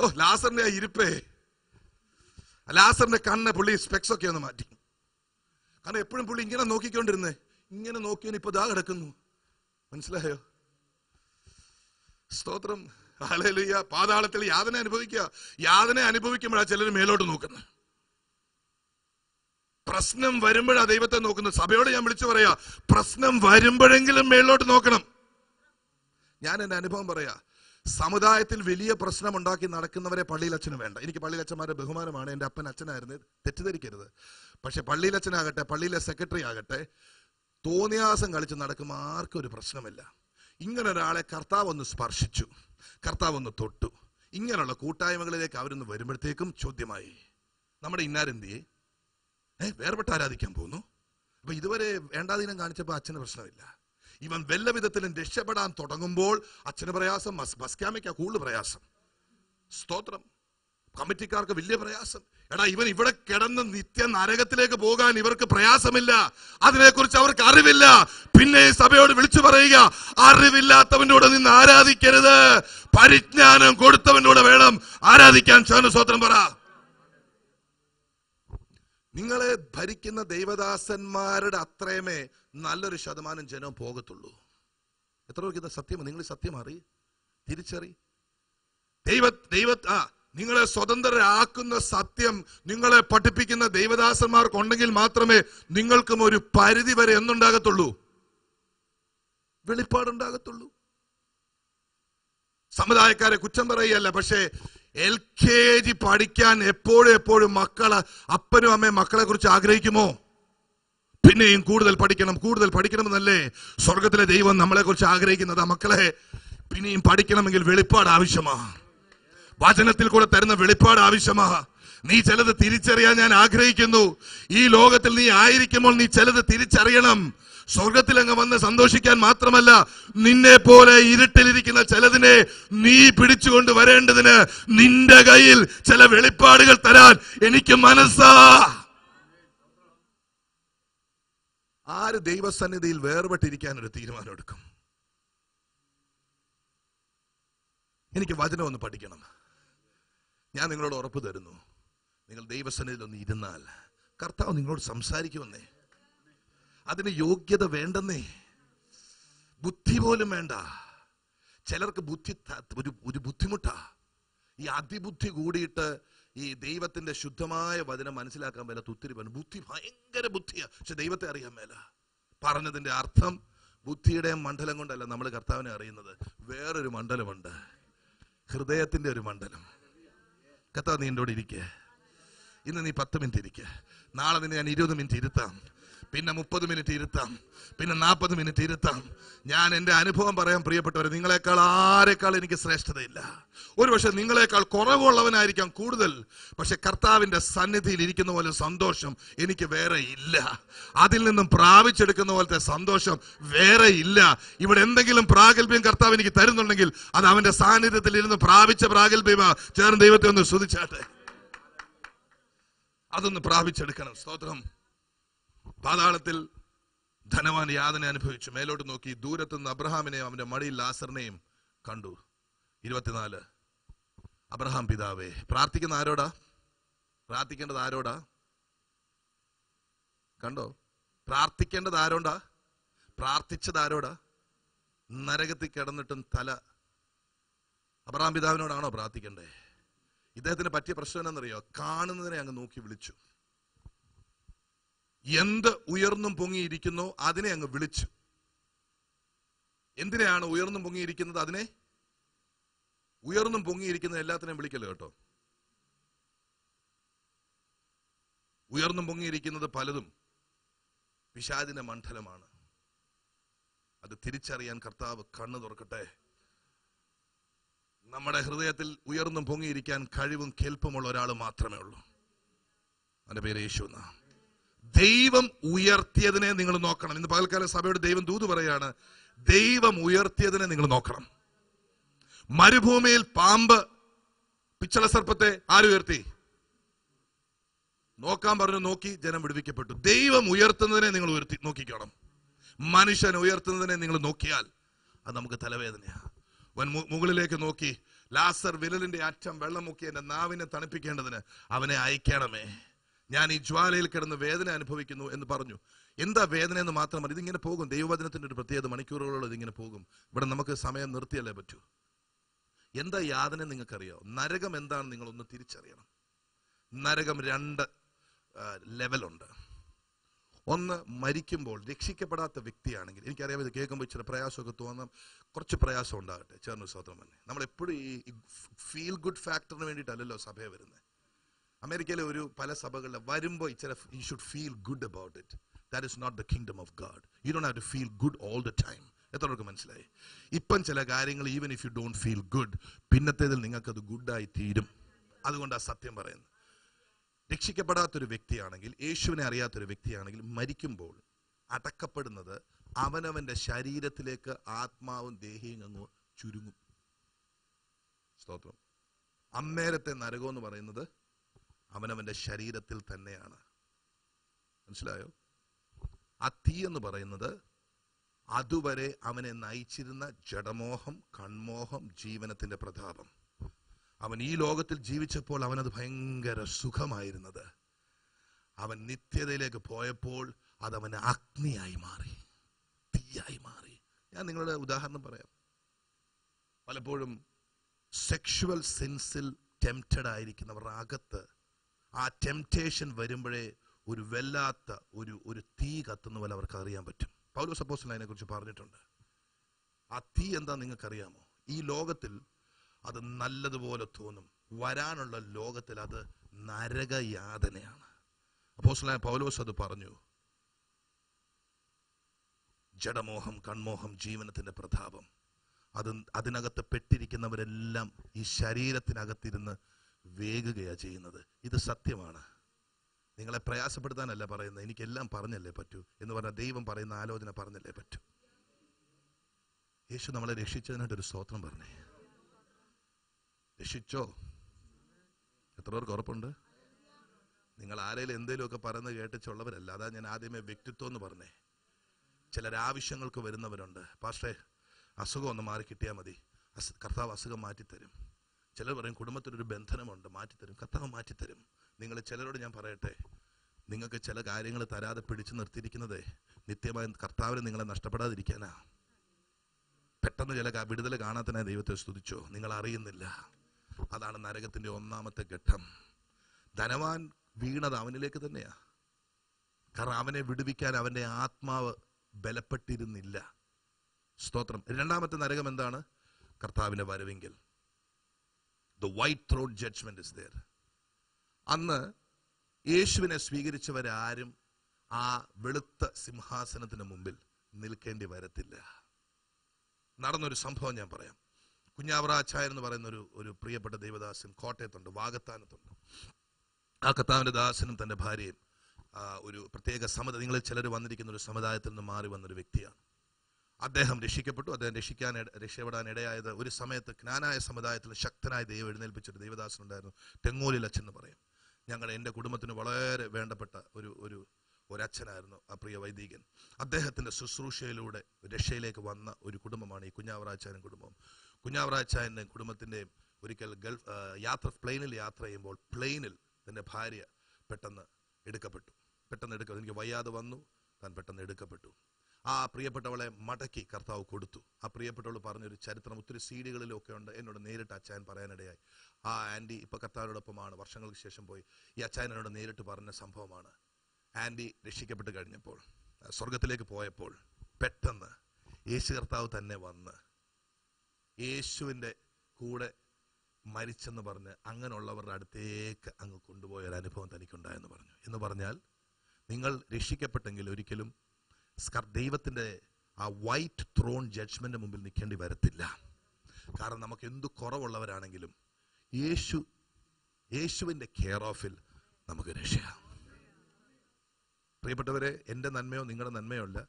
ഓ ലാസറിന്റെ ആ ഇരിപ്പേ. ലാസറിന്റെ കണ്ണ് പുള്ളി സ്പെക്സ് ഒക്കെ ഒന്ന് മാറ്റി. കാരണം എപ്പോഴും പുള്ളി ഇങ്ങനെ നോക്കിക്കൊണ്ടിരുന്നേ. ഇങ്ങനെ നോക്കിയാൽ ഇപ്പൊ ദാ കിടക്കുന്നു. മനസ്സിലായോ? സ്തോത്രം. ഹല്ലേലൂയ. പാതാളത്തിൽ യാതന അനുഭവിക്കുക. യാതന അനുഭവിക്കുമ്പോഴാണ് ചിലർ മേലോട്ട് നോക്കുന്നത് പ്രശ്നം വരുമ്പോഴാ ദൈവത്തെ നോക്കുന്നത് സഭയോട് ഞാൻ വിളിച്ചു പറയാ പ്രശ്നം വരുമ്പോഴെങ്കിലും മേലോട്ട് നോക്കണം. ഞാൻ എന്റെ അനുഭവം പറയാ സമുദായത്തിൽ വലിയ പ്രശ്നം ഉണ്ടാക്കി നടക്കുന്നവരെ പള്ളിയിൽ അച്ഛനും വേണ്ട. എനിക്ക് പള്ളിയിൽ അച്ഛന്മാരുടെ ബഹുമാനമാണ്. എന്റെ അപ്പൻ അച്ഛനായിരുന്നു. തെറ്റിദ്ധരിക്കരുത്. പക്ഷെ പള്ളിയിൽ അച്ഛനാകട്ടെ പള്ളിയിലെ സെക്രട്ടറി ആകട്ടെ തോന്നിയാസം കളിച്ച് നടക്കുമ്പോൾ ആർക്കും ഒരു പ്രശ്നമില്ല. ഇങ്ങനെ ഒരാളെ കർത്താവ് ഒന്ന് സ്പർശിച്ചു. കർത്താവ് ഒന്ന് തൊട്ടു. ഇങ്ങനെയുള്ള കൂട്ടായ്മകളിലേക്ക് അവരൊന്ന് വരുമ്പോഴത്തേക്കും ചോദ്യമായി. നമ്മുടെ ഇന്നാരെന്തിയെ? ഏ വേർപെട്ട് ആരാധിക്കാൻ പോകുന്നു അപ്പൊ ഇതുവരെ വേണ്ടാതീനം കാണിച്ചപ്പോൾ അച്ഛന് പ്രശ്നമില്ല. ഇവൻ വല്ല വിധത്തിലും രക്ഷപ്പെടാൻ തുടങ്ങുമ്പോൾ അച്ഛന് പ്രയാസം ബസ് ബസ് ക്യാമയ്ക്കാ കൂടുതൽ പ്രയാസം. സ്തോത്രം. കമ്മിറ്റിക്കാർക്ക് വലിയ പ്രയാസം. എടാ ഇവൻ ഇവിടെ കിടന്ന് നിത്യ നരകത്തിലേക്ക് പോകാൻ ഇവർക്ക് പ്രയാസമില്ല. അതിനെക്കുറിച്ച് അവർക്ക് അറിവില്ല. പിന്നെ സഭയോട് വിളിച്ചു പറയുക അറിവില്ലാത്തവനോട് നിന്ന് ആരാധിക്കരുത്. പരിജ്ഞാനം കൊടുത്തവനോട് വേണം ആരാധിക്കാൻ. സ്വതന്ത്രം പറ. നിങ്ങളെ ഭരിക്കുന്ന ദൈവദാസന്മാരുടെ അത്രയുമേ നല്ലൊരു ശതമാനം ജനം പോകത്തുള്ളൂ. എത്ര പേർക്ക് ഇത് നിങ്ങൾ സത്യം അറി തിരിച്ചറി ദൈവ ദൈവ ആ നിങ്ങളെ സ്വതന്ത്രരാക്കുന്ന സത്യം നിങ്ങളെ പഠിപ്പിക്കുന്ന ദൈവദാസന്മാർക്കുണ്ടെങ്കിൽ മാത്രമേ നിങ്ങൾക്കും ഒരു പരിധി വരെ എന്നുണ്ടാകത്തുള്ളൂ. വെളിപ്പാടുണ്ടാകത്തുള്ളൂ. സമുദായക്കാരെ കുറ്റം പറയുകയല്ല പക്ഷേ എൽ കെ ജി പഠിക്കാൻ എപ്പോഴും എപ്പോഴും മക്കളെ അപ്പനും അമ്മയും മക്കളെ കുറിച്ച് ആഗ്രഹിക്കുമോ? പിന്നെയും കൂടുതൽ പഠിക്കണം കൂടുതൽ പഠിക്കണമെന്നല്ലേ സ്വർഗത്തിലെ ദൈവം നമ്മളെ കുറിച്ച് ആഗ്രഹിക്കുന്നത് മക്കളെ? പിന്നെയും പഠിക്കണമെങ്കിൽ വെളിപ്പാട് ആവശ്യമാ വചനത്തിൽ കൂടെ തരുന്ന വെളിപ്പാട് ആവശ്യമാ. നീ ചിലത് തിരിച്ചറിയാൻ ഞാൻ ആഗ്രഹിക്കുന്നു. ഈ ലോകത്തിൽ നീ ആയിരിക്കുമ്പോൾ നീ ചിലത് തിരിച്ചറിയണം. സ്വർഗത്തിൽ അങ്ങ് വന്ന് സന്തോഷിക്കാൻ മാത്രമല്ല നിന്നെ പോലെ ഇരുട്ടിലിരിക്കുന്ന ചിലതിനെ നീ പിടിച്ചുകൊണ്ട് വരേണ്ടതിന് നിന്റെ കയ്യിൽ ചില വെളിപ്പാടുകൾ തരാൻ എനിക്ക് മനസ്സാ. ആര് ദൈവസന്നിധിയിൽ വേർപെട്ടിരിക്കാൻ ഒരു തീരുമാനം എടുക്കും എനിക്ക് വചനം ഒന്ന് പഠിക്കണം. ഞാൻ നിങ്ങളോട് ഉറപ്പ് തരുന്നു. നിങ്ങൾ ദൈവസന്നിധിയിൽ ഒന്ന് ഇരുന്നാൽ കർത്താവ് നിങ്ങളോട് സംസാരിക്കുമെന്നേ. അതിന് യോഗ്യത വേണ്ടെന്നേ. ബുദ്ധി പോലും വേണ്ട. ചിലർക്ക് ബുദ്ധി ഒരു ഒരു ബുദ്ധിമുട്ടാ. ഈ അതിബുദ്ധി കൂടിയിട്ട് ഈ ദൈവത്തിന്റെ ശുദ്ധമായ വചനം മനസ്സിലാക്കാൻ മേല തുത്തിരി പറഞ്ഞു ബുദ്ധി ഭയങ്കര ബുദ്ധിയാ. പക്ഷെ ദൈവത്തെ അറിയാൻ മേല. പറഞ്ഞതിന്റെ അർത്ഥം ബുദ്ധിയുടെ മണ്ഡലം കൊണ്ടല്ല നമ്മൾ കർത്താവിനെ അറിയുന്നത്. വേറൊരു മണ്ഡലമുണ്ട്. ഹൃദയത്തിന്റെ ഒരു മണ്ഡലം. കർത്താവ് നീ എന്റെ കൂടെ ഇരിക്കേ. ഇന്ന് നീ പത്ത് മിനിറ്റ് ഇരിക്കുക നാളെ നിന്നെ ഞാൻ ഇരുപത് മിനിറ്റ് ഇരുത്താം. പിന്നെ മുപ്പത് മിനിറ്റ് ഇരുത്താം. പിന്നെ നാൽപ്പത് മിനിറ്റ് ഇരുത്താം. ഞാൻ എന്റെ അനുഭവം പറയാൻ പ്രിയപ്പെട്ടവർ നിങ്ങളെക്കാൾ ആരെക്കാൾ എനിക്ക് ശ്രേഷ്ഠതയില്ല? ഒരുപക്ഷെ നിങ്ങളെക്കാൾ കുറവുള്ളവനായിരിക്കാം കൂടുതൽ. പക്ഷെ കർത്താവിന്റെ സന്നിധിയിൽ ഇരിക്കുന്ന പോലെ സന്തോഷം എനിക്ക് വേറെ ഇല്ല. അതിൽ നിന്നും പ്രാപിച്ചെടുക്കുന്ന പോലത്തെ സന്തോഷം വേറെ ഇല്ല. ഇവിടെ എന്തെങ്കിലും പ്രാഗൽഭ്യം കർത്താവ് എനിക്ക് തരുന്നുണ്ടെങ്കിൽ അത് അവന്റെ സാന്നിധ്യത്തിൽ ഇരുന്ന് പ്രാപിച്ച പ്രാഗൽഭ്യമാ. ചേർന്ന് ദൈവത്തെ ഒന്ന് ശ്രദ്ധിച്ചാട്ടെ? അതൊന്ന് പ്രാപിച്ചെടുക്കണം. സ്തോത്രം. പാതാളത്തിൽ ധനവാൻ യാതന അനുഭവിച്ചു. മേലോട്ട് നോക്കി ദൂരത്ത് നിന്ന് അബ്രഹാമിനെയും അവന്റെ മടിയിൽ ലാസറിനെയും കണ്ടു. ഇരുപത്തിനാല്. അബ്രഹാം പിതാവേ പ്രാർത്ഥിക്കുന്ന ആരോടാ? പ്രാർത്ഥിക്കേണ്ടത് ആരോടാ? കണ്ടോ? പ്രാർത്ഥിക്കേണ്ടത് ആരോടാ പ്രാർത്ഥിച്ചത് ആരോടാ? നരകത്തിൽ കിടന്നിട്ടും തല. അബ്രഹാം പിതാവിനോടാണോ പ്രാർത്ഥിക്കേണ്ടേ ഇദ്ദേഹത്തിന് പറ്റിയ പ്രശ്നം എന്താണെന്നറിയോ? കാണുന്നതിനെ അങ്ങ് നോക്കി വിളിച്ചു. എന്ത് ഉയർന്നും പൊങ്ങിയിരിക്കുന്നോ അതിനെ അങ്ങ് വിളിച്ചു. എന്തിനാണ് ഉയർന്നും പൊങ്ങിയിരിക്കുന്നത് അതിനെ? ഉയർന്നും പൊങ്ങിയിരിക്കുന്ന എല്ലാത്തിനെയും വിളിക്കല്ലോ കേട്ടോ? ഉയർന്നും പൊങ്ങിയിരിക്കുന്നത് പലതും പിശാദിന്റെ മണ്ഡലമാണ്. അത് തിരിച്ചറിയാൻ കർത്താവ് കണ്ണു തുറക്കട്ടെ. നമ്മുടെ ഹൃദയത്തിൽ ഉയർന്നും പൊങ്ങിയിരിക്കാൻ കഴിവും കേൾപ്പുമുള്ള ഒരാൾ മാത്രമേ ഉള്ളൂ. അതിന്റെ പേര് യേശു ദൈവം ഉയർത്തിയതിനെ നിങ്ങൾ നോക്കണം. ഇന്ന് പകൽക്കാല സഭയുടെ ദൈവം ദൂത് പറയാണ് ദൈവം ഉയർത്തിയതിനെ നിങ്ങൾ നോക്കണം. മരുഭൂമിയിൽ പാമ്പ് പിച്ചള സർപ്പത്തെ ആരുയർത്തി നോക്കാൻ പറഞ്ഞു നോക്കി ജനം വിടുവിക്കപ്പെട്ടു. ദൈവം ഉയർത്തുന്നതിനെ നിങ്ങൾ ഉയർത്തി നോക്കിക്കണം. മനുഷ്യൻ ഉയർത്തുന്നതിനെ നിങ്ങൾ നോക്കിയാൽ അത് നമുക്ക് തലവേദനയാണ് അവൻ മുകളിലേക്ക് നോക്കി ലാസർ വിരലിന്റെ അറ്റം വെള്ളം മുക്കി എന്റെ നാവിനെ തണുപ്പിക്കേണ്ടതിന് അവനെ അയക്കണമേ. ഞാൻ ഈ ജ്വാലയിൽ കിടന്ന് വേദന അനുഭവിക്കുന്നു എന്ന് പറഞ്ഞു. എന്താ വേദന എന്ന് മാത്രം മാത്രമല്ല ഇതിങ്ങനെ പോകും. ദൈവവചനത്തിന്റെ ഒരു പ്രത്യേകത മണിക്കൂറുകളോളം ഇതിങ്ങനെ പോകും. ഇവിടെ നമുക്ക് സമയം നിർത്തിയല്ലേ പറ്റൂ? എന്താ യാതന നിങ്ങൾക്കറിയോ? നരകം എന്താണെന്ന് നിങ്ങളൊന്ന് തിരിച്ചറിയണം. നരകം രണ്ട് ലെവലുണ്ട്. ഒന്ന് മരിക്കുമ്പോൾ രക്ഷിക്കപ്പെടാത്ത വ്യക്തിയാണെങ്കിൽ എനിക്കറിയാം ഇത് കേൾക്കുമ്പോൾ ഇച്ചിരി പ്രയാസമൊക്കെ തോന്നാം. കുറച്ച് പ്രയാസം ഉണ്ടാകട്ടെ ചേർന്ന് സ്വതന്ത്രം തന്നെ. നമ്മൾ എപ്പോഴും ഈ ഫീൽ ഗുഡ് ഫാക്ടറിന് വേണ്ടിയിട്ടല്ലല്ലോ സഭയെ വരുന്നത്. അമേരിക്കയിലെ ഒരു പല സഭകളിൽ വരുമ്പോൾ ഇച്ചിരി you should feel good about it that is not the kingdom of God you don't have to feel good all the time എത്ര പേർക്ക് മനസ്സിലായി? ഇപ്പം ചില കാര്യങ്ങൾ even if you don't feel good പിന്നത്തേതിൽ നിങ്ങൾക്കത് ഗുഡായി തീരും. അതുകൊണ്ട് ആ സത്യം പറയുന്നത്. രക്ഷിക്കപ്പെടാത്തൊരു വ്യക്തിയാണെങ്കിൽ യേശുവിനെ അറിയാത്തൊരു വ്യക്തിയാണെങ്കിൽ മരിക്കുമ്പോൾ അടക്കപ്പെടുന്നത് അവനവന്റെ ശരീരത്തിലേക്ക് ആത്മാവും ദേഹിയും അങ്ങ് ചുരുങ്ങും. സ്തോത്രം. അമ്മേരത്തെ നരകം എന്ന് പറയുന്നത് അവനവന്റെ ശരീരത്തിൽ തന്നെയാണ്. മനസ്സിലായോ? ആ തീ എന്ന് പറയുന്നത് അതുവരെ അവനെ നയിച്ചിരുന്ന ജഡമോഹം കൺമോഹം ജീവനത്തിന്റെ പ്രതാപം. അവൻ ഈ ലോകത്തിൽ ജീവിച്ചപ്പോൾ അവനത് ഭയങ്കര സുഖമായിരുന്നത്. അവൻ നിത്യതയിലേക്ക് പോയപ്പോൾ അത് അവന് അഗ്നിയായി മാറി തീയായി മാറി. ഞാൻ നിങ്ങളുടെ ഉദാഹരണം പറയാം. പലപ്പോഴും സെക്ഷുവൽ സെൻസിൽ ടെംപ്റ്റഡ് ആയിരിക്കുന്നവരുടെ അകത്ത് ആ ടെംപ്റ്റേഷൻ വരുമ്പോഴേ ഒരു വല്ലാത്ത ഒരു ഒരു തീ കത്തുന്ന പോലെ അവർക്ക് അറിയാൻ പറ്റും. പൗലോ സപ്പോസ് അതിനെ കുറിച്ച് പറഞ്ഞിട്ടുണ്ട്. ആ തീ എന്താ നിങ്ങൾക്കറിയാമോ? ഈ ലോകത്തിൽ അത് നല്ലതുപോലെ തോന്നും. വരാനുള്ള ലോകത്തിൽ അത് നരകയാതനയാണ് അപ്പോസ്തലനായ പൗലോസ് അത് പറഞ്ഞു. ജഡമോഹം കൺമോഹം ജീവനത്തിന്റെ പ്രതാപം. അത് അതിനകത്ത് പെട്ടിരിക്കുന്നവരെല്ലാം ഈ ശരീരത്തിനകത്തിരുന്ന് വേഗുകയാ ചെയ്യുന്നത്. ഇത് സത്യമാണ്. നിങ്ങളെ പ്രയാസപ്പെടുത്താനല്ല പറയുന്നത്. എനിക്കെല്ലാം പറഞ്ഞല്ലേ പറ്റൂ എന്ന് പറഞ്ഞാൽ ദൈവം പറയുന്ന ആലോചന പറഞ്ഞല്ലേ പറ്റൂ. യേശു നമ്മളെ രക്ഷിച്ചതിനായിട്ട് ഒരു സ്തോത്രം പറഞ്ഞേ. രക്ഷിച്ചോ? എത്ര പേർക്ക് ഉറപ്പുണ്ട്? നിങ്ങൾ ആരെങ്കിലും എന്തെങ്കിലുമൊക്കെ പറയുന്നത് കേട്ടിച്ചുള്ളവരല്ല. അതാ ഞാൻ ആദ്യമേ വ്യക്തിത്വം എന്ന് പറഞ്ഞേ. ചിലർ വരുന്നവരുണ്ട്. പക്ഷേ അസുഖം ഒന്ന് മാറി കിട്ടിയാൽ മതി കർത്താവ് അസുഖം മാറ്റിത്തരും. ചിലർ പറയും കുടുംബത്തിനൊരു ബന്ധനമുണ്ട് മാറ്റിത്തരും. കർത്താവ് മാറ്റിത്തരും. നിങ്ങൾ ചിലരോട് ഞാൻ പറയട്ടെ നിങ്ങൾക്ക് ചില കാര്യങ്ങൾ തരാതെ പിടിച്ചു നിർത്തിയിരിക്കുന്നത് നിത്യമായ കർത്താവിന് നിങ്ങളെ നഷ്ടപ്പെടാതിരിക്കാനാ. പെട്ടെന്ന് ചില വിടുതൽ കാണാത്തനായി ദൈവത്തെ സ്തുതിച്ചോ. നിങ്ങൾ അറിയുന്നില്ല. അതാണ് നരകത്തിന്റെ ഒന്നാമത്തെ ഘട്ടം. ധനവാൻ വീണത് അവനിലേക്ക് തന്നെയാ. കാരണം അവനെ വിടുവിക്കാൻ അവന്റെ ആത്മാവ് ബലപ്പെട്ടിരുന്നില്ല. സ്തോത്രം. രണ്ടാമത്തെ നരകം എന്താണ്? കർത്താവിന്റെ വരവെങ്കിൽ. The white throne judgment is there അന്ന് യേശുവിനെ സ്വീകരിച്ചവരാരും ആ വെളുത്ത സിംഹാസനത്തിന് മുമ്പിൽ നിൽക്കേണ്ടി വരത്തില്ല. നടന്നൊരു സംഭവം ഞാൻ പറയാം. കുഞ്ഞാവറാച്ച എന്ന് പറയുന്ന ഒരു ഒരു പ്രിയപ്പെട്ട ദൈവദാസൻ കോട്ടയത്തുണ്ട് വാഗത്താനത്തുണ്ട്. ആ കത്താവിന്റെ ദാസനും തന്റെ ഭാര്യയും ഒരു പ്രത്യേക സമത നിങ്ങളിൽ ചിലർ വന്നിരിക്കുന്ന ഒരു സമുദായത്തിൽ നിന്ന് മാറി വന്നൊരു വ്യക്തിയാണ്. അദ്ദേഹം രക്ഷിക്കപ്പെട്ടു. അദ്ദേഹം രക്ഷിക്കാൻ രക്ഷപ്പെടാൻ ഇടയായത് ഒരു സമയത്ത് ജ്ഞാനായ സമുദായത്തിൽ ശക്തനായ ദൈവം എഴുന്നേൽപ്പിച്ചൊരു ദൈവദാസൻ ഉണ്ടായിരുന്നു. തെങ്ങോലിൽ അച്ഛൻ എന്ന് പറയും. ഞങ്ങൾ എന്റെ കുടുംബത്തിന് വളരെ വേണ്ടപ്പെട്ട ഒരു ഒരു ഒരച്ഛനായിരുന്നു ആ പ്രിയ വൈദികൻ. അദ്ദേഹത്തിന്റെ ശുശ്രൂഷയിലൂടെ രക്ഷയിലേക്ക് വന്ന ഒരു കുടുംബമാണ് ഈ കുഞ്ഞാവറാച്ചായൻ കുടുംബം. കുഞ്ഞാവറാച്ചായന്റെ കുടുംബത്തിന്റെയും ഒരിക്കൽ ഗൾഫ് യാത്ര പ്ലെയിനിൽ യാത്ര ചെയ്യുമ്പോൾ പ്ലെയിനിൽ തന്റെ ഭാര്യ പെട്ടെന്ന് എടുക്കപ്പെട്ടു. പെട്ടെന്ന് എടുക്ക എനിക്ക് വയ്യാതെ വന്നു. താൻ പെട്ടെന്ന് എടുക്കപ്പെട്ടു. ആ പ്രിയപ്പെട്ടവളെ മടക്കി കർത്താവ് കൊടുത്തു. ആ പ്രിയപ്പെട്ടവൾ പറഞ്ഞൊരു ചരിത്രം ഒത്തിരി സീഡികളിലൊക്കെ ഉണ്ട്. എന്നോട് നേരിട്ട് അച്ചായൻ പറയാനിടയായി. ആ ആന്റി ഇപ്പൊ കർത്താവിനോടൊപ്പമാണ്. വർഷങ്ങൾക്ക് ശേഷം പോയി. ഈ അച്ചായൻ എന്നോട് നേരിട്ട് പറഞ്ഞ സംഭവമാണ്. ആന്റി രക്ഷിക്കപ്പെട്ട് കഴിഞ്ഞപ്പോൾ സ്വർഗത്തിലേക്ക് പോയപ്പോൾ പെട്ടെന്ന് യേശു കർത്താവ് തന്നെ വന്ന് യേശുവിന്റെ കൂടെ മരിച്ചെന്ന് പറഞ്ഞ് അങ്ങനെയുള്ളവരുടെ അടുത്തേക്ക് അങ്ങ് കൊണ്ടുപോയ ഒരു അനുഭവം തനിക്കുണ്ടായെന്ന് പറഞ്ഞു. എന്ന് പറഞ്ഞാൽ നിങ്ങൾ രക്ഷിക്കപ്പെട്ടെങ്കിൽ ഒരിക്കലും ദൈവത്തിന്റെ ആ വൈറ്റ് ത്രോൺ ജഡ്ജ്മെന്റ് മുമ്പിൽ നിൽക്കേണ്ടി വരത്തില്ല. കാരണം നമുക്ക് എന്ത് കുറവുള്ളവരാണെങ്കിലും യേശു യേശുവിന്റെ കെയർ ഓഫിൽ നമുക്ക് രക്ഷയാം. പ്രിയപ്പെട്ടവരെ എന്റെ നന്മയോ നിങ്ങളുടെ നന്മയോ അല്ല.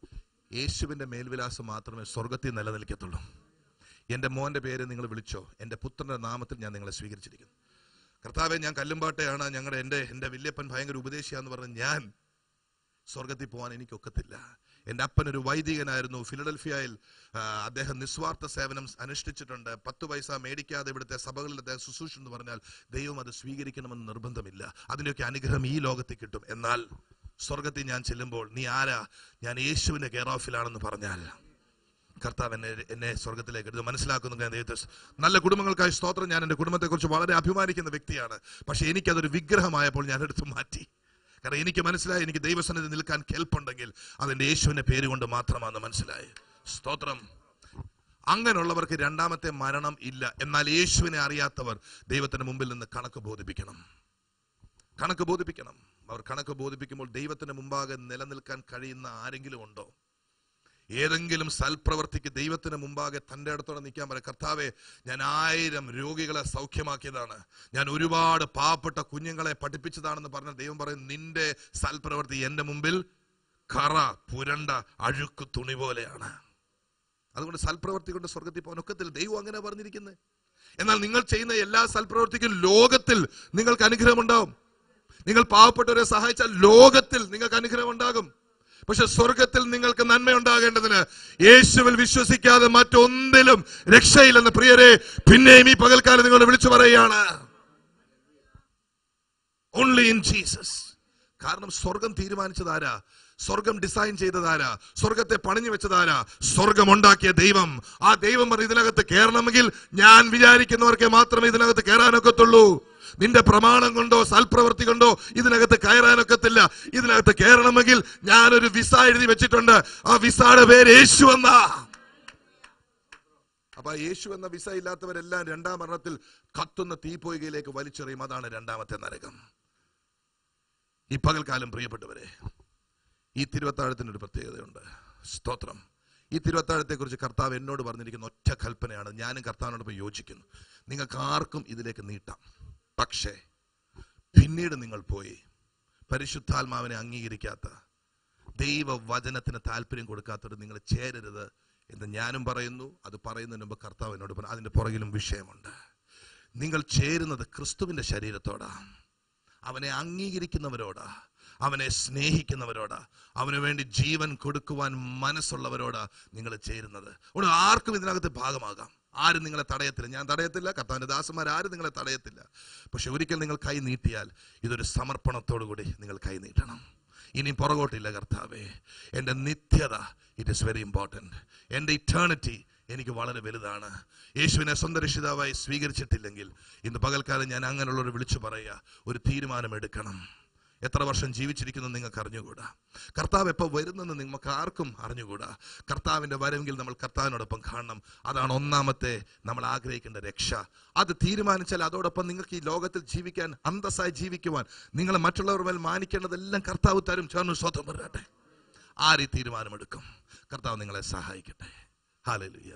യേശുവിന്റെ മേൽവിലാസം മാത്രമേ സ്വർഗത്തിൽ നിലനിൽക്കത്തുള്ളൂ. എന്റെ മോന്റെ പേര് നിങ്ങൾ വിളിച്ചോ? എന്റെ പുത്രന്റെ നാമത്തിൽ ഞാൻ നിങ്ങളെ സ്വീകരിച്ചിരിക്കുന്നു. കർത്താവെ ഞാൻ കല്ലുംപാട്ടയാണ്. ഞങ്ങളുടെ എന്റെ എന്റെ വല്യപ്പൻ ഭയങ്കര ഉപദേശിയാന്ന് പറഞ്ഞ് ഞാൻ സ്വർഗത്തിൽ പോകാൻ എനിക്കൊക്കത്തില്ല. എന്റെ അപ്പൻ ഒരു വൈദികനായിരുന്നു. ഫിലഡൽഫിയയിൽ അദ്ദേഹം നിസ്വാർത്ഥ സേവനം അനുഷ്ഠിച്ചിട്ടുണ്ട്. പത്ത് പൈസ മേടിക്കാതെ ഇവിടുത്തെ സഭകളിൽ അദ്ദേഹം ശുശ്രൂഷ എന്ന് പറഞ്ഞാൽ ദൈവം അത് സ്വീകരിക്കണമെന്ന് നിർബന്ധമില്ല. അതിനൊക്കെ അനുഗ്രഹം ഈ ലോകത്ത് കിട്ടും. എന്നാൽ സ്വർഗത്തിൽ ഞാൻ ചെല്ലുമ്പോൾ നീ ആരാ? ഞാൻ യേശുവിന്റെ കെയർ ഓഫിലാണെന്ന് പറഞ്ഞാൽ കർത്താവ് എന്നെ എന്നെ സ്വർഗത്തിലേക്ക് എടുത്ത്. മനസ്സിലാക്കുന്നു ദൈവത്തെ. നല്ല കുടുംബങ്ങൾക്കായി സ്തോത്രം. ഞാൻ എന്റെ കുടുംബത്തെക്കുറിച്ച് വളരെ അഭിമാനിക്കുന്ന വ്യക്തിയാണ്. പക്ഷേ എനിക്കതൊരു വിഗ്രഹമായപ്പോൾ ഞാൻ എടുത്ത് മാറ്റി. കാരണം എനിക്ക് മനസ്സിലായി എനിക്ക് ദൈവസന്നിധി നിൽക്കാൻ കേൾപ്പുണ്ടെങ്കിൽ അതിന്റെ യേശുവിന്റെ പേര് കൊണ്ട് മാത്രമാണ് മനസ്സിലായി. സ്തോത്രം. അങ്ങനെയുള്ളവർക്ക് രണ്ടാമത്തെ മരണം ഇല്ല. എന്നാൽ യേശുവിനെ അറിയാത്തവർ ദൈവത്തിന്റെ മുമ്പിൽ നിന്ന് കണക്ക് ബോധിപ്പിക്കണം. കണക്ക് ബോധിപ്പിക്കണം. അവർ കണക്ക് ബോധിപ്പിക്കുമ്പോൾ ദൈവത്തിന് മുമ്പാകെ നിലനിൽക്കാൻ കഴിയുന്ന ആരെങ്കിലും ഉണ്ടോ? ഏതെങ്കിലും സൽപ്രവർത്തിക്ക് ദൈവത്തിന് മുമ്പാകെ തന്റെ അടുത്തോടെ നിൽക്കാൻ പറയാം. കർത്താവെ ഞാൻ ആയിരം രോഗികളെ സൗഖ്യമാക്കിയതാണ്. ഞാൻ ഒരുപാട് പാവപ്പെട്ട കുഞ്ഞുങ്ങളെ പഠിപ്പിച്ചതാണെന്ന് പറഞ്ഞ ദൈവം പറയും. നിന്റെ സൽപ്രവർത്തി എന്റെ മുമ്പിൽ കറ പുരണ്ട അഴുക്ക് തുണി പോലെയാണ്. അതുകൊണ്ട് സൽപ്രവർത്തി കൊണ്ട് സ്വർഗത്തിൽ പോകാൻ ഒക്കത്തില്ല. ദൈവം അങ്ങനെ പറഞ്ഞിരിക്കുന്നത് എന്നാൽ നിങ്ങൾ ചെയ്യുന്ന എല്ലാ സൽപ്രവർത്തിക്കും ലോകത്തിൽ നിങ്ങൾക്ക് അനുഗ്രഹം ഉണ്ടാവും നിങ്ങൾ പാവപ്പെട്ടവരെ സഹായിച്ചാൽ ലോകത്തിൽ നിങ്ങൾക്ക് അനുഗ്രഹം ഉണ്ടാകും പക്ഷെ സ്വർഗത്തിൽ നിങ്ങൾക്ക് നന്മയുണ്ടാകേണ്ടതിന് യേശുവിൽ വിശ്വസിക്കാതെ മറ്റൊന്നിലും രക്ഷയില്ലെന്ന് പ്രിയരെ പിന്നെയും ഈ പകൽക്കാലം നിങ്ങളോട് വിളിച്ചു പറയുകയാണ്. ഓൺലി ഇൻ ജീസസ് കാരണം സ്വർഗം തീരുമാനിച്ചതാരാ സ്വർഗം ഡിസൈൻ ചെയ്തതാരാ സ്വർഗത്തെ പണിഞ്ഞു വെച്ചതാരാ സ്വർഗം ഉണ്ടാക്കിയ ദൈവം. ആ ദൈവം പറഞ്ഞ് ഇതിനകത്ത് കയറണമെങ്കിൽ ഞാൻ വിചാരിക്കുന്നവർക്കേ മാത്രമേ ഇതിനകത്ത് കയറാനൊക്കത്തുള്ളൂ. നിന്റെ പ്രമാണം കൊണ്ടോ സൽപ്രവൃത്തി കൊണ്ടോ ഇതിനകത്ത് കയറാനൊക്കത്തില്ല. ഇതിനകത്ത് കയറണമെങ്കിൽ ഞാനൊരു വിസ എഴുതി വെച്ചിട്ടുണ്ട്. ആ വിസയുടെ പേര് യേശു എന്നാ. അപ്പൊ യേശു എന്ന വിസ ഇല്ലാത്തവരെല്ലാം രണ്ടാം മരണത്തിൽ കത്തുന്ന തീപ്പൊയ്കയിലേക്ക് വലിച്ചെറിയും. അതാണ് രണ്ടാമത്തെ നരകം. ഈ പകൽക്കാലം പ്രിയപ്പെട്ടവരെ ഈ തിരുവത്താഴത്തിന് ഒരു പ്രത്യേകതയുണ്ട്. സ്തോത്രം. ഈ തിരുവത്താഴത്തെ കുറിച്ച് കർത്താവ് എന്നോട് പറഞ്ഞിരിക്കുന്ന ഒറ്റ കൽപ്പനയാണ്. ഞാനും കർത്താവിനോടൊപ്പം യോജിക്കുന്നു. നിങ്ങൾക്ക് ആർക്കും ഇതിലേക്ക് നീട്ടാം. പക്ഷേ പിന്നീട് നിങ്ങൾ പോയി പരിശുദ്ധാത്മാവിനെ അംഗീകരിക്കാത്ത ദൈവവചനത്തിന് താല്പര്യം കൊടുക്കാത്തവർ നിങ്ങൾ ചേരരുത് എന്ന് ഞാനും പറയുന്നു. അത് പറയുന്നതിന് മുമ്പ് കർത്താവ് എന്നോട് പറഞ്ഞു അതിന്റെ പുറകിലും വിഷയമുണ്ട്. നിങ്ങൾ ചേരുന്നത് ക്രിസ്തുവിന്റെ ശരീരത്തോടാ. അവനെ അംഗീകരിക്കുന്നവരോടാ. അവനെ സ്നേഹിക്കുന്നവരോടാ. അവന് വേണ്ടി ജീവൻ കൊടുക്കുവാൻ മനസ്സുള്ളവരോടാ നിങ്ങൾ ചേരുന്നത്. അതുകൊണ്ട് ആർക്കും ഇതിനകത്ത് ഭാഗമാകാം. ആരും നിങ്ങളെ തടയത്തില്ല. ഞാൻ തടയത്തില്ല കർത്താവിന്റെ ദാസന്മാർ ആരും നിങ്ങളെ തടയത്തില്ല. പക്ഷെ ഒരിക്കൽ നിങ്ങൾ കൈ നീട്ടിയാൽ ഇതൊരു സമർപ്പണത്തോടു കൂടി നിങ്ങൾ കൈ നീട്ടണം. ഇനി പുറകോട്ടില്ല കർത്താവേ. എന്റെ നിത്യത ഇറ്റ് ഇസ് വെരി ഇമ്പോർട്ടന്റ് എന്റെ ഇറ്റേണിറ്റി എനിക്ക് വളരെ വലുതാണ്. യേശുവിനെ സ്വന്തം രക്ഷിതാവായി സ്വീകരിച്ചിട്ടില്ലെങ്കിൽ ഇന്ന് പകൽക്കാലം ഞാൻ അങ്ങനെയുള്ളവർ വിളിച്ചു പറയുക. ഒരു തീരുമാനമെടുക്കണം. എത്ര വർഷം ജീവിച്ചിരിക്കുന്നു നിങ്ങൾക്ക് അറിഞ്ഞുകൂടാ? കർത്താവ് എപ്പോൾ വരുന്നെന്ന് നിങ്ങൾക്ക് ആർക്കും അറിഞ്ഞുകൂടാ? കർത്താവിന്റെ വരവെങ്കിൽ നമ്മൾ കർത്താവിനോടൊപ്പം കാണണം. അതാണ് ഒന്നാമത്തെ നമ്മൾ ആഗ്രഹിക്കേണ്ട രക്ഷ. അത് തീരുമാനിച്ചാൽ അതോടൊപ്പം നിങ്ങൾക്ക് ഈ ലോകത്തിൽ ജീവിക്കാൻ അന്തസ്സായി ജീവിക്കുവാൻ നിങ്ങൾ മറ്റുള്ളവർ മേൽ മാനിക്കേണ്ടതെല്ലാം കർത്താവ് തരും. ചേർന്ന് സ്വതം പറയട്ടെ. ആര് ഈ തീരുമാനമെടുക്കും? കർത്താവ് നിങ്ങളെ സഹായിക്കട്ടെ. ഹാലലുയ്യ